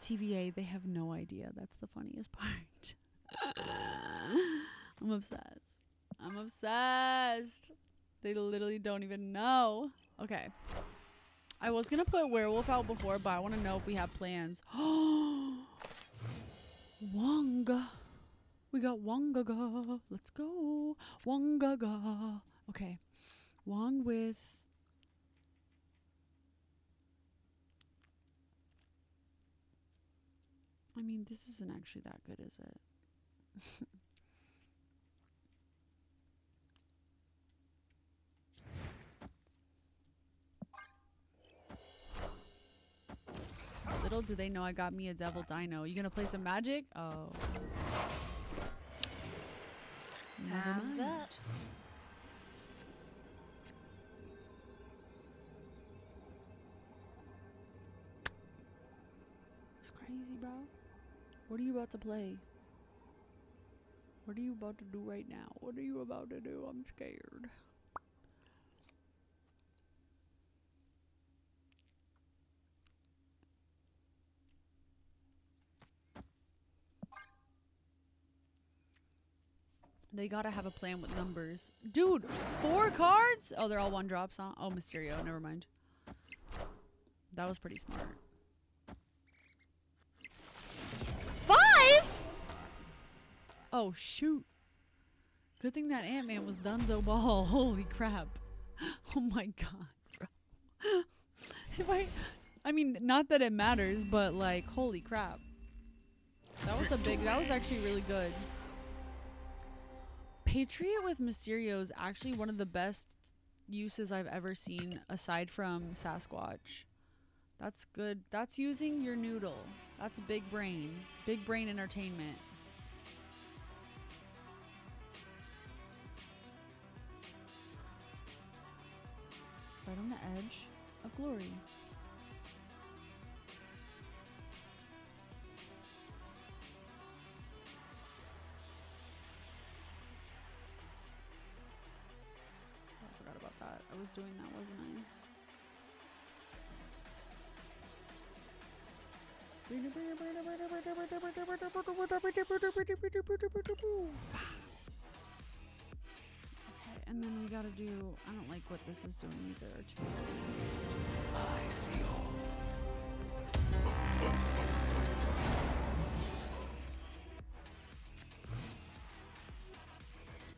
TVA, they have no idea. That's the funniest part. I'm obsessed. I'm obsessed. They literally don't even know. Okay. I was gonna put werewolf out before, but I want to know if we have plans. Wonga. We got Wongaga. Let's go. Wongaga. Okay. Wong with. I mean, this isn't actually that good, is it? Little do they know I got me a devil dino. You gonna play some magic? Oh. Never mind. that. It's crazy, bro. What are you about to play? What are you about to do right now? What are you about to do? I'm scared. They gotta have a plan with numbers. Dude, four cards? Oh, they're all one drops, huh? Oh, Mysterio, never mind. That was pretty smart. Oh, shoot. Good thing that Ant Man was Dunzo Ball. Holy crap. Oh my god, bro. if I, I mean, not that it matters, but like, holy crap. That was a big, that was actually really good. Patriot with Mysterio is actually one of the best uses I've ever seen aside from Sasquatch. That's good. That's using your noodle. That's big brain. Big brain entertainment. Right on the edge of glory. I forgot about that. I was doing that, wasn't I? Okay, and then we gotta do. I don't like what this is doing either. I see all.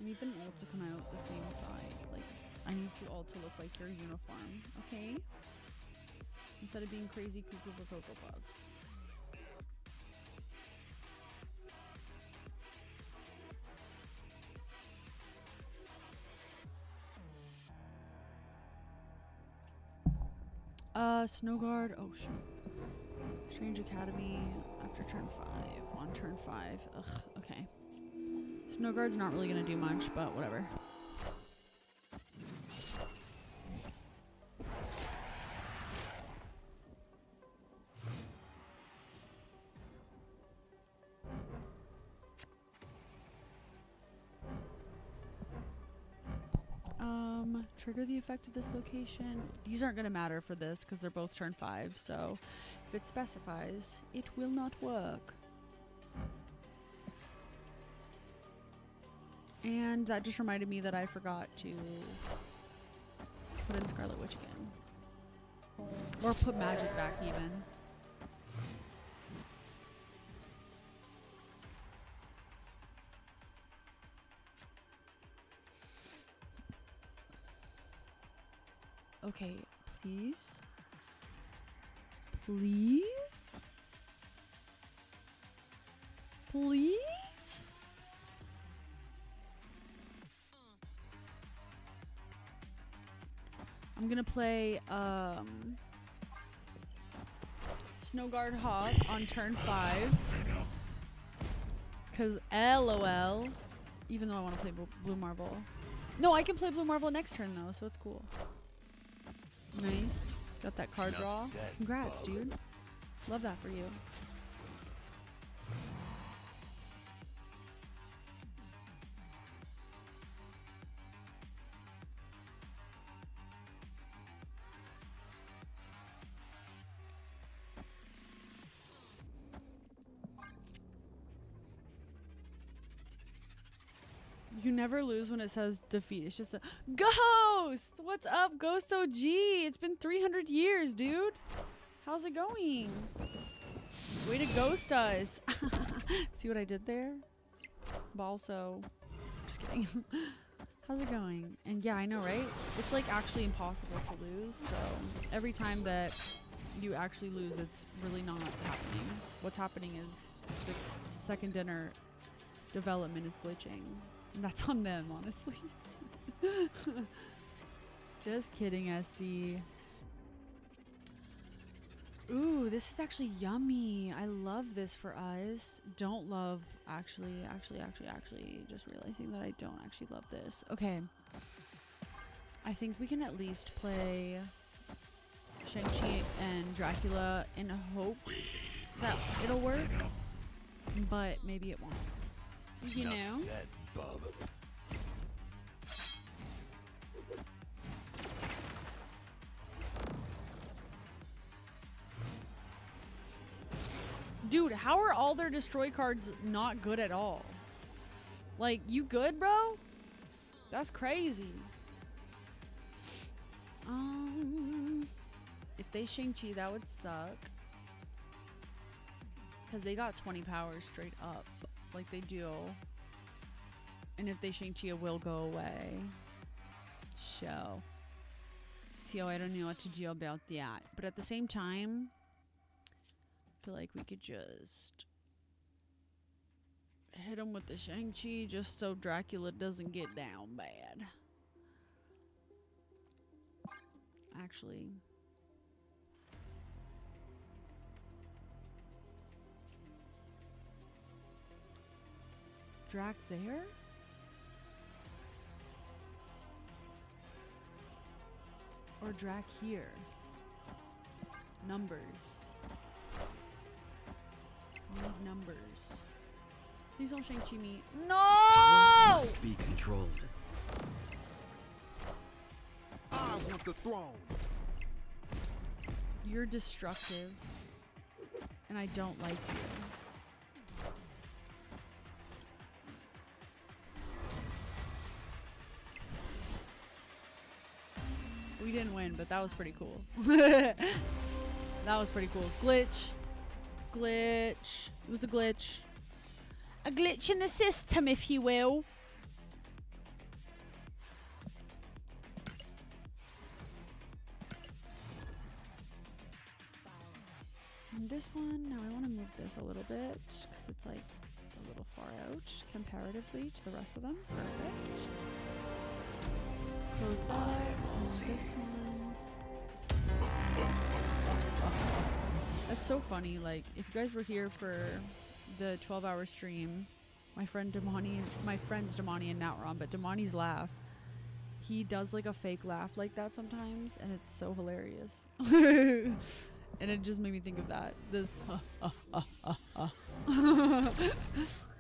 I need them all to come out the same side. Like, I need you all to look like your uniform, okay? Instead of being crazy cuckoo for Cocoa Puffs. Uh, Snowguard. Oh shoot. Strange Academy after turn five. On turn five. Ugh. Okay. Snowguard's not really gonna do much, but whatever. Trigger the effect of this location. These aren't gonna matter for this because they're both turn five. So, if it specifies, it will not work. And that just reminded me that I forgot to put in Scarlet Witch again. Or put Magik back even. Okay, please. Please? Please? I'm gonna play um Snowguard Hawk on turn five. Cause LOL. Even though I want to play Blue Marvel. No, I can play Blue Marvel next turn though, so it's cool. Nice. Got that card Enough draw. Congrats, dude. Love that for you. Never lose when it says defeat. It's just a ghost. What's up, Ghost OG? It's been 300 years, dude. How's it going? Way to ghost us. See what I did there? Balso. Just kidding. How's it going? And yeah, I know, right? It's like actually impossible to lose. So every time that you actually lose, it's really not happening. What's happening is the second dinner development is glitching. That's on them, honestly. Just kidding, SD. Ooh, this is actually yummy. I love this for us. Don't love, actually, actually, actually, actually, just realizing that I don't actually love this. Okay. I think we can at least play Shang-Chi and Dracula in hopes that it'll work, but maybe it won't. You know? Dude, how are all their destroy cards not good at all? Like, you good, bro? That's crazy. Um, if they Shang-Chi, that would suck. Because they got 20 powers straight up, like they do. And if they Shang-Chi, will go away. So. So I don't know what to do about that. But at the same time, I feel like we could just hit him with the Shang-Chi just so Dracula doesn't get down bad. Actually. Drac there? Or Drac here? Numbers. Need numbers. Please don't Shang-Chi me. No! Must be controlled. I want the throne. You're destructive. And I don't like you. We didn't win, but that was pretty cool. that was pretty cool. Glitch. Glitch. It was a glitch. A glitch in the system, if you will. And this one, now I want to move this a little bit because it's like a little far out comparatively to the rest of them. Perfect. Close this one. That's so funny. Like, if you guys were here for the 12-hour stream, my friend Damani, my friends Damani and Natron, but Damani's laugh, he does like a fake laugh like that sometimes, and it's so hilarious. and it just made me think of that. This.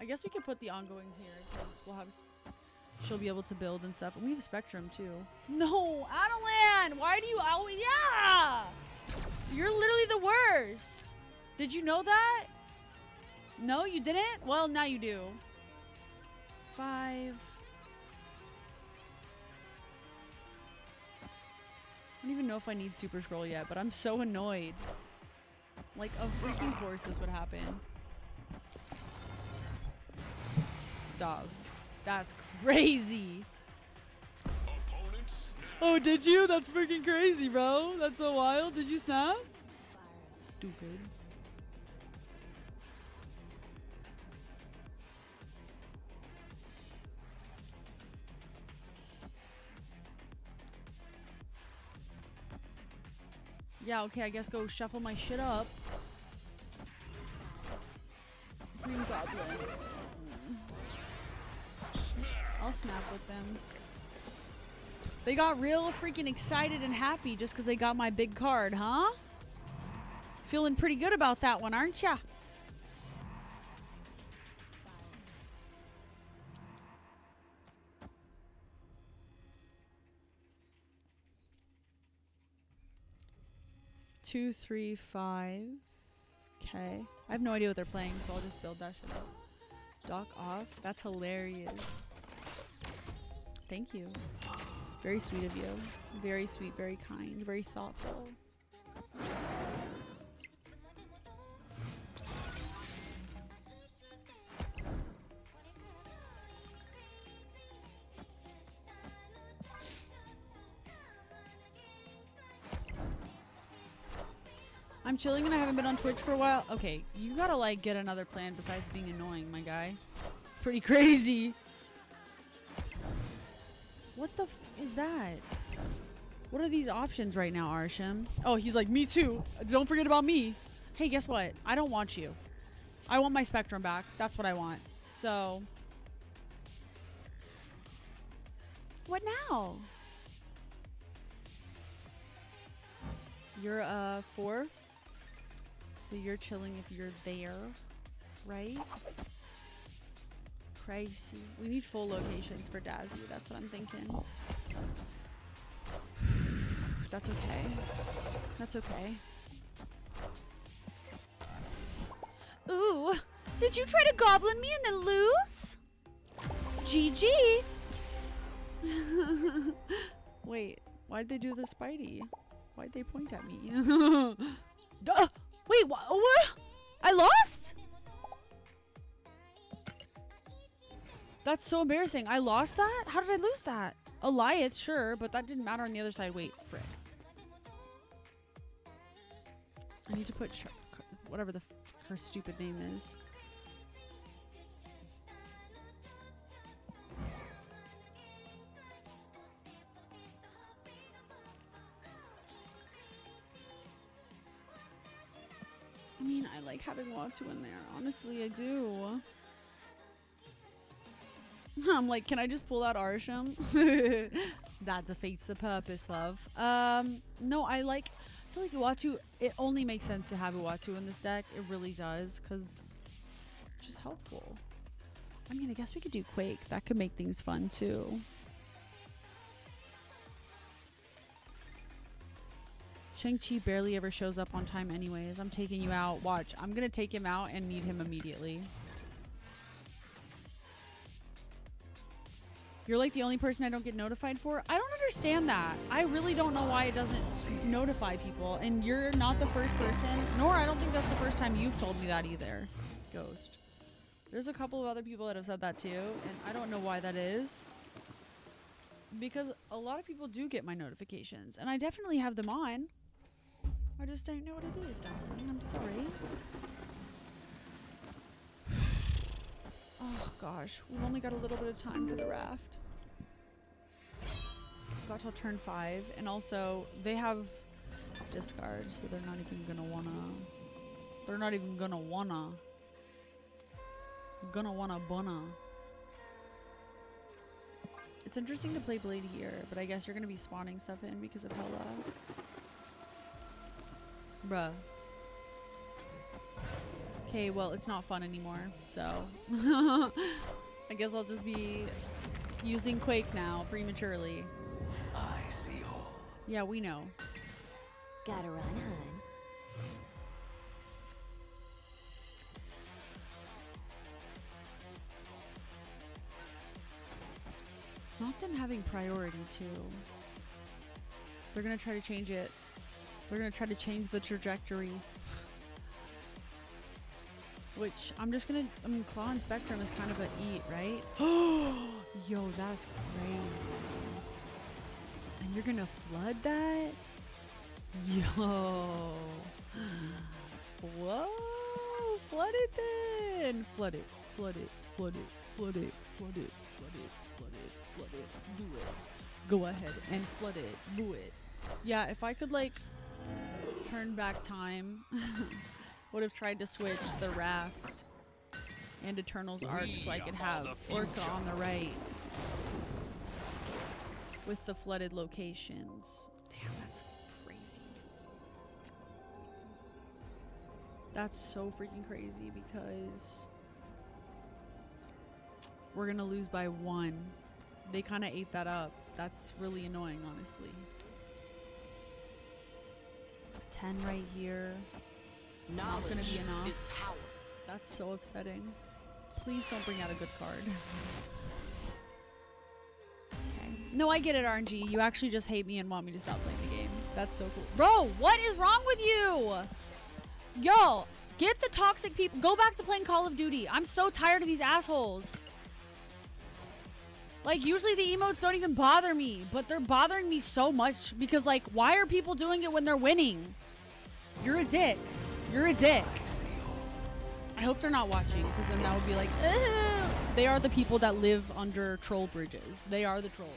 I guess we could put the ongoing here because we'll have. She'll be able to build and stuff, and we have Spectrum too. No, Adelan, why do you always? Yeah, you're literally the worst. Did you know that? No, you didn't. Well, now you do. Five. I don't even know if I need Super Skrull yet, but I'm so annoyed. Like, of freaking course this would happen. Dog. That's crazy. Oh, did you? That's freaking crazy, bro. That's so wild. Did you snap? Stupid. Yeah, okay, I guess go shuffle my shit up. Green Goblin. I'll snap with them. They got real freaking excited and happy just because they got my big card, huh? Feeling pretty good about that one, aren't ya? Two, three, five. Okay. I have no idea what they're playing, so I'll just build that shit up. Doc Ock. That's hilarious. Thank you. Very sweet of you. Very sweet, very kind, very thoughtful. I'm chilling and I haven't been on Twitch for a while. Okay, you gotta like get another plan besides being annoying, my guy. Pretty crazy. What the f is that? What are these options right now, Arishem? Oh, he's like, me too. Don't forget about me. Hey, guess what? I don't want you. I want my Spectrum back. That's what I want. So. What now? You're uh four. So you're chilling if you're there, right? Crazy. We need full locations for Dazzy. That's what I'm thinking. That's okay. That's okay. Ooh, did you try to goblin me and then lose? GG. Wait, why'd they do the Spidey? Why'd they point at me? Duh. Wait, wha- what? I lost? That's so embarrassing. I lost that? How did I lose that? Alioth, sure, but that didn't matter on the other side. Wait, frick. I need to put whatever the her stupid name is. I mean, I like having Uatu in there. Honestly, I do. I'm like, can I just pull out Arishem? that defeats the purpose, love. Um, no, I like. I feel like Uatu. It only makes sense to have Uatu in this deck. It really does, cause just helpful. I mean, I guess we could do Quake. That could make things fun too. Shang-Chi barely ever shows up on time anyways. I'm taking you out. Watch. I'm gonna take him out and need him immediately. You're like the only person I don't get notified for. I don't understand that. I really don't know why it doesn't notify people. And you're not the first person, nor I don't think that's the first time you've told me that either, Ghost. There's a couple of other people that have said that too, and I don't know why that is. Because a lot of people do get my notifications, and I definitely have them on. I just don't know what it is, darling. I'm sorry. Oh gosh, we've only got a little bit of time for the raft. Got till turn five, and also they have discard, so they're not even gonna wanna. They're not even gonna wanna. Gonna wanna bunna. It's interesting to play Blade here, but I guess you're gonna be spawning stuff in because of Hela. Bruh. Okay, well, it's not fun anymore, so I guess I'll just be using Quake now prematurely. I see all. Yeah, we know. Gotta run, hun. Not them having priority too. They're gonna try to change it. They're gonna try to change the trajectory. Which I'm just gonna. I mean, Klaw and Spectrum is kind of a eat, right? Oh, Yo, that's crazy. And you're gonna flood that? Yo. Whoa. Flood it then. Flood it. Flood it. Flood it. Flood it. Flood it. Flood it. Flood it. Flood it. Do it. Go ahead and flood it. Do it. Yeah, if I could like turn back time, would have tried to switch the raft and Eternals arc so I could have Orka on the right with the flooded locations. Damn, that's crazy. That's so freaking crazy because we're gonna lose by one. They kind of ate that up. That's really annoying, honestly. 10 right here. Not gonna be enough. is power. That's so upsetting. Please don't bring out a good card. Okay. No, I get it, RNG. You actually just hate me and want me to stop playing the game. That's so cool. Bro, what is wrong with you? Yo, get the toxic people. Go back to playing Call of Duty. I'm so tired of these assholes. Like, usually the emotes don't even bother me, but they're bothering me so much because, like, why are people doing it when they're winning? You're a dick. You're a dick. I hope they're not watching because then that would be like, "Ugh." they are the people that live under troll bridges. They are the trolls.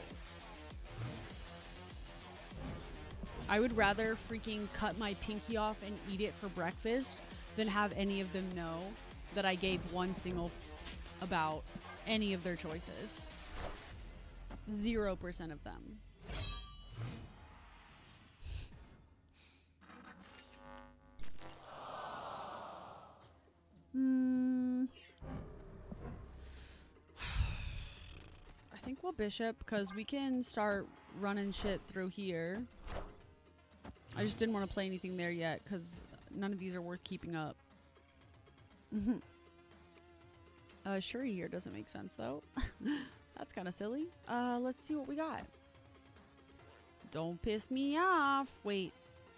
I would rather freaking cut my pinky off and eat it for breakfast than have any of them know that I gave one single about any of their choices. Zero percent of them. Hmm. I think we'll bishop because we can start running shit through here. I just didn't want to play anything there yet because none of these are worth keeping up. Mhm. uh, Shuri here doesn't make sense though. That's kind of silly. Uh, let's see what we got. Don't piss me off. Wait,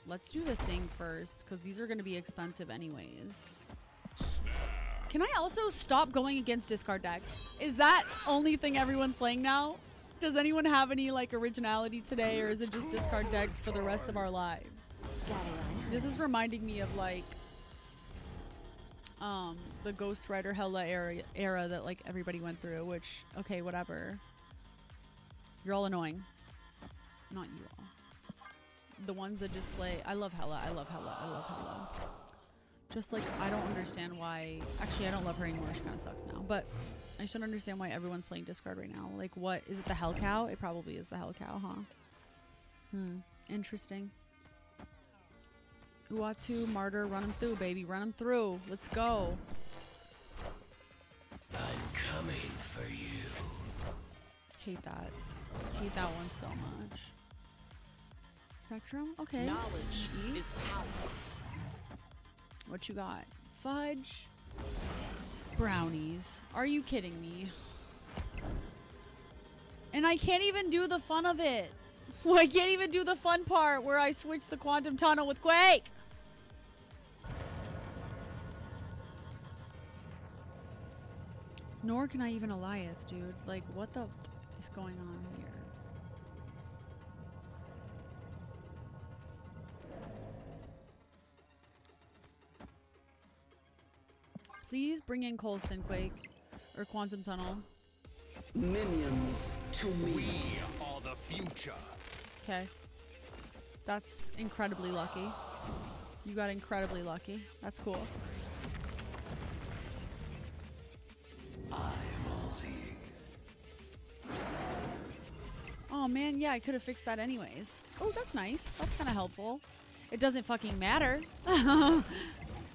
let's do the thing first because these are going to be expensive anyways. Can I also stop going against discard decks? Is that only thing everyone's playing now? Does anyone have any like originality today or is it just discard decks for the rest of our lives? This is reminding me of like um the Ghost Rider Hela era era that like everybody went through, which okay, whatever. You're all annoying. Not you all. The ones that just play I love Hela, I love Hela, I love Hela. Just like I don't understand why actually I don't love her anymore, she kinda sucks now. But I just don't understand why everyone's playing discard right now. Like what is it the Hellcow? It probably is the Hellcow, huh? Hmm. Interesting. Uatu, Martyr, run him through, baby. Run him through. Let's go. I'm coming for you. Hate that. Hate that one so much. Spectrum? Okay. Knowledge is power. What you got? Fudge. Brownies. Are you kidding me? And I can't even do the fun of it. I can't even do the fun part where I switch the quantum tunnel with Quake. Nor can I even Alioth, dude. Like, what the is going on Please bring in Coulson Quake or Quantum Tunnel. Minions to me. We are the future. Okay. That's incredibly lucky. You got incredibly lucky. That's cool. I am all seeing. Oh man, yeah, I could have fixed that anyways. Oh, that's nice. That's kind of helpful. It doesn't fucking matter.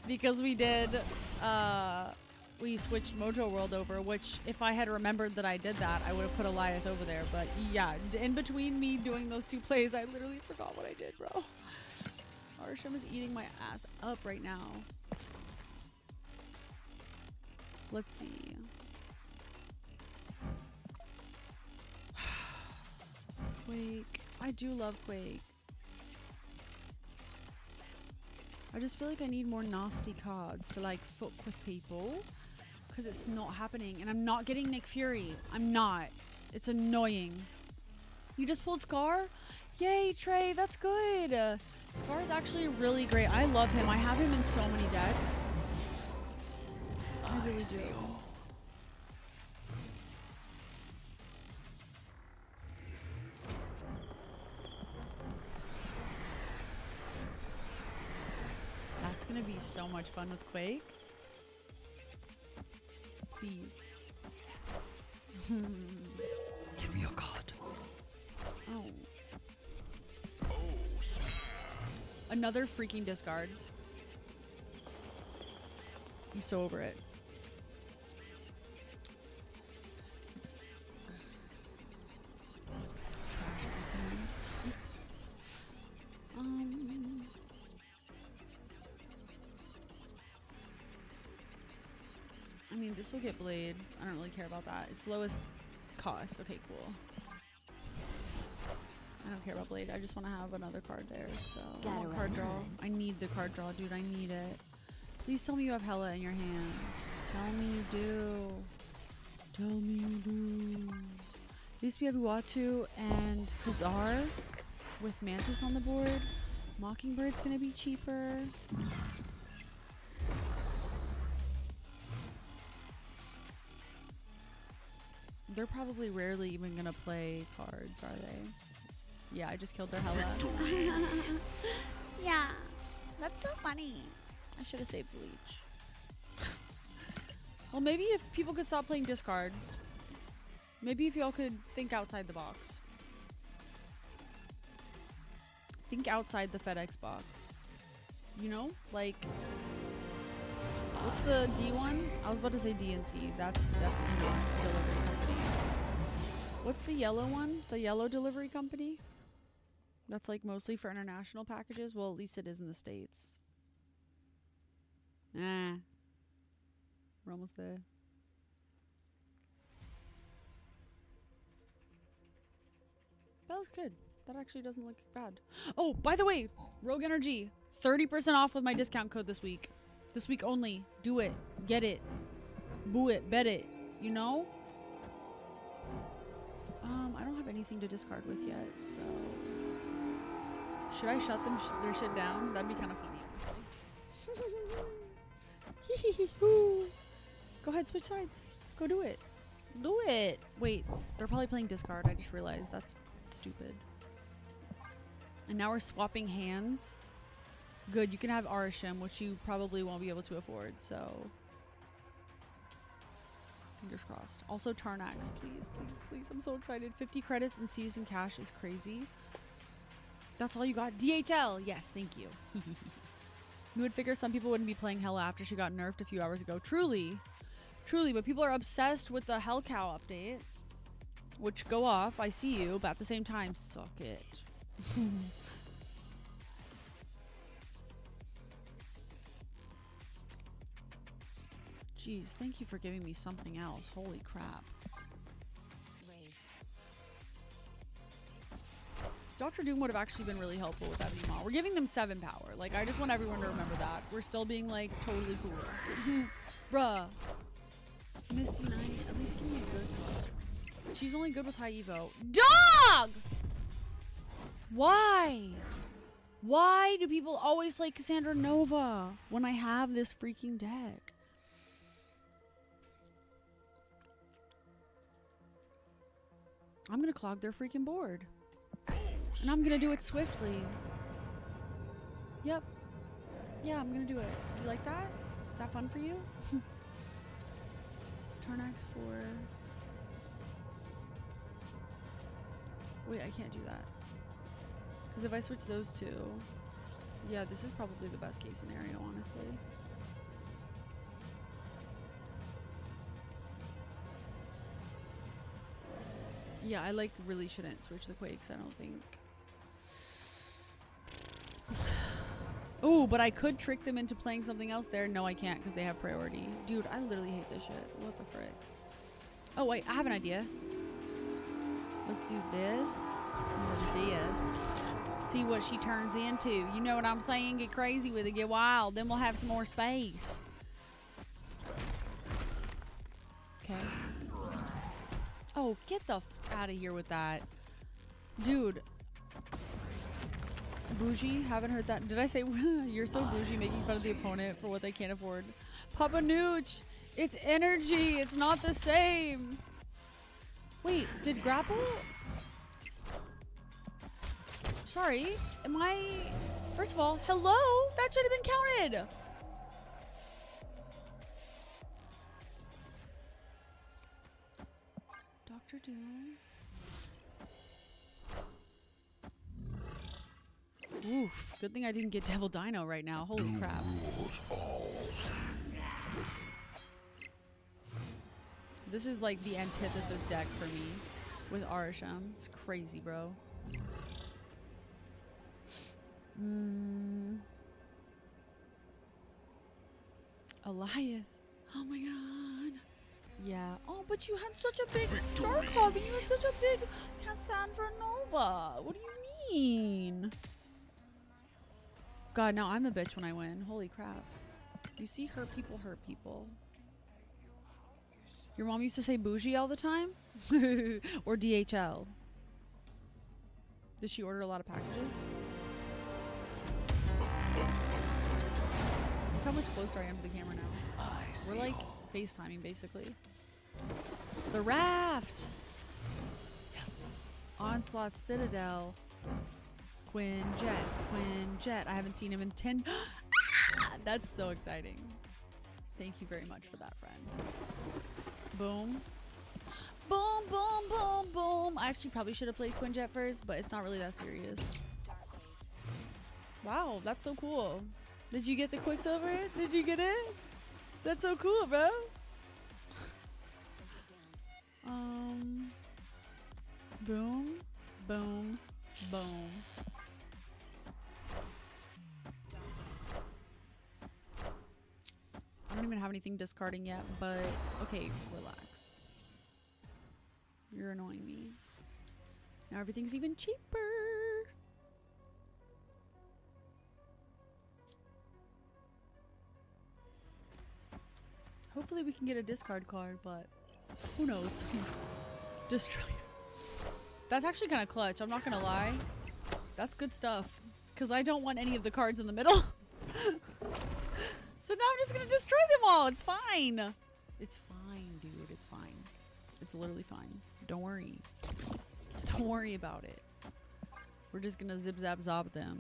because we did, uh, we switched Mojo World over, which if I had remembered that I did that, I would have put Alioth over there. But yeah, in between me doing those two plays, I literally forgot what I did, bro. Arishem is eating my ass up right now. Let's see. Quake. I do love Quake. I just feel like I need more nasty cards to like fuck with people because it's not happening and I'm not getting Nick Fury. I'm not. It's annoying. You just pulled Skaar? Yay, Trey, that's good. Skaar is actually really great. I love him. I have him in so many decks. I really do. Gonna be so much fun with Quake. Please. Yes. Give me a card. Oh. Another freaking discard. I'm so over it. Trash this hand. Um. Mean, this will get blade. I don't really care about that. It's lowest cost. Okay, cool. I don't care about blade. I just want to have another card there. So I want card draw. I need the card draw, dude. I need it. Please tell me you have Hela in your hand. Tell me you do. Tell me you do. At least we have Uatu and Ka-Zar with Mantis on the board. Mockingbird's gonna be cheaper. They're probably rarely even gonna play cards, are they? Yeah, I just killed their Hela. Yeah. That's so funny. I should have saved Bleach. well, maybe if people could stop playing discard. Maybe if y'all could think outside the box. Think outside the FedEx box. You know? Like. What's the D one? I was about to say DNC. That's definitely not delivery. What's the yellow one? The yellow delivery company? That's like mostly for international packages? Well, at least it is in the States. Ah. We're almost there. That looks good. That actually doesn't look bad. Oh, by the way, Rogue Energy, 30% off with my discount code this week. This week only. Do it. Get it. Boo it. Bet it. You know? Um, I don't have anything to discard with yet, so. Should I shut them sh- their shit down? That'd be kind of funny, honestly. Go ahead, switch sides. Go do it. Do it. Wait, they're probably playing discard. I just realized that's stupid. And now we're swapping hands. Good, you can have Arishem, which you probably won't be able to afford, so. Fingers crossed. Also, Tarnax, please, please, please. I'm so excited. 50 credits and season cash is crazy. That's all you got? DHL! Yes, thank you. you would figure some people wouldn't be playing Hela after she got nerfed a few hours ago. Truly. Truly, but people are obsessed with the Hellcow update. Which go off, I see you, but at the same time, suck it. Jeez, thank you for giving me something else. Holy crap. Doctor Doom would have actually been really helpful with that VMAW. We're giving them seven power. Like, I just want everyone to remember that. We're still being like totally cool. Bruh. Misty Knight, at least give me a good card. She's only good with high Evo. Dog! Why? Why do people always play Cassandra Nova when I have this freaking deck? I'm gonna clog their freaking board. And I'm gonna do it swiftly. Yep. Yeah, I'm gonna do it. Do You like that? Is that fun for you? Turn X four. Wait, I can't do that. Because if I switch those two, yeah, this is probably the best case scenario, honestly. Yeah, I like really shouldn't switch the Quakes, I don't think. Oh, but I could trick them into playing something else there. No, I can't because they have priority. Dude, I literally hate this shit. What the frick? Oh, wait, I have an idea. Let's do this this. See what she turns into. You know what I'm saying? Get crazy with it, get wild. Then we'll have some more space. Okay. Oh, get the f out of here with that. Dude. Bougie, haven't heard that. Did I say you're so bougie making fun of the opponent for what they can't afford? Papa Nooch, it's energy. It's not the same. Wait, did grapple? Sorry, am I? First of all, hello. That should have been counted. Doctor Doom. Oof. Good thing I didn't get Devil Dino right now. Holy crap. This is like the antithesis deck for me with Arishem. It's crazy, bro. Mm. Elias. Oh my god. Yeah. Oh, but you had such a big Darkhawk and you had such a big Cassandra Nova. What do you mean? God, now I'm a bitch when I win. Holy crap. You see, hurt people hurt people. Your mom used to say bougie all the time? or DHL? Did she order a lot of packages? Look how much closer I am to the camera now. I We're like. FaceTiming basically. The raft! Yes! Onslaught Citadel. Quinn Jet. Quinjet. I haven't seen him in 10. Ah! That's so exciting. Thank you very much for that, friend. Boom. Boom, boom, boom, boom. I actually probably should have played Quinjet first, but it's not really that serious. Wow, that's so cool. Did you get the Quicksilver? Did you get it? That's so cool, bro. Um. Boom, boom, boom. I don't even have anything discarding yet, but okay, relax. You're annoying me. Now everything's even cheaper. Hopefully we can get a discard card, but who knows? Destroyer. That's actually kind of clutch. I'm not gonna lie. That's good stuff. Cause I don't want any of the cards in the middle. so now I'm just gonna destroy them all. It's fine. It's fine, dude. It's fine. It's literally fine. Don't worry. Don't worry about it. We're just gonna zip zap zob them.